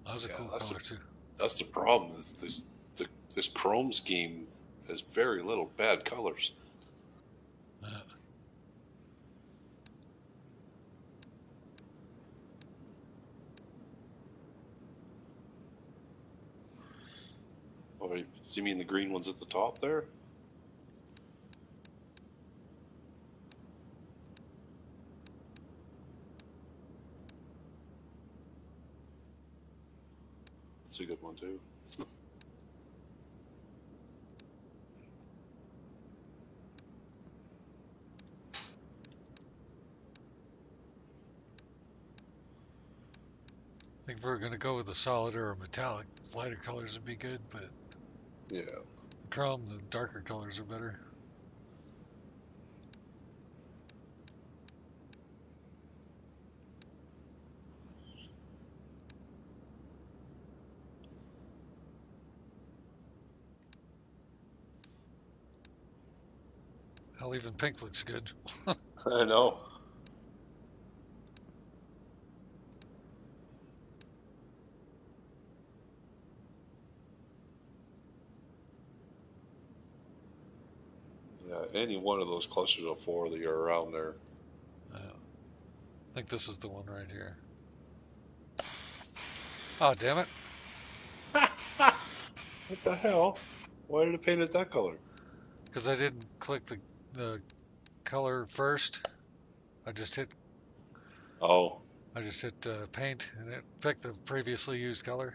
That was a cool that's a- color too. That's the problem. Is this the, this chrome scheme has very little bad colors. Yeah. You you mean the green ones at the top there? That's a good one too. I think we're gonna go with a solid or a metallic, lighter colors would be good, but Yeah. chrome, the darker colors are better. Hell, even pink looks good. I know. Yeah, any one of those clusters of four that you're around there. Yeah. I think this is the one right here. Oh, damn it. What the hell? Why did it paint it that color? Because I didn't click the, the color first. I just hit Oh, I just hit uh, paint and it picked the previously used color.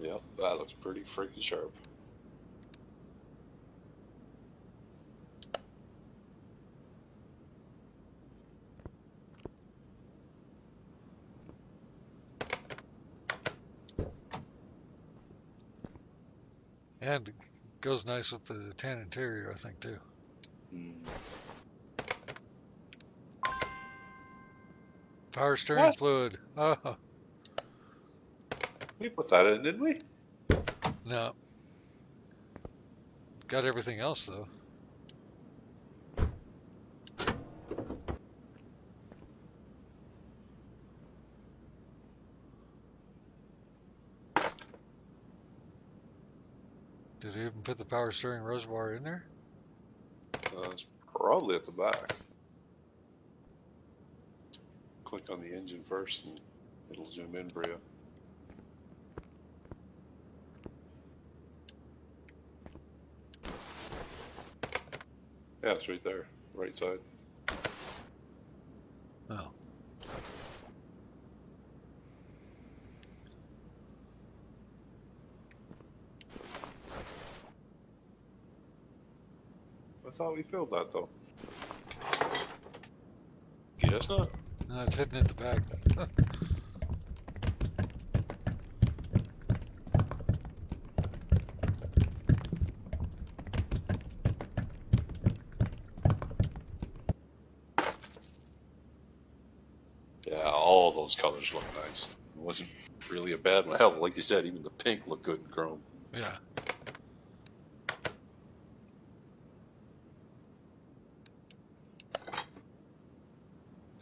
Yep, that looks pretty freaking sharp. And goes nice with the tan interior, I think, too. Mm. Power steering What? fluid. Oh, We put that in, didn't we? No. Got everything else, though. Did he even put the power steering reservoir in there? Uh, it's probably at the back. Click on the engine first and it'll zoom in for you. Yeah, it's right there, right side. Oh. I thought we filled that though. Guess not. No, it's hidden at the back. Yeah, all those colors look nice. It wasn't really a bad one. Hell, like you said, even the pink looked good in chrome. yeah.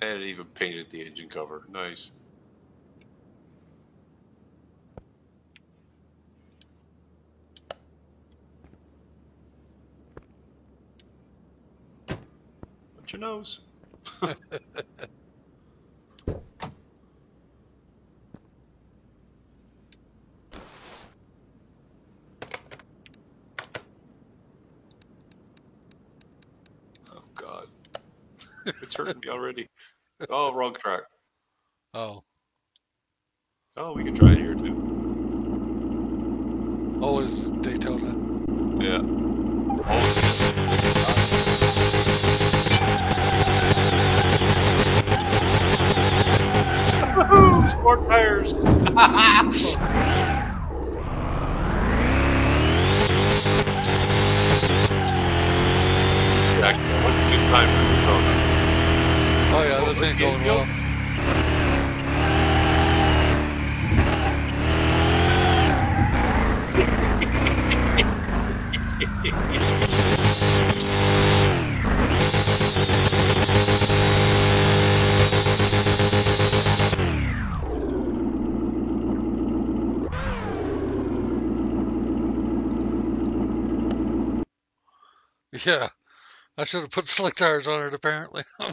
And it even painted the engine cover. Nice. What's your nose? oh God, it's hurting me already. Oh, wrong track. Oh. Oh, we can try it here too. Oh, it's Daytona. Yeah. Oh, Woohoo! Sport tires. I should have put slick tires on it, apparently.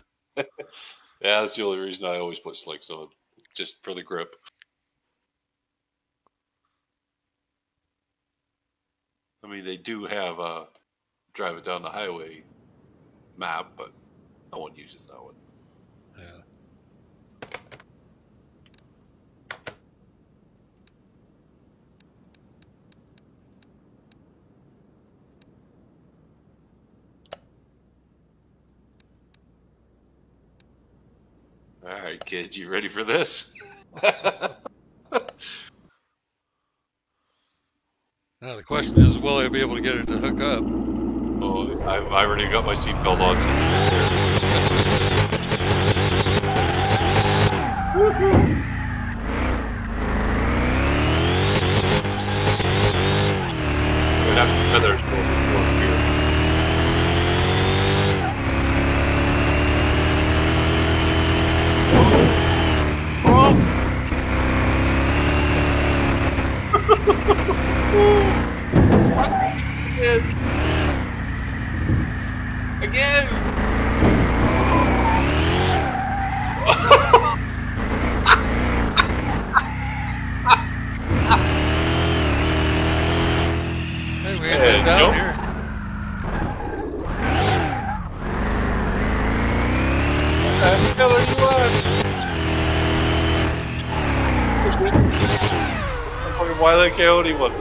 Yeah, that's the only reason I always put slicks on, just for the grip. I mean, they do have uh, a drive it down the highway map, but no one uses that one. All right, kids, you ready for this? Now the question is, will I be able to get it to hook up? oh, I've already got my seatbelt on. So have feathers again. hey, we ended uh, down here. What the Coyote one.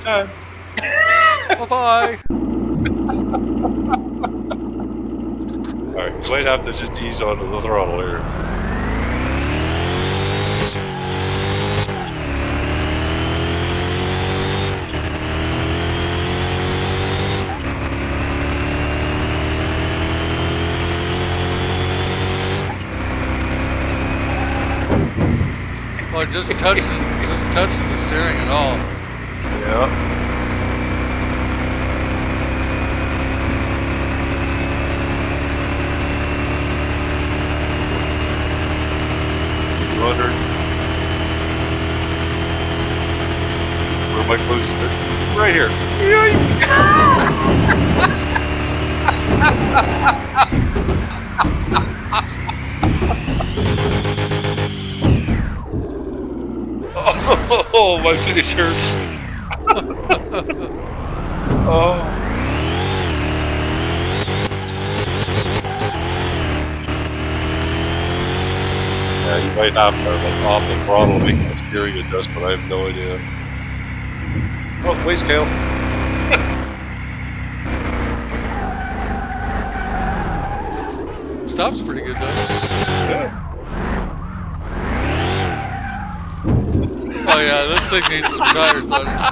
Time. Bye bye. All right, you might have to just ease onto the throttle here. Well, just touching, just touching the steering at all. Two hundred. Where am I closest? Right here. Oh, my face hurts. Yeah, you might have to like off the throttle make the steering adjustment. I have no idea. Oh, waste scale. Stops pretty good though. Yeah. Oh yeah, this thing needs some tires on it.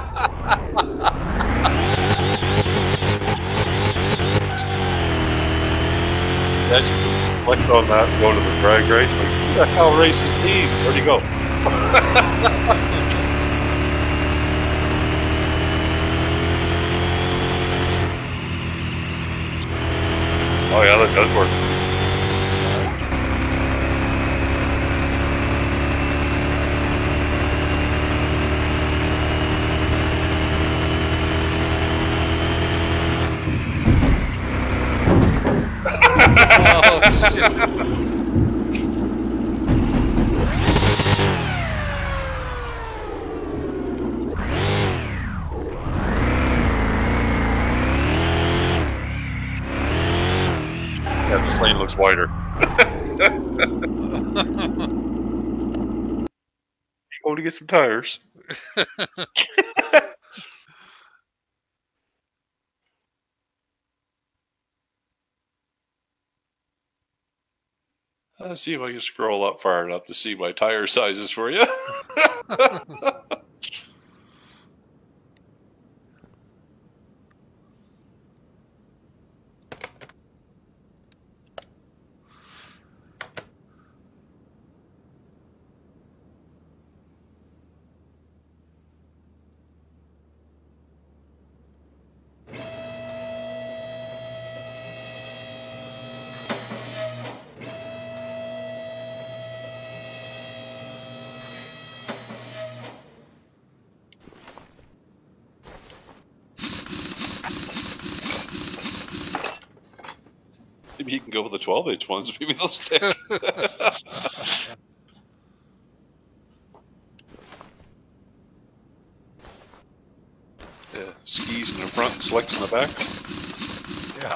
Flex on that and go to the drag race. Like, who the hell races these? Where'd he go? oh yeah, that does work. Oh shit. Yeah, this lane looks wider. Going to get some tires. Let's see if I can scroll up far enough to see my tire sizes for you. 12 inch ones. Maybe they'll stick. yeah, skis in the front, slicks in the back. Yeah.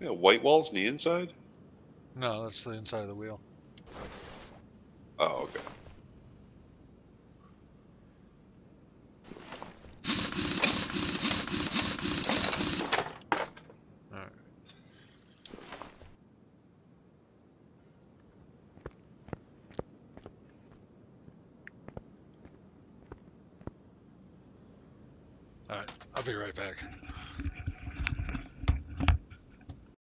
Yeah, the inside? No, that's the inside of the wheel.